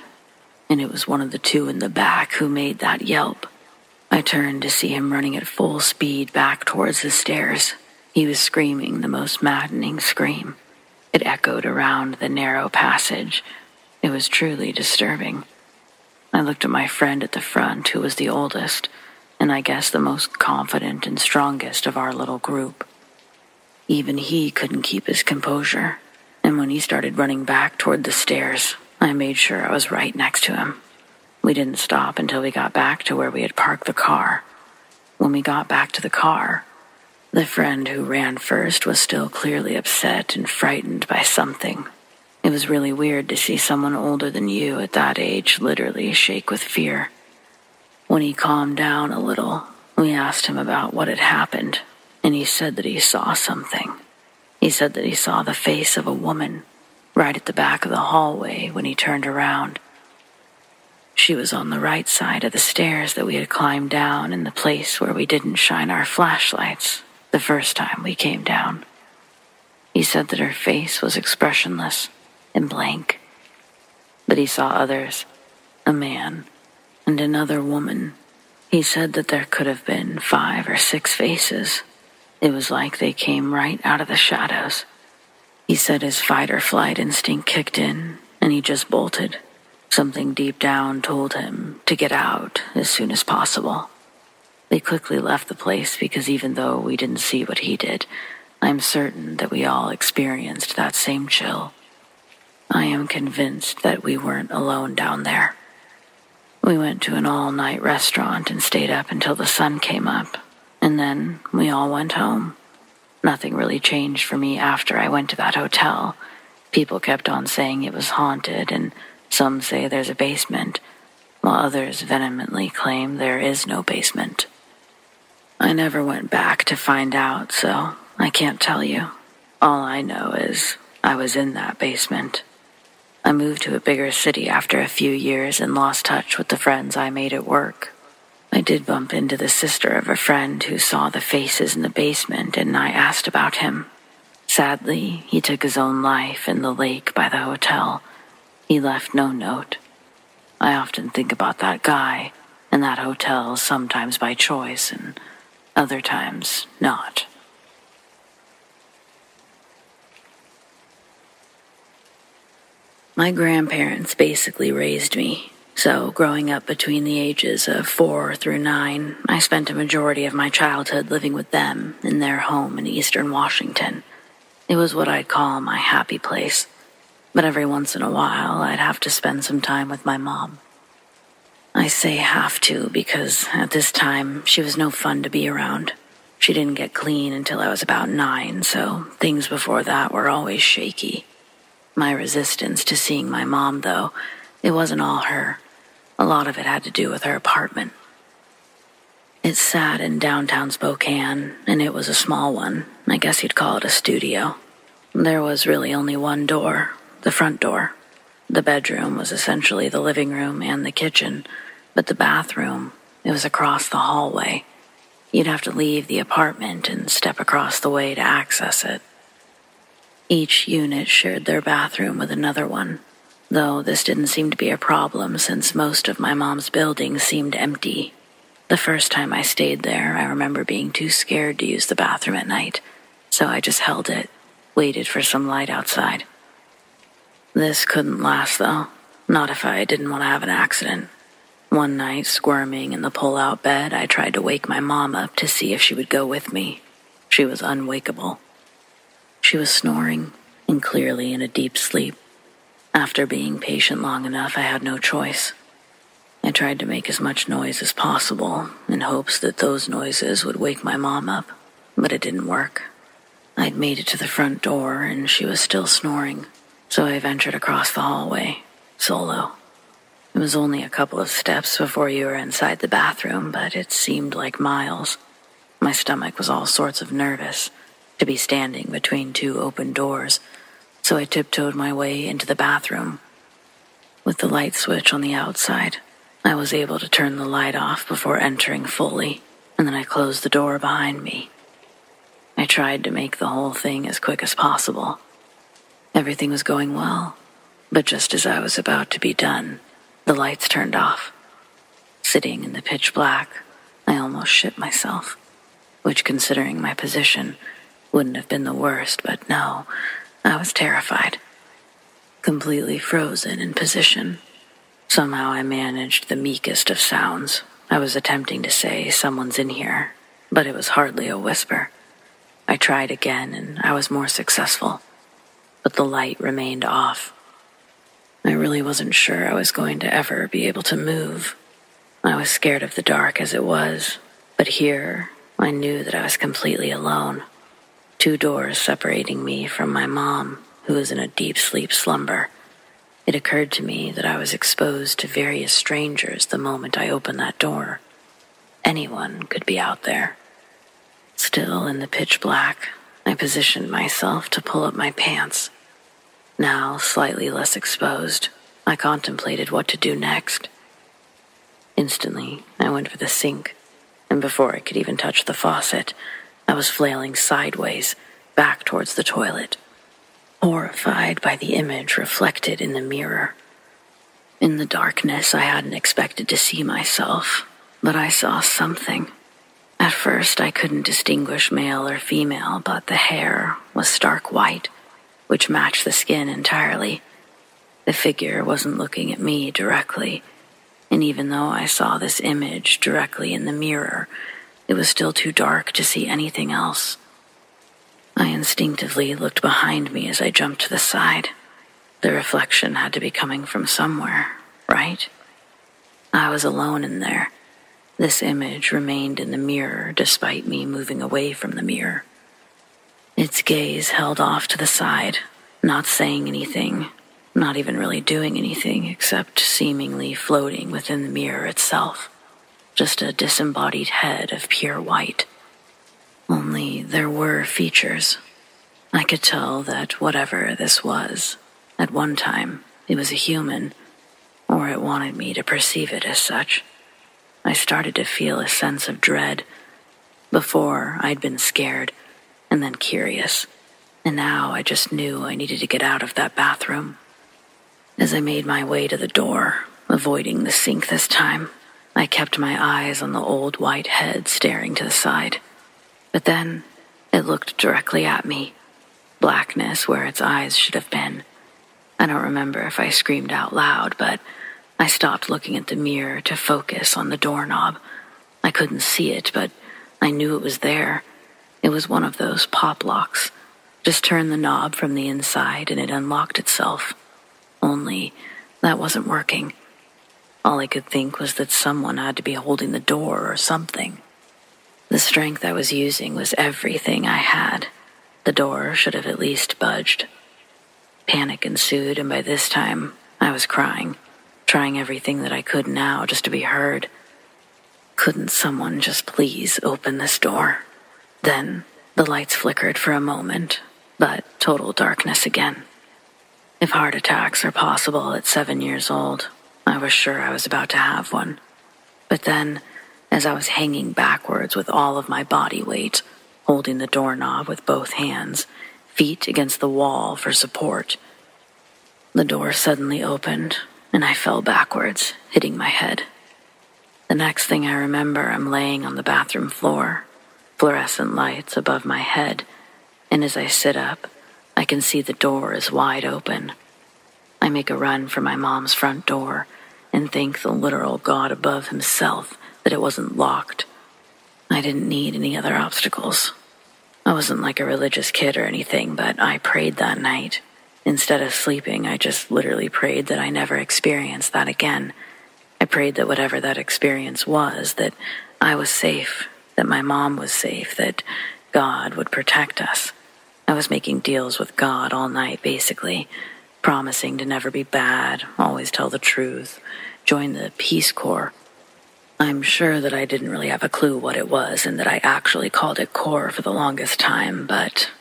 and it was one of the two in the back who made that yelp. I turned to see him running at full speed back towards the stairs. He was screaming the most maddening scream. It echoed around the narrow passage. It was truly disturbing. I looked at my friend at the front, who was the oldest, and I guess the most confident and strongest of our little group. Even he couldn't keep his composure, and when he started running back toward the stairs, I made sure I was right next to him. We didn't stop until we got back to where we had parked the car. When we got back to the car, the friend who ran first was still clearly upset and frightened by something. It was really weird to see someone older than you at that age literally shake with fear. When he calmed down a little, we asked him about what had happened, and he said that he saw something. He said that he saw the face of a woman right at the back of the hallway when he turned around. She was on the right side of the stairs that we had climbed down in the place where we didn't shine our flashlights the first time we came down. He said that her face was expressionless and blank, but he saw others a man and another woman. He said that there could have been five or six faces. It was like they came right out of the shadows. He said his fight or flight instinct kicked in and he just bolted. Something deep down told him to get out as soon as possible. They quickly left the place because even though we didn't see what he did, I'm certain that we all experienced that same chill. I am convinced that we weren't alone down there. We went to an all night restaurant and stayed up until the sun came up, and then we all went home. Nothing really changed for me after I went to that hotel. People kept on saying it was haunted and some say there's a basement, while others vehemently claim there is no basement. I never went back to find out, so I can't tell you. All I know is I was in that basement. I moved to a bigger city after a few years and lost touch with the friends I made at work. I did bump into the sister of a friend who saw the faces in the basement, and I asked about him. Sadly, he took his own life in the lake by the hotel he left no note. I often think about that guy and that hotel, sometimes by choice and other times not. My grandparents basically raised me, so growing up between the ages of four through nine, I spent a majority of my childhood living with them in their home in eastern Washington. It was what I'd call my happy place but every once in a while I'd have to spend some time with my mom. I say have to because at this time she was no fun to be around. She didn't get clean until I was about nine, so things before that were always shaky. My resistance to seeing my mom, though, it wasn't all her. A lot of it had to do with her apartment. It sat in downtown Spokane, and it was a small one. I guess you'd call it a studio. There was really only one door, the front door. The bedroom was essentially the living room and the kitchen, but the bathroom, it was across the hallway. You'd have to leave the apartment and step across the way to access it. Each unit shared their bathroom with another one, though this didn't seem to be a problem since most of my mom's buildings seemed empty. The first time I stayed there, I remember being too scared to use the bathroom at night, so I just held it, waited for some light outside. This couldn't last, though. Not if I didn't want to have an accident. One night, squirming in the pull out bed, I tried to wake my mom up to see if she would go with me. She was unwakeable. She was snoring and clearly in a deep sleep. After being patient long enough, I had no choice. I tried to make as much noise as possible in hopes that those noises would wake my mom up, but it didn't work. I'd made it to the front door and she was still snoring so I ventured across the hallway, solo. It was only a couple of steps before you were inside the bathroom, but it seemed like miles. My stomach was all sorts of nervous to be standing between two open doors, so I tiptoed my way into the bathroom. With the light switch on the outside, I was able to turn the light off before entering fully, and then I closed the door behind me. I tried to make the whole thing as quick as possible Everything was going well, but just as I was about to be done, the lights turned off. Sitting in the pitch black, I almost shit myself, which, considering my position, wouldn't have been the worst, but no, I was terrified. Completely frozen in position. Somehow I managed the meekest of sounds. I was attempting to say, Someone's in here, but it was hardly a whisper. I tried again, and I was more successful, but the light remained off. I really wasn't sure I was going to ever be able to move. I was scared of the dark as it was, but here I knew that I was completely alone. Two doors separating me from my mom, who was in a deep sleep slumber. It occurred to me that I was exposed to various strangers the moment I opened that door. Anyone could be out there. Still in the pitch black, I positioned myself to pull up my pants. Now slightly less exposed, I contemplated what to do next. Instantly, I went for the sink, and before I could even touch the faucet, I was flailing sideways back towards the toilet, horrified by the image reflected in the mirror. In the darkness, I hadn't expected to see myself, but I saw something. At first, I couldn't distinguish male or female, but the hair was stark white which matched the skin entirely. The figure wasn't looking at me directly, and even though I saw this image directly in the mirror, it was still too dark to see anything else. I instinctively looked behind me as I jumped to the side. The reflection had to be coming from somewhere, right? I was alone in there. This image remained in the mirror despite me moving away from the mirror. Its gaze held off to the side, not saying anything, not even really doing anything except seemingly floating within the mirror itself. Just a disembodied head of pure white. Only there were features. I could tell that whatever this was, at one time, it was a human, or it wanted me to perceive it as such. I started to feel a sense of dread. Before, I'd been scared and then curious. And now I just knew I needed to get out of that bathroom. As I made my way to the door, avoiding the sink this time, I kept my eyes on the old white head staring to the side. But then it looked directly at me, blackness where its eyes should have been. I don't remember if I screamed out loud, but I stopped looking at the mirror to focus on the doorknob. I couldn't see it, but I knew it was there it was one of those pop locks. Just turn the knob from the inside and it unlocked itself. Only that wasn't working. All I could think was that someone had to be holding the door or something. The strength I was using was everything I had. The door should have at least budged. Panic ensued, and by this time, I was crying, trying everything that I could now just to be heard. Couldn't someone just please open this door? Then the lights flickered for a moment, but total darkness again. If heart attacks are possible at seven years old, I was sure I was about to have one. But then, as I was hanging backwards with all of my body weight, holding the doorknob with both hands, feet against the wall for support, the door suddenly opened and I fell backwards, hitting my head. The next thing I remember, I'm laying on the bathroom floor, fluorescent lights above my head, and as I sit up, I can see the door is wide open. I make a run for my mom's front door and thank the literal God above himself that it wasn't locked. I didn't need any other obstacles. I wasn't like a religious kid or anything, but I prayed that night. Instead of sleeping, I just literally prayed that I never experienced that again. I prayed that whatever that experience was, that I was safe that my mom was safe, that God would protect us. I was making deals with God all night, basically, promising to never be bad, always tell the truth, join the Peace Corps. I'm sure that I didn't really have a clue what it was and that I actually called it Corps for the longest time, but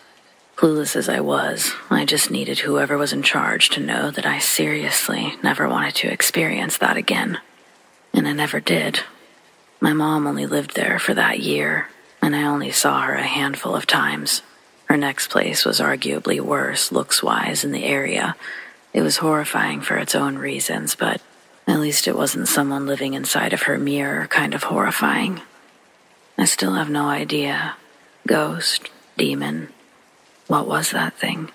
clueless as I was, I just needed whoever was in charge to know that I seriously never wanted to experience that again. And I never did. My mom only lived there for that year, and I only saw her a handful of times. Her next place was arguably worse looks wise in the area. It was horrifying for its own reasons, but at least it wasn't someone living inside of her mirror kind of horrifying. I still have no idea. Ghost, demon, what was that thing?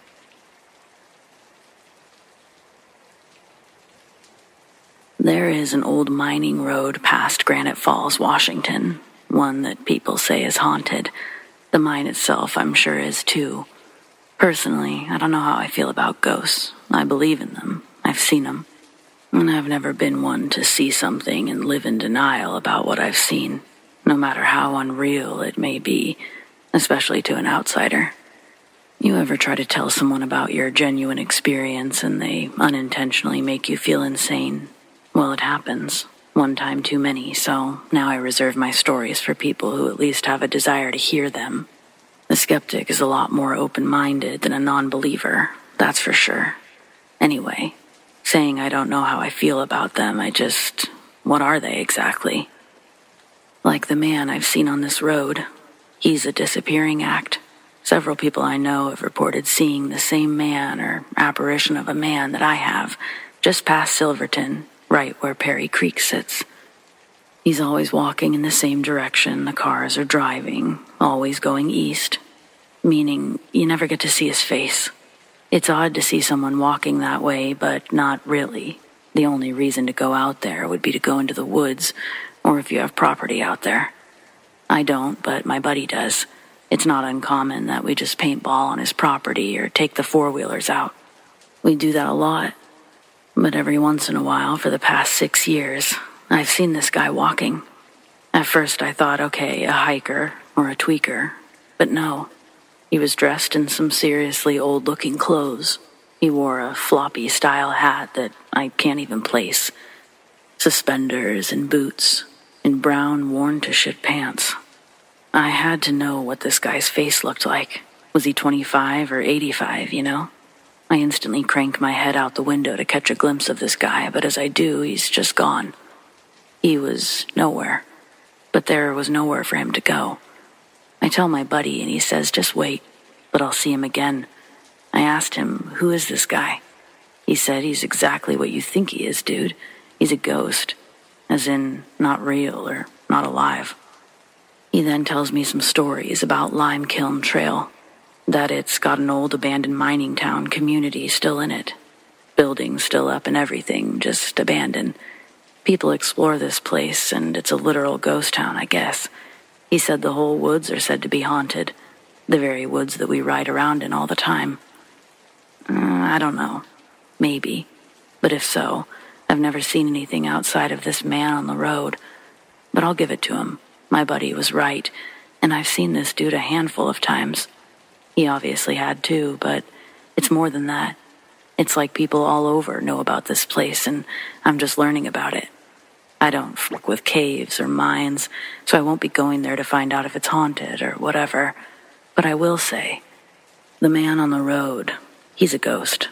There is an old mining road past Granite Falls, Washington, one that people say is haunted. The mine itself, I'm sure, is too. Personally, I don't know how I feel about ghosts. I believe in them. I've seen them. And I've never been one to see something and live in denial about what I've seen, no matter how unreal it may be, especially to an outsider. You ever try to tell someone about your genuine experience and they unintentionally make you feel insane? Well, it happens. One time too many, so now I reserve my stories for people who at least have a desire to hear them. The skeptic is a lot more open minded than a non believer, that's for sure. Anyway, saying I don't know how I feel about them, I just. What are they exactly? Like the man I've seen on this road. He's a disappearing act. Several people I know have reported seeing the same man or apparition of a man that I have, just past Silverton, right where Perry Creek sits. He's always walking in the same direction the cars are driving, always going east, meaning you never get to see his face. It's odd to see someone walking that way, but not really. The only reason to go out there would be to go into the woods, or if you have property out there. I don't, but my buddy does. It's not uncommon that we just paintball on his property or take the four wheelers out. We do that a lot. But every once in a while, for the past six years, I've seen this guy walking. At first, I thought, okay, a hiker or a tweaker. But no, he was dressed in some seriously old looking clothes. He wore a floppy style hat that I can't even place, suspenders and boots, and brown, worn to shit pants. I had to know what this guy's face looked like. Was he 25 or 85, you know? I instantly crank my head out the window to catch a glimpse of this guy, but as I do, he's just gone. He was nowhere. But there was nowhere for him to go. I tell my buddy, and he says, just wait, but I'll see him again. I asked him, who is this guy? He said, he's exactly what you think he is, dude. He's a ghost. As in, not real or not alive. He then tells me some stories about Lime Kiln Trail, that it's got an old abandoned mining town community still in it. Buildings still up and everything, just abandoned. People explore this place, and it's a literal ghost town, I guess. He said the whole woods are said to be haunted, the very woods that we ride around in all the time. Uh, I don't know. Maybe. But if so, I've never seen anything outside of this man on the road. But I'll give it to him. My buddy was right, and I've seen this dude a handful of times. He obviously had too, but it's more than that. It's like people all over know about this place, and I'm just learning about it. I don't fuck with caves or mines, so I won't be going there to find out if it's haunted or whatever. But I will say, the man on the road, he's a ghost.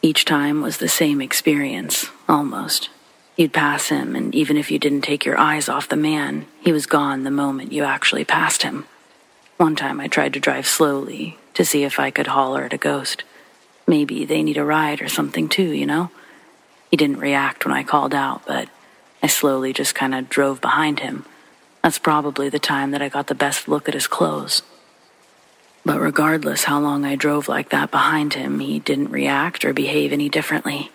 Each time was the same experience, almost. You'd pass him, and even if you didn't take your eyes off the man, he was gone the moment you actually passed him. One time I tried to drive slowly to see if I could holler at a ghost. Maybe they need a ride or something too, you know? He didn't react when I called out, but I slowly just kind of drove behind him. That's probably the time that I got the best look at his clothes. But regardless how long I drove like that behind him, he didn't react or behave any differently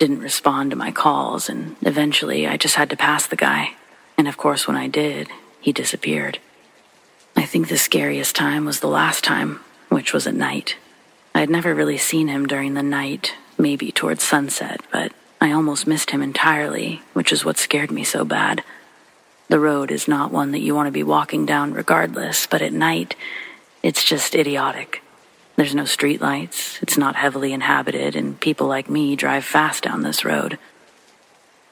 didn't respond to my calls, and eventually I just had to pass the guy. And of course, when I did, he disappeared. I think the scariest time was the last time, which was at night. I had never really seen him during the night, maybe towards sunset, but I almost missed him entirely, which is what scared me so bad. The road is not one that you want to be walking down regardless, but at night, it's just idiotic. There's no streetlights, it's not heavily inhabited, and people like me drive fast down this road.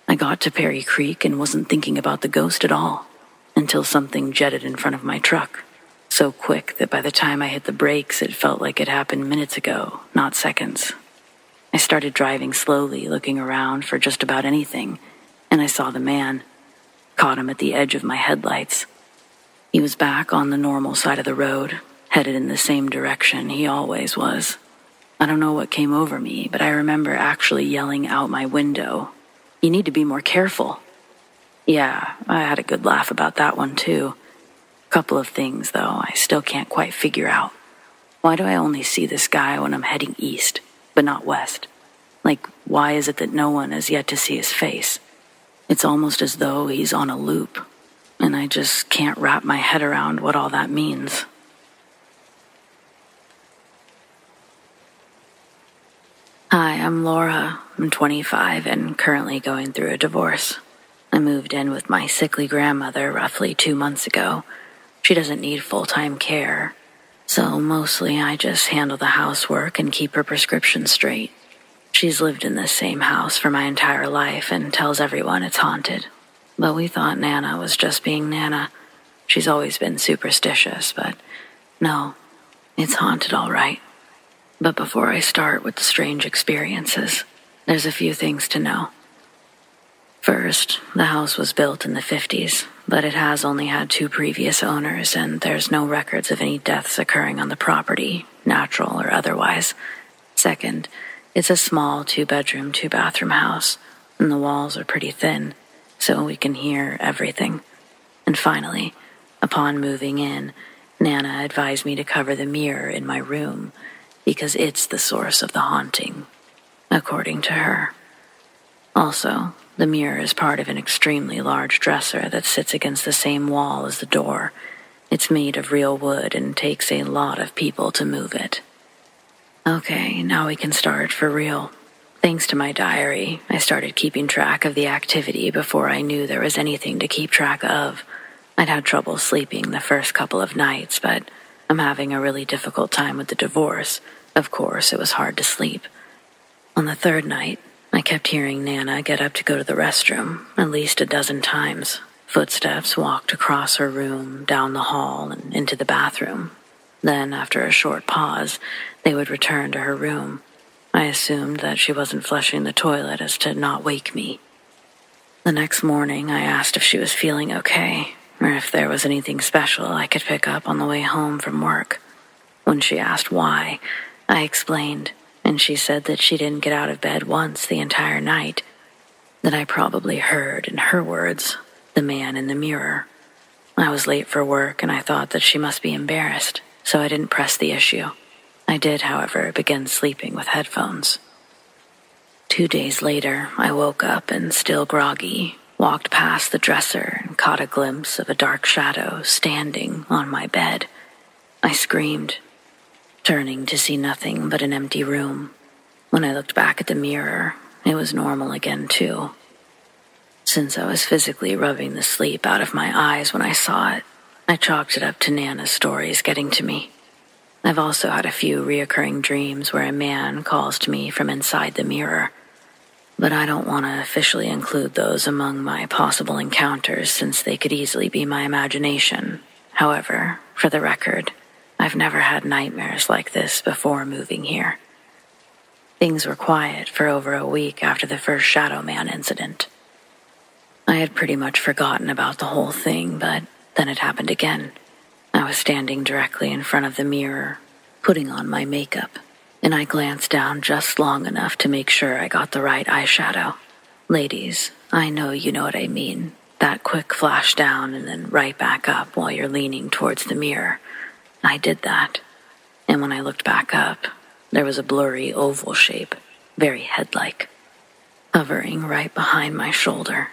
I got to Perry Creek and wasn't thinking about the ghost at all until something jetted in front of my truck. So quick that by the time I hit the brakes, it felt like it happened minutes ago, not seconds. I started driving slowly, looking around for just about anything, and I saw the man. Caught him at the edge of my headlights. He was back on the normal side of the road, headed in the same direction he always was. I don't know what came over me, but I remember actually yelling out my window, You need to be more careful. Yeah, I had a good laugh about that one too. A Couple of things, though, I still can't quite figure out. Why do I only see this guy when I'm heading east, but not west? Like, why is it that no one has yet to see his face? It's almost as though he's on a loop, and I just can't wrap my head around what all that means. Hi, I'm Laura. I'm 25 and currently going through a divorce. I moved in with my sickly grandmother roughly two months ago. She doesn't need full time care, so mostly I just handle the housework and keep her prescription straight. She's lived in this same house for my entire life and tells everyone it's haunted. But we thought Nana was just being Nana. She's always been superstitious, but no, it's haunted all right. But before I start with the strange experiences, there's a few things to know. First, the house was built in the 50s, but it has only had two previous owners, and there's no records of any deaths occurring on the property, natural or otherwise. Second, it's a small two bedroom, two bathroom house, and the walls are pretty thin, so we can hear everything. And finally, upon moving in, Nana advised me to cover the mirror in my room because it's the source of the haunting, according to her. Also, the mirror is part of an extremely large dresser that sits against the same wall as the door. It's made of real wood and takes a lot of people to move it. Okay, now we can start for real. Thanks to my diary, I started keeping track of the activity before I knew there was anything to keep track of. I'd had trouble sleeping the first couple of nights, but I'm having a really difficult time with the divorce, of course, it was hard to sleep. On the third night, I kept hearing Nana get up to go to the restroom at least a dozen times. Footsteps walked across her room, down the hall, and into the bathroom. Then, after a short pause, they would return to her room. I assumed that she wasn't flushing the toilet as to not wake me. The next morning, I asked if she was feeling okay, or if there was anything special I could pick up on the way home from work. When she asked why, I explained, and she said that she didn't get out of bed once the entire night. That I probably heard, in her words, the man in the mirror. I was late for work and I thought that she must be embarrassed, so I didn't press the issue. I did, however, begin sleeping with headphones. Two days later, I woke up and, still groggy, walked past the dresser and caught a glimpse of a dark shadow standing on my bed. I screamed turning to see nothing but an empty room. When I looked back at the mirror, it was normal again, too. Since I was physically rubbing the sleep out of my eyes when I saw it, I chalked it up to Nana's stories getting to me. I've also had a few reoccurring dreams where a man calls to me from inside the mirror, but I don't want to officially include those among my possible encounters since they could easily be my imagination. However, for the record, I've never had nightmares like this before moving here. Things were quiet for over a week after the first Shadow Man incident. I had pretty much forgotten about the whole thing, but then it happened again. I was standing directly in front of the mirror, putting on my makeup, and I glanced down just long enough to make sure I got the right eyeshadow. Ladies, I know you know what I mean. That quick flash down and then right back up while you're leaning towards the mirror. I did that, and when I looked back up, there was a blurry oval shape, very head like, hovering right behind my shoulder.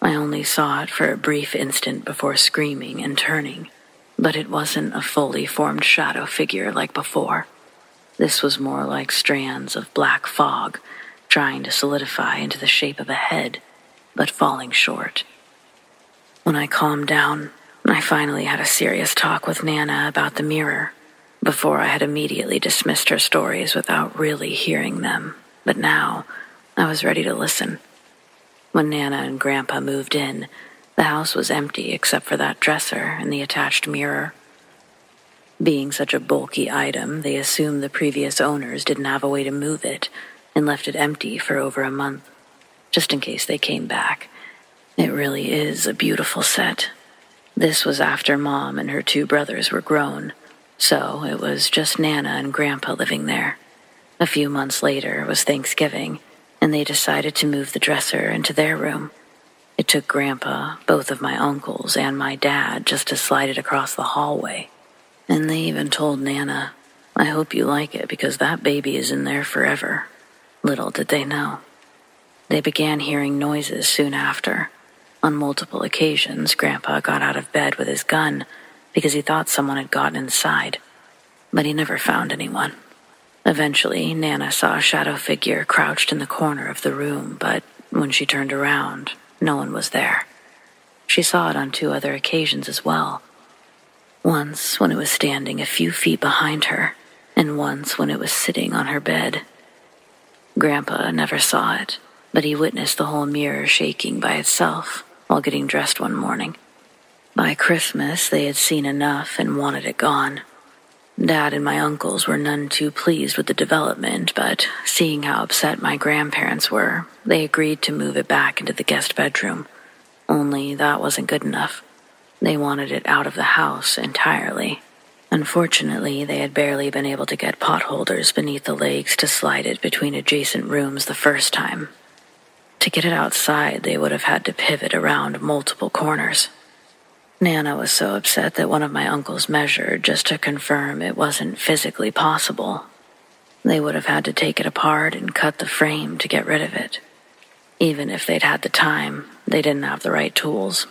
I only saw it for a brief instant before screaming and turning, but it wasn't a fully formed shadow figure like before. This was more like strands of black fog trying to solidify into the shape of a head, but falling short. When I calmed down, I finally had a serious talk with Nana about the mirror. Before I had immediately dismissed her stories without really hearing them, but now I was ready to listen. When Nana and Grandpa moved in, the house was empty except for that dresser and the attached mirror. Being such a bulky item, they assumed the previous owners didn't have a way to move it and left it empty for over a month, just in case they came back. It really is a beautiful set. This was after Mom and her two brothers were grown, so it was just Nana and Grandpa living there. A few months later was Thanksgiving, and they decided to move the dresser into their room. It took Grandpa, both of my uncles, and my dad just to slide it across the hallway. And they even told Nana, I hope you like it because that baby is in there forever. Little did they know. They began hearing noises soon after. On multiple occasions, Grandpa got out of bed with his gun because he thought someone had gotten inside, but he never found anyone. Eventually, Nana saw a shadow figure crouched in the corner of the room, but when she turned around, no one was there. She saw it on two other occasions as well. Once when it was standing a few feet behind her, and once when it was sitting on her bed. Grandpa never saw it, but he witnessed the whole mirror shaking by itself while getting dressed one morning. By Christmas, they had seen enough and wanted it gone. Dad and my uncles were none too pleased with the development, but seeing how upset my grandparents were, they agreed to move it back into the guest bedroom. Only that wasn't good enough. They wanted it out of the house entirely. Unfortunately, they had barely been able to get potholders beneath the legs to slide it between adjacent rooms the first time. To get it outside, they would have had to pivot around multiple corners. Nana was so upset that one of my uncles measured just to confirm it wasn't physically possible. They would have had to take it apart and cut the frame to get rid of it. Even if they'd had the time, they didn't have the right tools.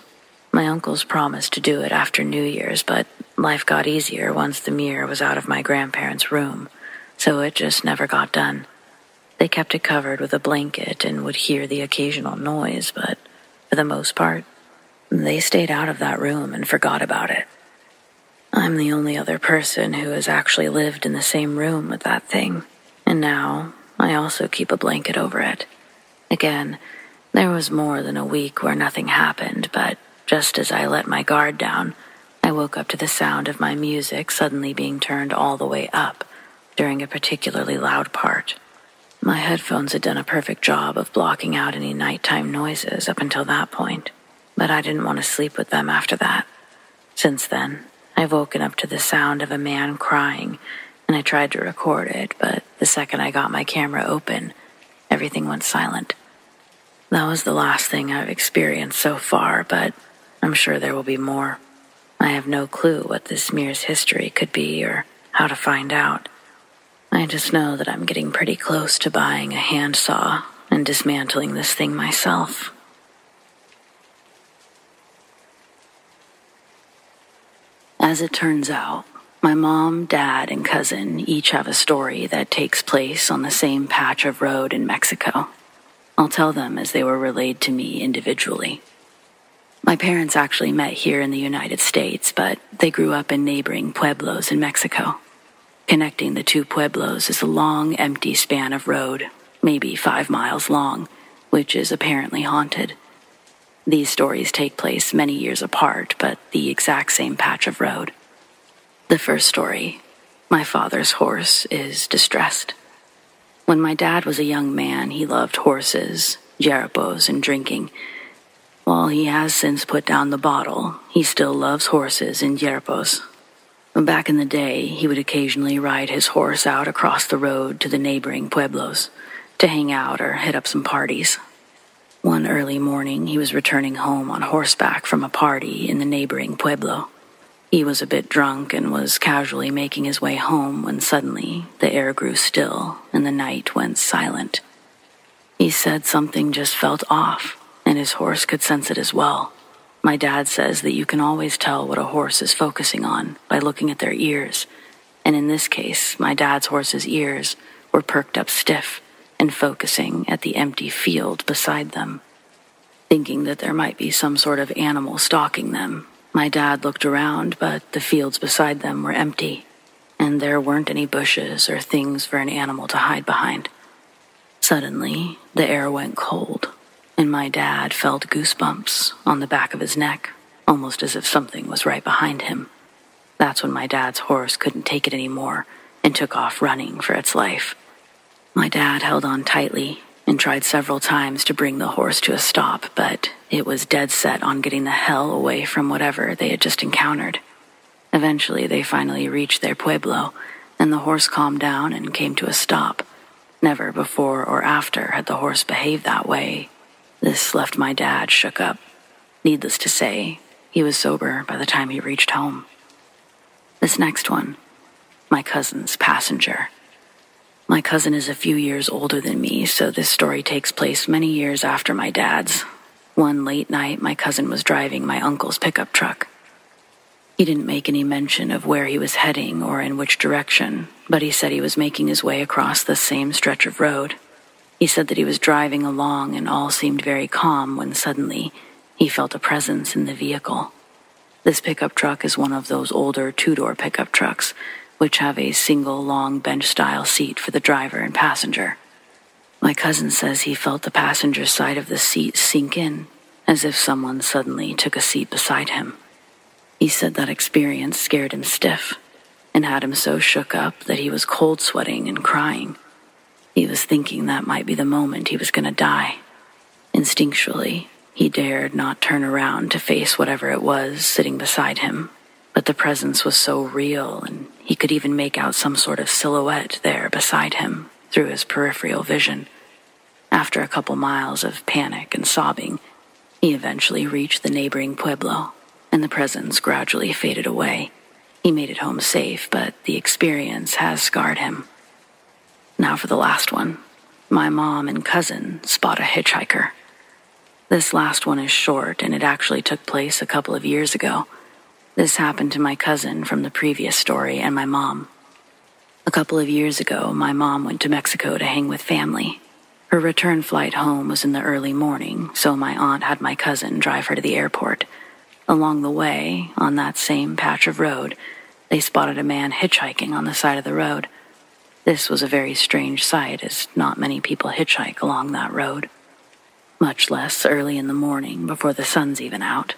My uncles promised to do it after New Year's, but life got easier once the mirror was out of my grandparents' room, so it just never got done. They kept it covered with a blanket and would hear the occasional noise, but for the most part, they stayed out of that room and forgot about it. I'm the only other person who has actually lived in the same room with that thing, and now I also keep a blanket over it. Again, there was more than a week where nothing happened, but just as I let my guard down, I woke up to the sound of my music suddenly being turned all the way up during a particularly loud part. My headphones had done a perfect job of blocking out any nighttime noises up until that point but I didn't want to sleep with them after that. Since then, I've woken up to the sound of a man crying, and I tried to record it, but the second I got my camera open, everything went silent. That was the last thing I've experienced so far, but I'm sure there will be more. I have no clue what this mirror's history could be or how to find out. I just know that I'm getting pretty close to buying a handsaw and dismantling this thing myself. As it turns out, my mom, dad, and cousin each have a story that takes place on the same patch of road in Mexico. I'll tell them as they were relayed to me individually. My parents actually met here in the United States, but they grew up in neighboring pueblos in Mexico. Connecting the two pueblos is a long, empty span of road, maybe five miles long, which is apparently haunted. These stories take place many years apart, but the exact same patch of road. The first story my father's horse is distressed. When my dad was a young man, he loved horses, jaripeos, and drinking. While he has since put down the bottle, he still loves horses and jaripeos. Back in the day, he would occasionally ride his horse out across the road to the neighboring pueblos to hang out or hit up some parties. One early morning, he was returning home on horseback from a party in the neighboring pueblo. He was a bit drunk and was casually making his way home when suddenly the air grew still and the night went silent. He said something just felt off, and his horse could sense it as well. My dad says that you can always tell what a horse is focusing on by looking at their ears, and in this case, my dad's horse's ears were perked up stiff and focusing at the empty field beside them. Thinking that there might be some sort of animal stalking them, my dad looked around, but the fields beside them were empty, and there weren't any bushes or things for an animal to hide behind. Suddenly, the air went cold, and my dad felt goosebumps on the back of his neck, almost as if something was right behind him. That's when my dad's horse couldn't take it anymore and took off running for its life. My dad held on tightly and tried several times to bring the horse to a stop, but it was dead set on getting the hell away from whatever they had just encountered. Eventually, they finally reached their pueblo, and the horse calmed down and came to a stop. Never before or after had the horse behaved that way. This left my dad shook up. Needless to say, he was sober by the time he reached home. This next one, my cousin's passenger. My cousin is a few years older than me, so this story takes place many years after my dad's. One late night, my cousin was driving my uncle's pickup truck. He didn't make any mention of where he was heading or in which direction, but he said he was making his way across the same stretch of road. He said that he was driving along and all seemed very calm when suddenly he felt a presence in the vehicle. This pickup truck is one of those older two door pickup trucks which have a single long bench style seat for the driver and passenger. My cousin says he felt the passenger side of the seat sink in, as if someone suddenly took a seat beside him. He said that experience scared him stiff and had him so shook up that he was cold sweating and crying. He was thinking that might be the moment he was going to die. Instinctually, he dared not turn around to face whatever it was sitting beside him but the presence was so real, and he could even make out some sort of silhouette there beside him through his peripheral vision. After a couple miles of panic and sobbing, he eventually reached the neighboring pueblo, and the presence gradually faded away. He made it home safe, but the experience has scarred him. Now for the last one. My mom and cousin spot a hitchhiker. This last one is short, and it actually took place a couple of years ago. This happened to my cousin from the previous story and my mom. A couple of years ago, my mom went to Mexico to hang with family. Her return flight home was in the early morning, so my aunt had my cousin drive her to the airport. Along the way, on that same patch of road, they spotted a man hitchhiking on the side of the road. This was a very strange sight, as not many people hitchhike along that road, much less early in the morning before the sun's even out.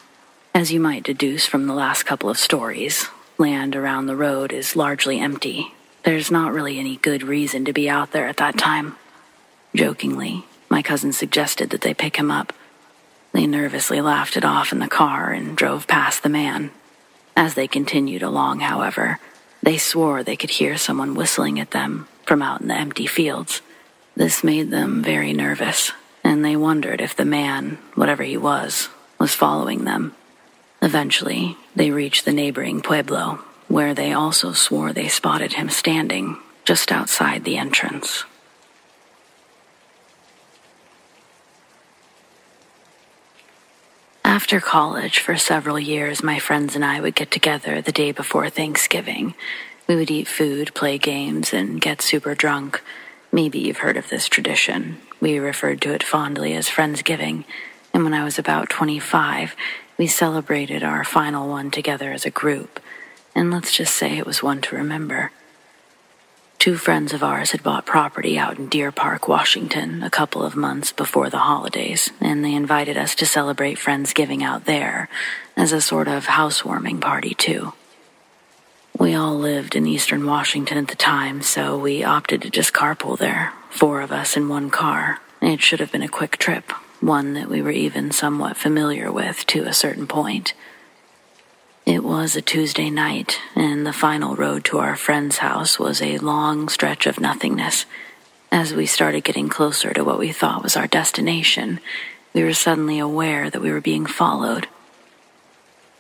As you might deduce from the last couple of stories, land around the road is largely empty. There's not really any good reason to be out there at that time. Jokingly, my cousin suggested that they pick him up. They nervously laughed it off in the car and drove past the man. As they continued along, however, they swore they could hear someone whistling at them from out in the empty fields. This made them very nervous, and they wondered if the man, whatever he was, was following them. Eventually, they reached the neighboring pueblo, where they also swore they spotted him standing just outside the entrance. After college, for several years, my friends and I would get together the day before Thanksgiving. We would eat food, play games, and get super drunk. Maybe you've heard of this tradition. We referred to it fondly as Friendsgiving. And when I was about 25, we celebrated our final one together as a group, and let's just say it was one to remember. Two friends of ours had bought property out in Deer Park, Washington, a couple of months before the holidays, and they invited us to celebrate Friendsgiving out there as a sort of housewarming party, too. We all lived in eastern Washington at the time, so we opted to just carpool there, four of us in one car. It should have been a quick trip, one that we were even somewhat familiar with to a certain point. It was a Tuesday night, and the final road to our friend's house was a long stretch of nothingness. As we started getting closer to what we thought was our destination, we were suddenly aware that we were being followed.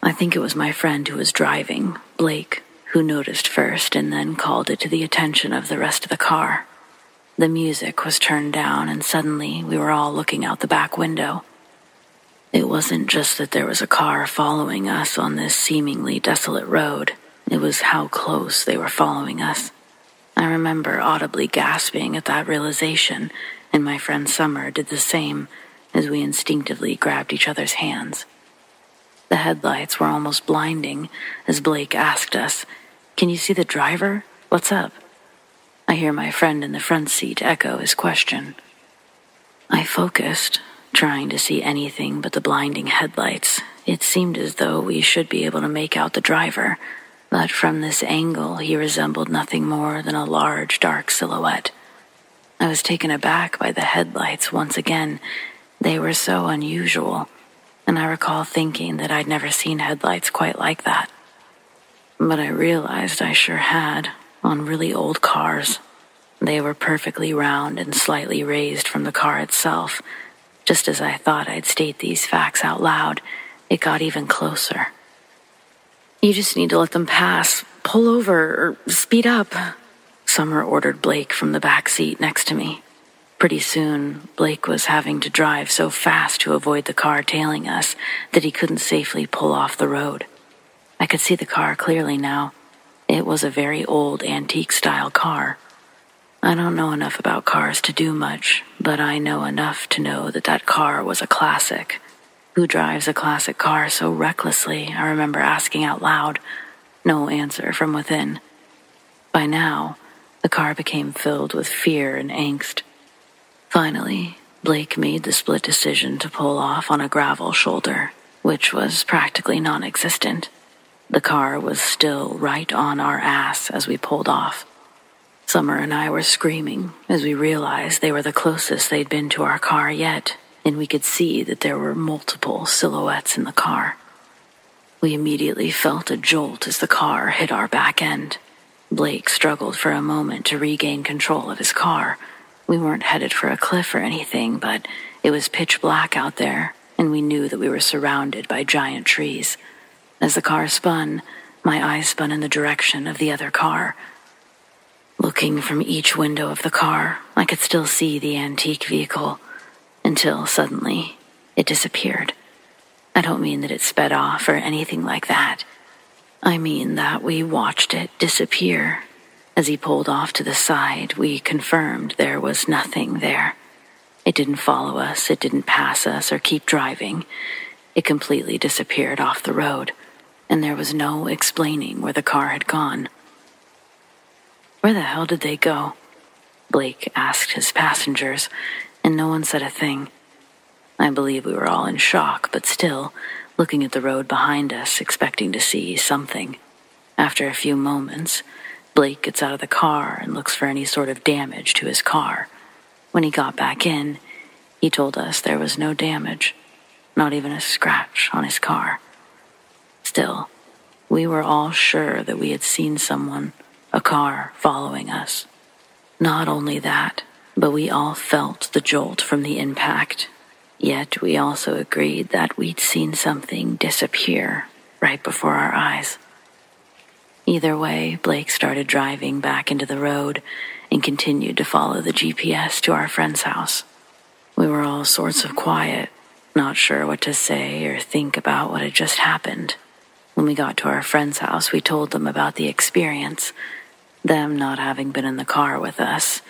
I think it was my friend who was driving, Blake, who noticed first and then called it to the attention of the rest of the car. The music was turned down, and suddenly we were all looking out the back window. It wasn't just that there was a car following us on this seemingly desolate road, it was how close they were following us. I remember audibly gasping at that realization, and my friend Summer did the same as we instinctively grabbed each other's hands. The headlights were almost blinding as Blake asked us, Can you see the driver? What's up? I hear my friend in the front seat echo his question. I focused, trying to see anything but the blinding headlights. It seemed as though we should be able to make out the driver, but from this angle he resembled nothing more than a large dark silhouette. I was taken aback by the headlights once again. They were so unusual, and I recall thinking that I'd never seen headlights quite like that. But I realized I sure had on really old cars. They were perfectly round and slightly raised from the car itself. Just as I thought I'd state these facts out loud, it got even closer. You just need to let them pass. Pull over or speed up. Summer ordered Blake from the back seat next to me. Pretty soon, Blake was having to drive so fast to avoid the car tailing us that he couldn't safely pull off the road. I could see the car clearly now. It was a very old antique style car. I don't know enough about cars to do much, but I know enough to know that that car was a classic. Who drives a classic car so recklessly? I remember asking out loud. No answer from within. By now, the car became filled with fear and angst. Finally, Blake made the split decision to pull off on a gravel shoulder, which was practically non existent. The car was still right on our ass as we pulled off. Summer and I were screaming as we realized they were the closest they'd been to our car yet, and we could see that there were multiple silhouettes in the car. We immediately felt a jolt as the car hit our back end. Blake struggled for a moment to regain control of his car. We weren't headed for a cliff or anything, but it was pitch black out there, and we knew that we were surrounded by giant trees. As the car spun, my eyes spun in the direction of the other car. Looking from each window of the car, I could still see the antique vehicle until suddenly it disappeared. I don't mean that it sped off or anything like that. I mean that we watched it disappear. As he pulled off to the side, we confirmed there was nothing there. It didn't follow us, it didn't pass us or keep driving. It completely disappeared off the road and there was no explaining where the car had gone. Where the hell did they go? Blake asked his passengers, and no one said a thing. I believe we were all in shock, but still, looking at the road behind us, expecting to see something. After a few moments, Blake gets out of the car and looks for any sort of damage to his car. When he got back in, he told us there was no damage, not even a scratch on his car. Still, we were all sure that we had seen someone, a car, following us. Not only that, but we all felt the jolt from the impact. Yet we also agreed that we'd seen something disappear right before our eyes. Either way, Blake started driving back into the road and continued to follow the GPS to our friend's house. We were all sorts of quiet, not sure what to say or think about what had just happened. When we got to our friend's house, we told them about the experience. Them not having been in the car with us,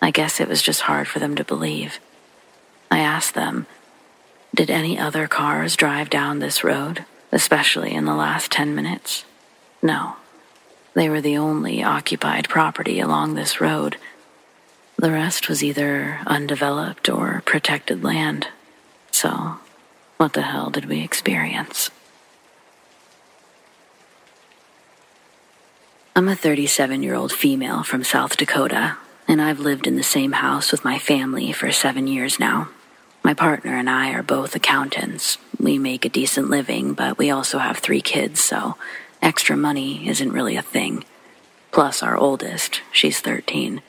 I guess it was just hard for them to believe. I asked them, Did any other cars drive down this road, especially in the last 10 minutes? No. They were the only occupied property along this road. The rest was either undeveloped or protected land. So, what the hell did we experience? I'm a 37 year old female from South Dakota, and I've lived in the same house with my family for seven years now. My partner and I are both accountants. We make a decent living, but we also have three kids, so extra money isn't really a thing. Plus, our oldest, she's 13,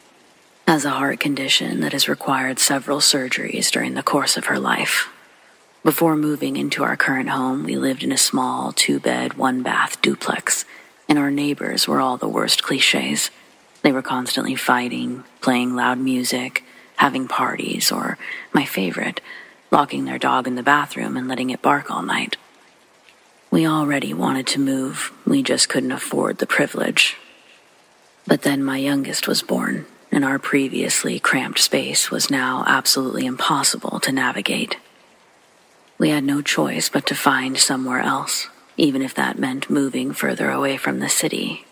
has a heart condition that has required several surgeries during the course of her life. Before moving into our current home, we lived in a small two bed, one bath duplex and our neighbors were all the worst cliches. They were constantly fighting, playing loud music, having parties, or, my favorite, locking their dog in the bathroom and letting it bark all night. We already wanted to move, we just couldn't afford the privilege. But then my youngest was born, and our previously cramped space was now absolutely impossible to navigate. We had no choice but to find somewhere else even if that meant moving further away from the city.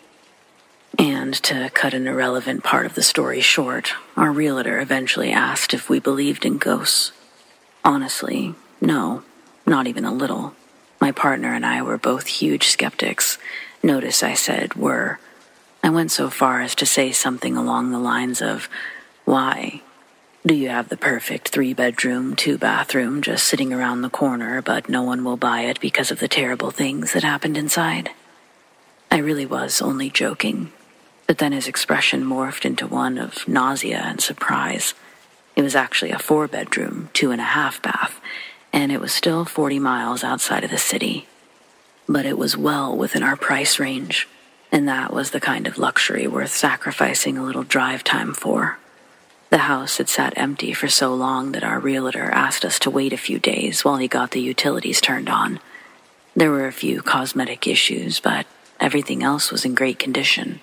And to cut an irrelevant part of the story short, our realtor eventually asked if we believed in ghosts. Honestly, no, not even a little. My partner and I were both huge skeptics. Notice I said were. I went so far as to say something along the lines of, Why? Do you have the perfect three bedroom, two bathroom just sitting around the corner, but no one will buy it because of the terrible things that happened inside? I really was only joking, but then his expression morphed into one of nausea and surprise. It was actually a four bedroom, two and a half bath, and it was still 40 miles outside of the city. But it was well within our price range, and that was the kind of luxury worth sacrificing a little drive time for. The house had sat empty for so long that our realtor asked us to wait a few days while he got the utilities turned on. There were a few cosmetic issues, but everything else was in great condition.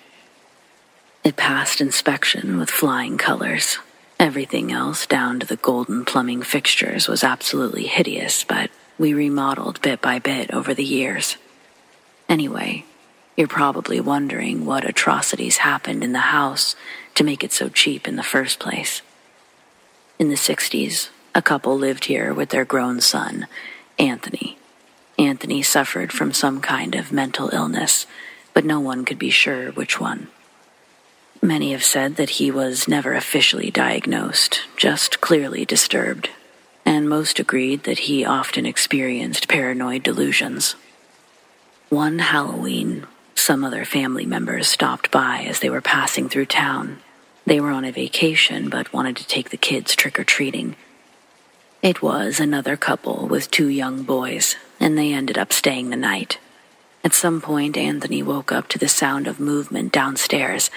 It passed inspection with flying colors. Everything else, down to the golden plumbing fixtures, was absolutely hideous, but we remodeled bit by bit over the years. Anyway, you're probably wondering what atrocities happened in the house to make it so cheap in the first place. In the 60s, a couple lived here with their grown son, Anthony. Anthony suffered from some kind of mental illness, but no one could be sure which one. Many have said that he was never officially diagnosed, just clearly disturbed, and most agreed that he often experienced paranoid delusions. One Halloween, some other family members stopped by as they were passing through town they were on a vacation but wanted to take the kids trick or treating. It was another couple with two young boys, and they ended up staying the night. At some point, Anthony woke up to the sound of movement downstairs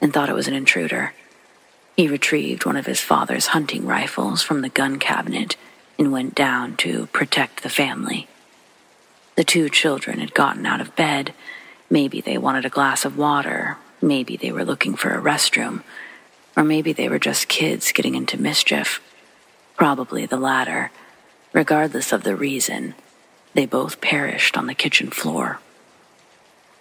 and thought it was an intruder. He retrieved one of his father's hunting rifles from the gun cabinet and went down to protect the family. The two children had gotten out of bed. Maybe they wanted a glass of water. Maybe they were looking for a restroom. Or maybe they were just kids getting into mischief. Probably the latter. Regardless of the reason, they both perished on the kitchen floor.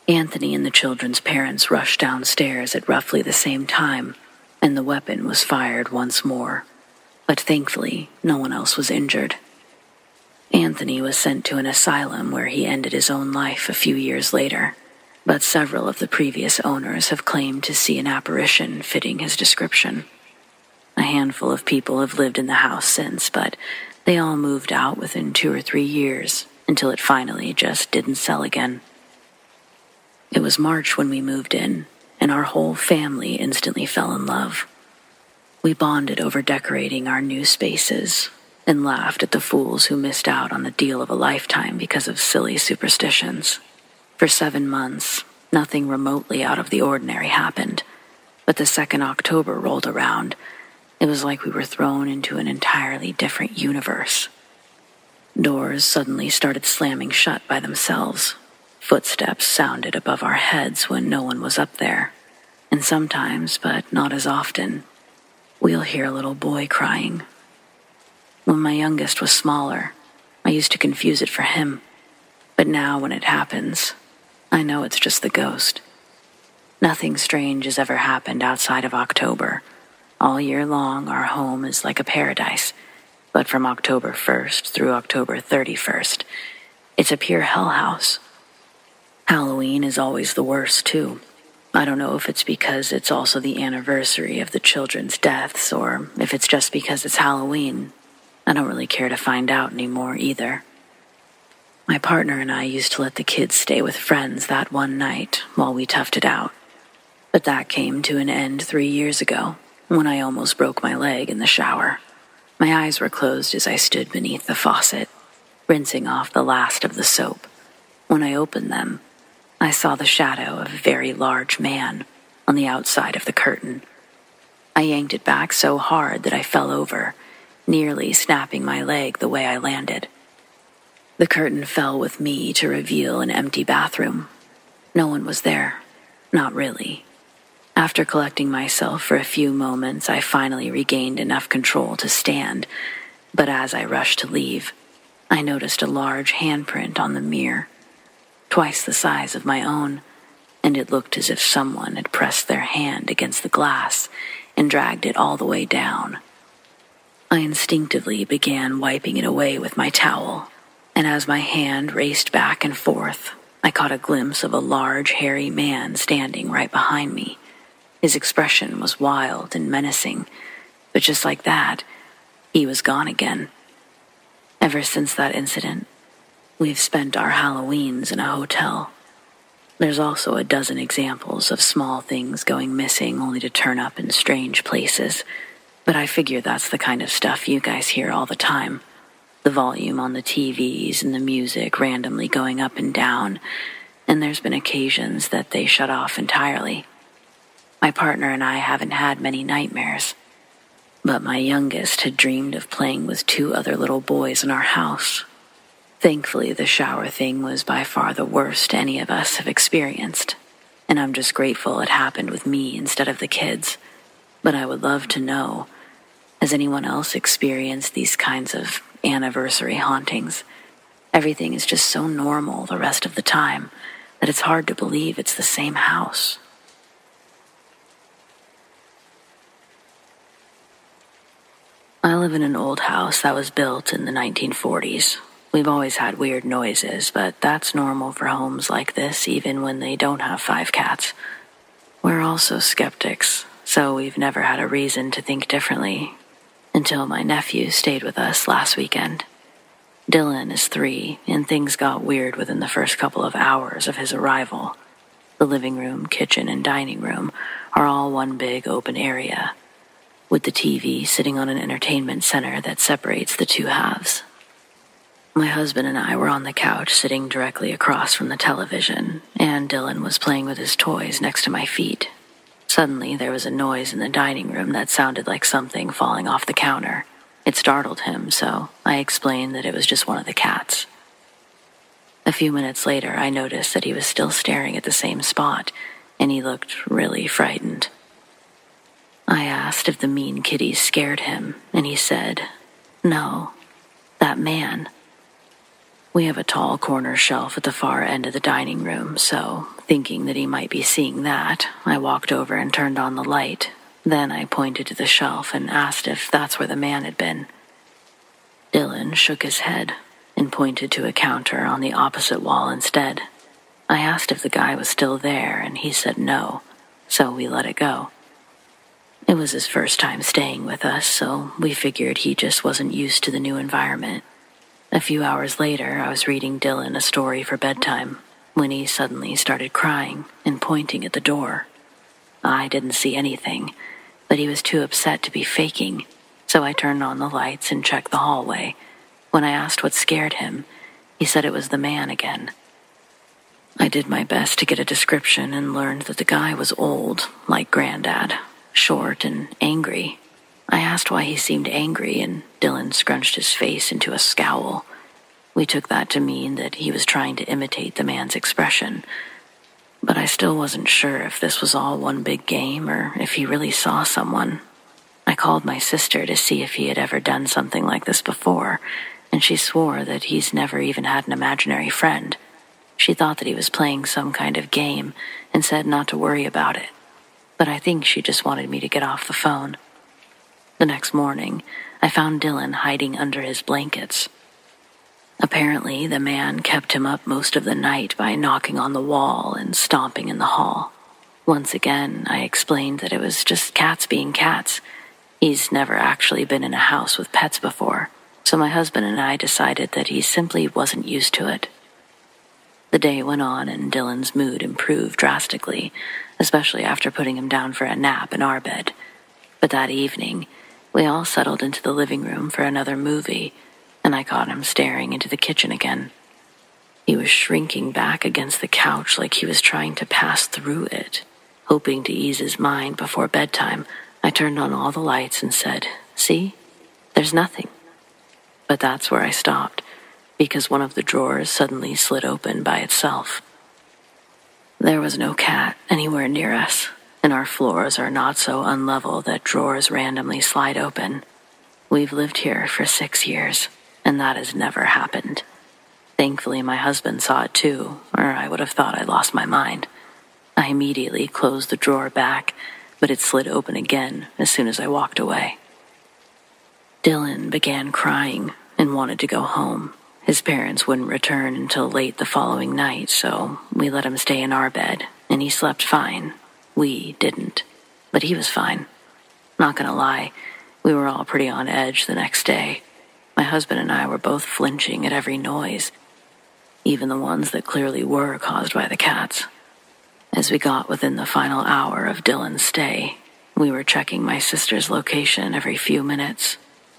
Anthony and the children's parents rushed downstairs at roughly the same time, and the weapon was fired once more. But thankfully, no one else was injured. Anthony was sent to an asylum where he ended his own life a few years later but several of the previous owners have claimed to see an apparition fitting his description. A handful of people have lived in the house since, but they all moved out within two or three years until it finally just didn't sell again. It was March when we moved in, and our whole family instantly fell in love. We bonded over decorating our new spaces and laughed at the fools who missed out on the deal of a lifetime because of silly superstitions. For seven months, nothing remotely out of the ordinary happened. But the second October rolled around. It was like we were thrown into an entirely different universe. Doors suddenly started slamming shut by themselves. Footsteps sounded above our heads when no one was up there. And sometimes, but not as often, we'll hear a little boy crying. When my youngest was smaller, I used to confuse it for him. But now, when it happens, I know it's just the ghost. Nothing strange has ever happened outside of October. All year long, our home is like a paradise. But from October 1st through October 31st, it's a pure hell house. Halloween is always the worst, too. I don't know if it's because it's also the anniversary of the children's deaths or if it's just because it's Halloween. I don't really care to find out anymore either. My partner and I used to let the kids stay with friends that one night while we toughed it out. But that came to an end three years ago when I almost broke my leg in the shower. My eyes were closed as I stood beneath the faucet, rinsing off the last of the soap. When I opened them, I saw the shadow of a very large man on the outside of the curtain. I yanked it back so hard that I fell over, nearly snapping my leg the way I landed. The curtain fell with me to reveal an empty bathroom. No one was there. Not really. After collecting myself for a few moments, I finally regained enough control to stand, but as I rushed to leave, I noticed a large handprint on the mirror, twice the size of my own, and it looked as if someone had pressed their hand against the glass and dragged it all the way down. I instinctively began wiping it away with my towel and as my hand raced back and forth, I caught a glimpse of a large, hairy man standing right behind me. His expression was wild and menacing, but just like that, he was gone again. Ever since that incident, we've spent our Halloweens in a hotel. There's also a dozen examples of small things going missing only to turn up in strange places, But I figure that's the kind of stuff you guys hear all the time. The volume on the TVs and the music randomly going up and down, and there's been occasions that they shut off entirely. My partner and I haven't had many nightmares, but my youngest had dreamed of playing with two other little boys in our house. Thankfully, the shower thing was by far the worst any of us have experienced, and I'm just grateful it happened with me instead of the kids. But I would love to know has anyone else experienced these kinds of anniversary hauntings? Everything is just so normal the rest of the time that it's hard to believe it's the same house. I live in an old house that was built in the 1940s. We've always had weird noises, but that's normal for homes like this, even when they don't have five cats. We're also skeptics, so we've never had a reason to think differently until my nephew stayed with us last weekend. Dylan is three, and things got weird within the first couple of hours of his arrival. The living room, kitchen, and dining room are all one big open area, with the TV sitting on an entertainment center that separates the two halves. My husband and I were on the couch sitting directly across from the television, and Dylan was playing with his toys next to my feet, Suddenly, there was a noise in the dining room that sounded like something falling off the counter. It startled him, so I explained that it was just one of the cats. A few minutes later, I noticed that he was still staring at the same spot, and he looked really frightened. I asked if the mean kitties scared him, and he said, No, that man. We have a tall corner shelf at the far end of the dining room, so, thinking that he might be seeing that, I walked over and turned on the light. Then I pointed to the shelf and asked if that's where the man had been. Dylan shook his head and pointed to a counter on the opposite wall instead. I asked if the guy was still there, and he said no, so we let it go. It was his first time staying with us, so we figured he just wasn't used to the new environment. A few hours later, I was reading Dylan a story for bedtime when he suddenly started crying and pointing at the door. I didn't see anything, but he was too upset to be faking, so I turned on the lights and checked the hallway. When I asked what scared him, he said it was the man again. I did my best to get a description and learned that the guy was old, like Granddad, short and angry, I asked why he seemed angry, and Dylan scrunched his face into a scowl. We took that to mean that he was trying to imitate the man's expression. But I still wasn't sure if this was all one big game or if he really saw someone. I called my sister to see if he had ever done something like this before, and she swore that he's never even had an imaginary friend. She thought that he was playing some kind of game and said not to worry about it. But I think she just wanted me to get off the phone. The next morning, I found Dylan hiding under his blankets. Apparently, the man kept him up most of the night by knocking on the wall and stomping in the hall. Once again, I explained that it was just cats being cats. He's never actually been in a house with pets before, so my husband and I decided that he simply wasn't used to it. The day went on and Dylan's mood improved drastically, especially after putting him down for a nap in our bed. But that evening, we all settled into the living room for another movie, and I caught him staring into the kitchen again. He was shrinking back against the couch like he was trying to pass through it. Hoping to ease his mind before bedtime, I turned on all the lights and said, See, there's nothing. But that's where I stopped, because one of the drawers suddenly slid open by itself. There was no cat anywhere near us, and our floors are not so unlevel that drawers randomly slide open. We've lived here for six years, and that has never happened. Thankfully, my husband saw it too, or I would have thought I lost my mind. I immediately closed the drawer back, but it slid open again as soon as I walked away. Dylan began crying and wanted to go home. His parents wouldn't return until late the following night, so we let him stay in our bed, and he slept fine we didn't, but he was fine. Not gonna lie, we were all pretty on edge the next day. My husband and I were both flinching at every noise, even the ones that clearly were caused by the cats. As we got within the final hour of Dylan's stay, we we were checking my sister's location every few minutes.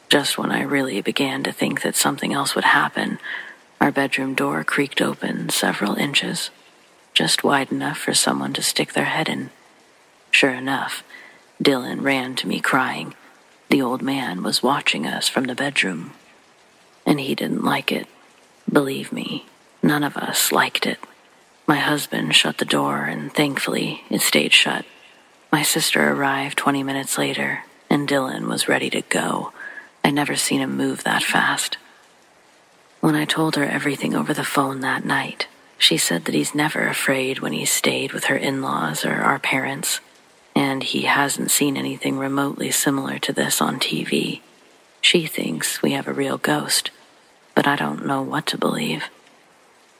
Just when I really began to think that something else would happen, our bedroom door creaked open several inches, just wide enough for someone to stick their head in. Sure enough, Dylan ran to me crying. The old man was watching us from the bedroom. And he didn't like it. Believe me, none of us liked it. My husband shut the door, and thankfully it stayed shut. My sister arrived 20 minutes later, and Dylan was ready to go. I'd never seen him move that fast. When I told her everything over the phone that night, she said that he's never afraid when he's stayed with her in laws or our parents, and he hasn't seen anything remotely similar to this on TV. She thinks we have a real ghost, but I don't know what to believe.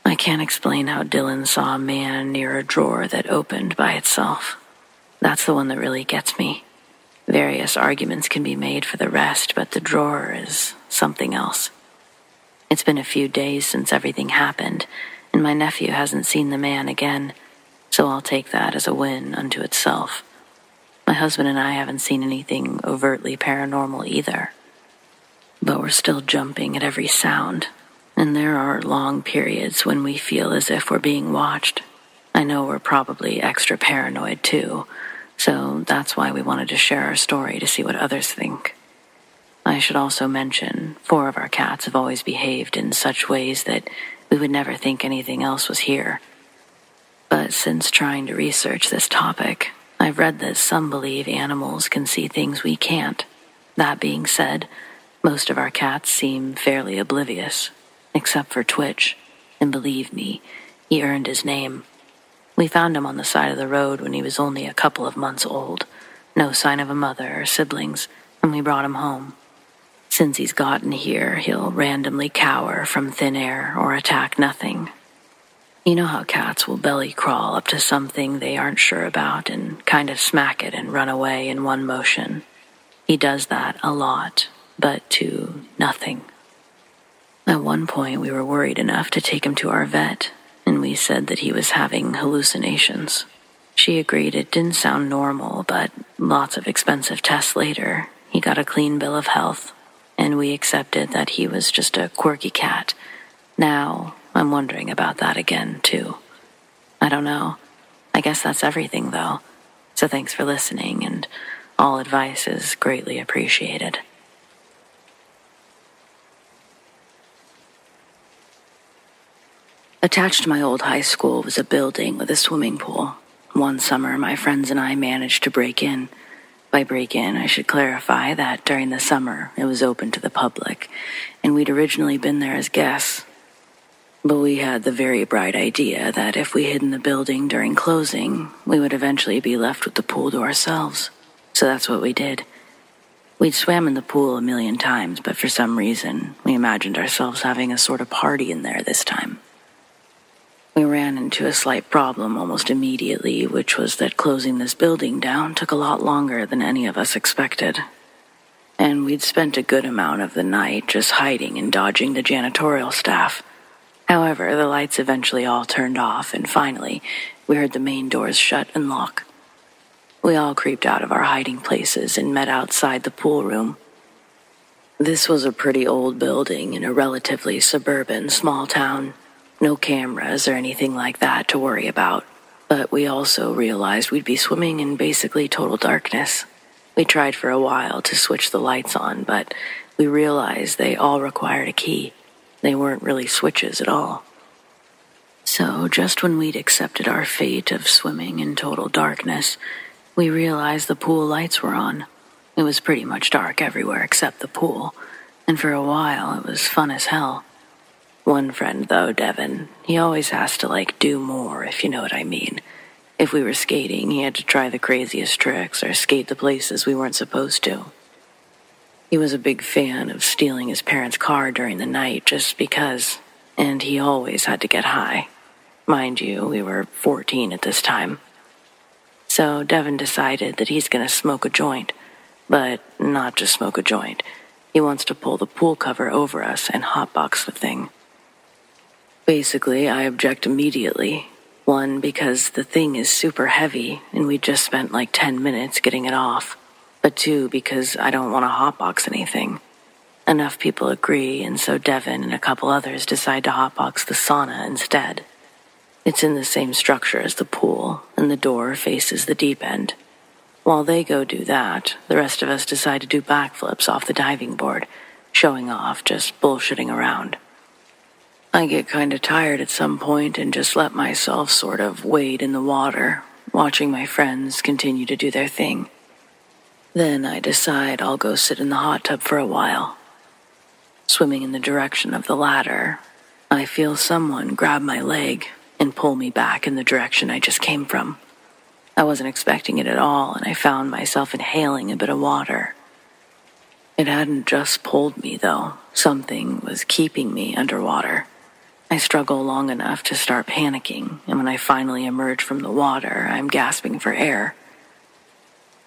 I can't explain how Dylan saw a man near a drawer that opened by itself. That's the one that really gets me. Various arguments can be made for the rest, but the drawer is something else. It's been a few days since everything happened, and my nephew hasn't seen the man again, so I'll take that as a win unto itself. My husband and I haven't seen anything overtly paranormal either. But we're still jumping at every sound, and there are long periods when we feel as if we're being watched. I know we're probably extra paranoid too, so that's why we wanted to share our story to see what others think. I should also mention four of our cats have always behaved in such ways that we would never think anything else was here. But since trying to research this topic, I've read that some believe animals can see things we can't. That being said, most of our cats seem fairly oblivious except for Twitch, and believe me, he earned his name. We found him on the side of the road when he was only a couple of months old, no sign of a mother or siblings, and we brought him home. Since he's gotten here, he'll randomly cower from thin air or attack nothing. You know how cats will belly crawl up to something they aren't sure about and kind of smack it and run away in one motion. He does that a lot, but to nothing. At one point, we were worried enough to take him to our vet, and we said that he was having hallucinations. She agreed it didn't sound normal, but lots of expensive tests later, he got a clean bill of health, and we accepted that he was just a quirky cat. Now, I'm wondering about that again, too. I don't know. I guess that's everything, though. So thanks for listening, and all advice is greatly appreciated. Attached to my old high school was a building with a swimming pool. One summer, my friends and I managed to break in. By break in, I should clarify that during the summer it was open to the public, and we'd originally been there as guests. But we had the very bright idea that if we hid in the building during closing, we would eventually be left with the pool to ourselves. So that's what we did. We'd swam in the pool a million times, but for some reason, we imagined ourselves having a sort of party in there this time. We ran into a slight problem almost immediately, which was that closing this building down took a lot longer than any of us expected. And we'd spent a good amount of the night just hiding and dodging the janitorial staff. However, the lights eventually all turned off, and finally, we heard the main doors shut and lock. We all creeped out of our hiding places and met outside the pool room. This was a pretty old building in a relatively suburban small town. No cameras or anything like that to worry about. But we also realized we'd be swimming in basically total darkness. We tried for a while to switch the lights on, but we realized they all required a key. They weren't really switches at all. So, just when we'd accepted our fate of swimming in total darkness, we realized the pool lights were on. It was pretty much dark everywhere except the pool, and for a while it was fun as hell. One friend, though, Devin, he always has to, like, do more, if you know what I mean. If we were skating, he had to try the craziest tricks or skate the places we weren't supposed to. He was a big fan of stealing his parents' car during the night just because, and he always had to get high. Mind you, we were 14 at this time. So Devin decided that he's going to smoke a joint, but not just smoke a joint. He wants to pull the pool cover over us and hotbox the thing. Basically, I object immediately. One, because the thing is super heavy and we just spent like 10 minutes getting it off. But two, because I don't want to hotbox anything. Enough people agree, and so Devin and a couple others decide to hotbox the sauna instead. It's in the same structure as the pool, and the door faces the deep end. While they go do that, the rest of us decide to do backflips off the diving board, showing off, just bullshitting around. I get kinda tired at some point and just let myself sort of wade in the water, watching my friends continue to do their thing. Then I decide I'll go sit in the hot tub for a while. Swimming in the direction of the ladder, I feel someone grab my leg and pull me back in the direction I just came from. I wasn't expecting it at all, and I found myself inhaling a bit of water. It hadn't just pulled me, though. Something was keeping me underwater. I struggle long enough to start panicking, and when I finally emerge from the water, I'm gasping for air.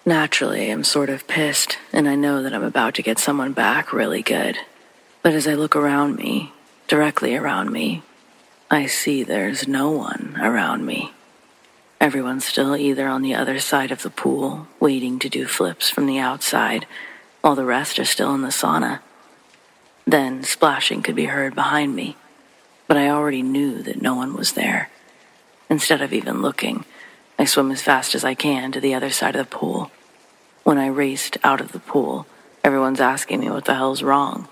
Naturally, I'm sort of pissed, and I know that I'm about to get someone back really good. But as I look around me, directly around me, I see there's no one around me. Everyone's still either on the other side of the pool, waiting to do flips from the outside, while the rest are still in the sauna. Then splashing could be heard behind me, but I already knew that no one was there. Instead of even looking, I swim as fast as I can to the other side of the pool. When I raced out of the pool, everyone's asking me what the hell's wrong.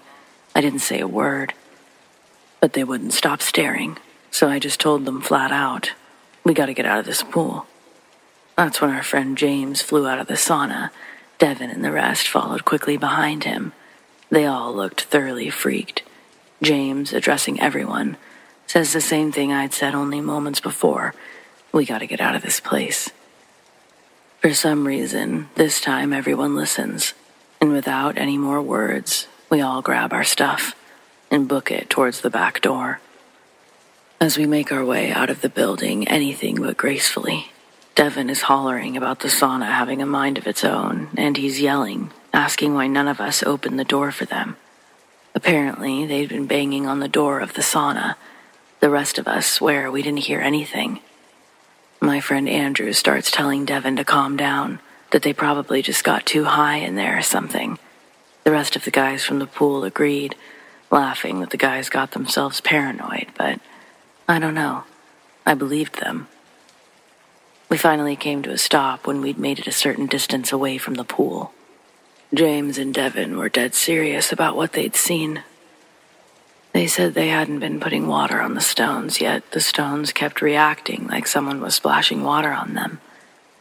I didn't say a word, but they wouldn't stop staring, so I just told them flat out we gotta get out of this pool. That's when our friend James flew out of the sauna. Devin and the rest followed quickly behind him. They all looked thoroughly freaked. James, addressing everyone, says the same thing I'd said only moments before. We gotta get out of this place. For some reason, this time everyone listens, and without any more words, we all grab our stuff and book it towards the back door. As we make our way out of the building, anything but gracefully, Devin is hollering about the sauna having a mind of its own, and he's yelling, asking why none of us opened the door for them. Apparently, they'd been banging on the door of the sauna. The rest of us swear we didn't hear anything. My friend Andrew starts telling Devin to calm down, that they probably just got too high in there or something. The rest of the guys from the pool agreed, laughing that the guys got themselves paranoid, but I don't know. I believed them. We finally came to a stop when we'd made it a certain distance away from the pool. James and Devin were dead serious about what they'd seen. They said they hadn't been putting water on the stones, yet the stones kept reacting like someone was splashing water on them,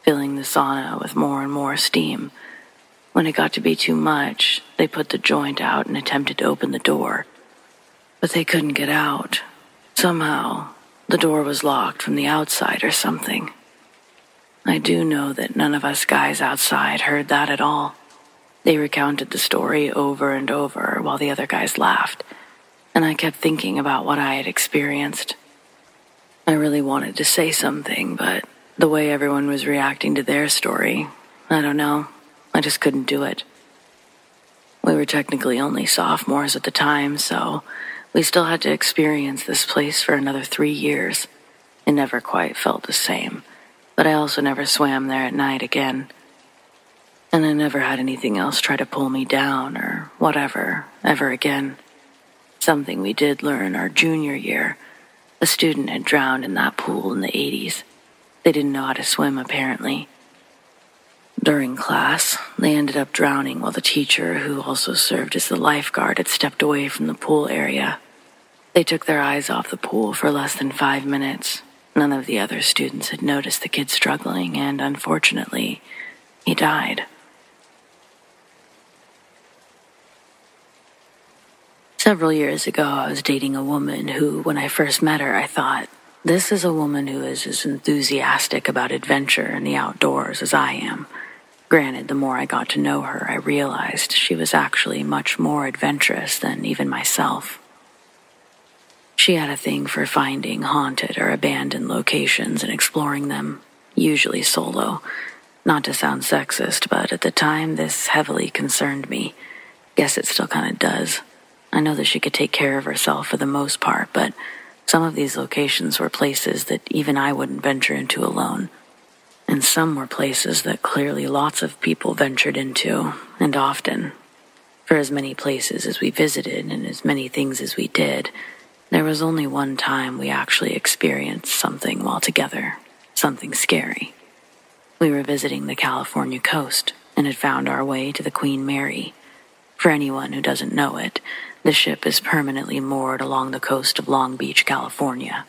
filling the sauna with more and more steam. When it got to be too much, they put the joint out and attempted to open the door. But they couldn't get out, Somehow, the door was locked from the outside or something. I do know that none of us guys outside heard that at all. They recounted the story over and over while the other guys laughed, and I kept thinking about what I had experienced. I really wanted to say something, but the way everyone was reacting to their story, I don't know. I just couldn't do it. We were technically only sophomores at the time, so we still had to experience this place for another three years. It never quite felt the same, but I also never swam there at night again. And I never had anything else try to pull me down or whatever ever again. Something we did learn our junior year. A student had drowned in that pool in the 80s. They didn't know how to swim, apparently. During class, they ended up drowning while the teacher, who also served as the lifeguard, had stepped away from the pool area. They took their eyes off the pool for less than five minutes. None of the other students had noticed the kid struggling, and unfortunately, he died. Several years ago, I was dating a woman who, when I first met her, I thought, this is a woman who is as enthusiastic about adventure and the outdoors as I am. Granted, the more I got to know her, I realized she was actually much more adventurous than even myself. She had a thing for finding haunted or abandoned locations and exploring them, usually solo. Not to sound sexist, but at the time this heavily concerned me. Guess it still kind of does. I know that she could take care of herself for the most part, but Some of these locations were places that even I wouldn't venture into alone. And some were places that clearly lots of people ventured into, and often. For as many places as we visited and as many things as we did, there was only one time we actually experienced something while together, something scary. We were visiting the California coast and had found our way to the Queen Mary. For anyone who doesn't know it, the ship is permanently moored along the coast of Long Beach, California.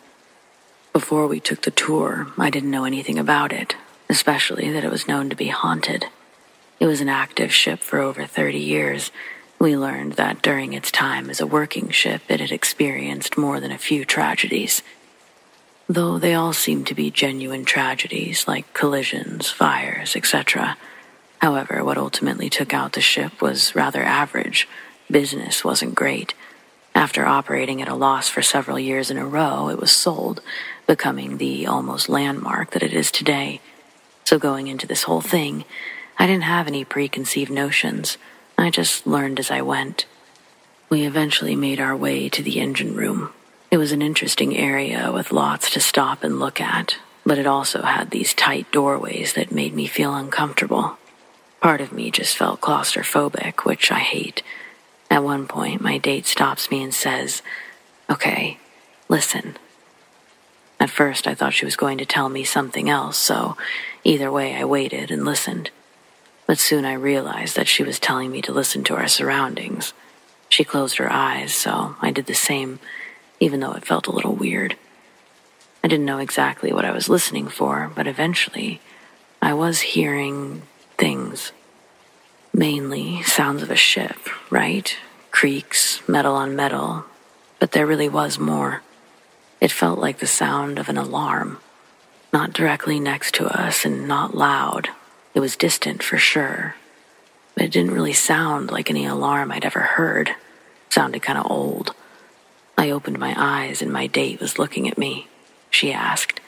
Before we took the tour, I didn't know anything about it, especially that it was known to be haunted. It was an active ship for over 30 years. We learned that during its time as a working ship, it had experienced more than a few tragedies. Though they all seemed to be genuine tragedies, like collisions, fires, etc. However, what ultimately took out the ship was rather average Business wasn't great. After operating at a loss for several years in a row, it was sold, becoming the almost landmark that it is today. So going into this whole thing, I didn't have any preconceived notions. I just learned as I went. We eventually made our way to the engine room. It was an interesting area with lots to stop and look at, but it also had these tight doorways that made me feel uncomfortable. Part of me just felt claustrophobic, which I hate. At one point, my date stops me and says, Okay, listen. At first, I thought she was going to tell me something else, so either way, I waited and listened. But soon I realized that she was telling me to listen to our surroundings. She closed her eyes, so I did the same, even though it felt a little weird. I didn't know exactly what I was listening for, but eventually I was hearing things. Mainly sounds of a ship, right? Creaks, metal on metal. But there really was more. It felt like the sound of an alarm. Not directly next to us and not loud. It was distant for sure. But it didn't really sound like any alarm I'd ever heard. It sounded kind of old. I opened my eyes and my date was looking at me. She asked,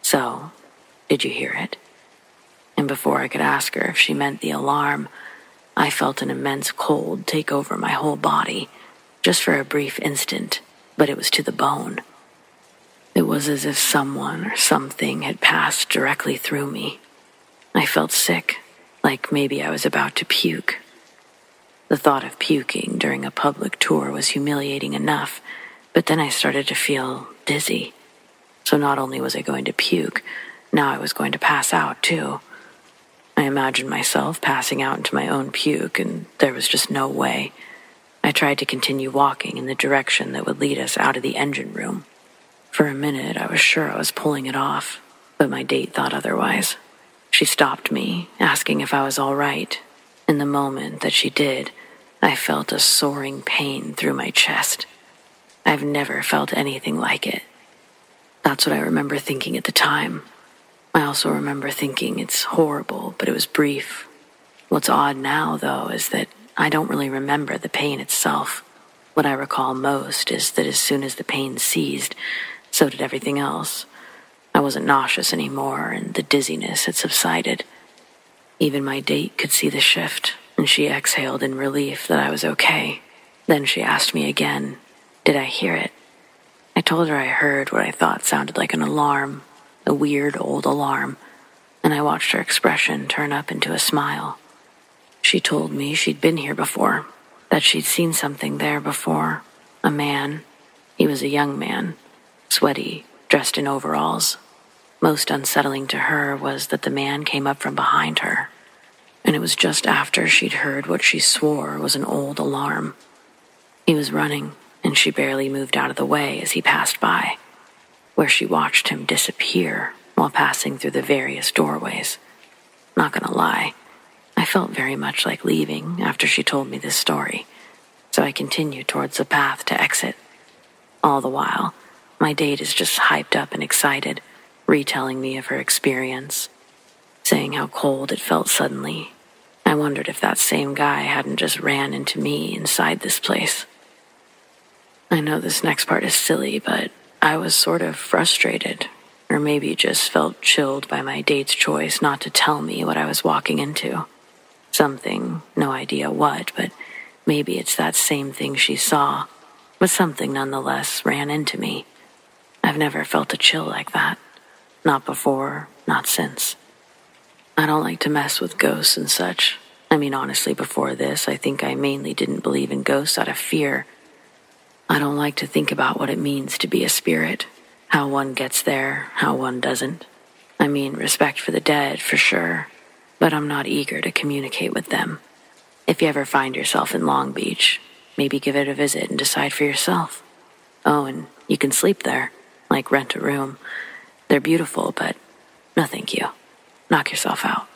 So, did you hear it? And before I could ask her if she meant the alarm, I felt an immense cold take over my whole body, just for a brief instant, but it was to the bone. It was as if someone or something had passed directly through me. I felt sick, like maybe I was about to puke. The thought of puking during a public tour was humiliating enough, but then I started to feel dizzy. So not only was I going to puke, now I was going to pass out too. I imagined myself passing out into my own puke, and there was just no way. I tried to continue walking in the direction that would lead us out of the engine room. For a minute, I was sure I was pulling it off, but my date thought otherwise. She stopped me, asking if I was all right. In the moment that she did, I felt a soaring pain through my chest. I've never felt anything like it. That's what I remember thinking at the time. I also remember thinking it's horrible, but it was brief. What's odd now, though, is that I don't really remember the pain itself. What I recall most is that as soon as the pain ceased, so did everything else. I wasn't nauseous anymore, and the dizziness had subsided. Even my date could see the shift, and she exhaled in relief that I was okay. Then she asked me again, Did I hear it? I told her I heard what I thought sounded like an alarm, a weird old alarm, and I watched her expression turn up into a smile. She told me she'd been here before, that she'd seen something there before. A man. He was a young man, sweaty, dressed in overalls. Most unsettling to her was that the man came up from behind her, and it was just after she'd heard what she swore was an old alarm. He was running, and she barely moved out of the way as he passed by where she watched him disappear while passing through the various doorways. Not gonna lie, I felt very much like leaving after she told me this story, so I continued towards the path to exit. All the while, my date is just hyped up and excited, retelling me of her experience, saying how cold it felt suddenly. I wondered if that same guy hadn't just ran into me inside this place. I know this next part is silly, but I was sort of frustrated, or maybe just felt chilled by my date's choice not to tell me what I was walking into. Something, no idea what, but maybe it's that same thing she saw, but something nonetheless ran into me. I've never felt a chill like that. Not before, not since. I don't like to mess with ghosts and such. I mean, honestly, before this, I think I mainly didn't believe in ghosts out of fear. I don't like to think about what it means to be a spirit, how one gets there, how one doesn't. I mean, respect for the dead, for sure, but I'm not eager to communicate with them. If you ever find yourself in Long Beach, maybe give it a visit and decide for yourself. Oh, and you can sleep there, like rent a room. They're beautiful, but no thank you. Knock yourself out.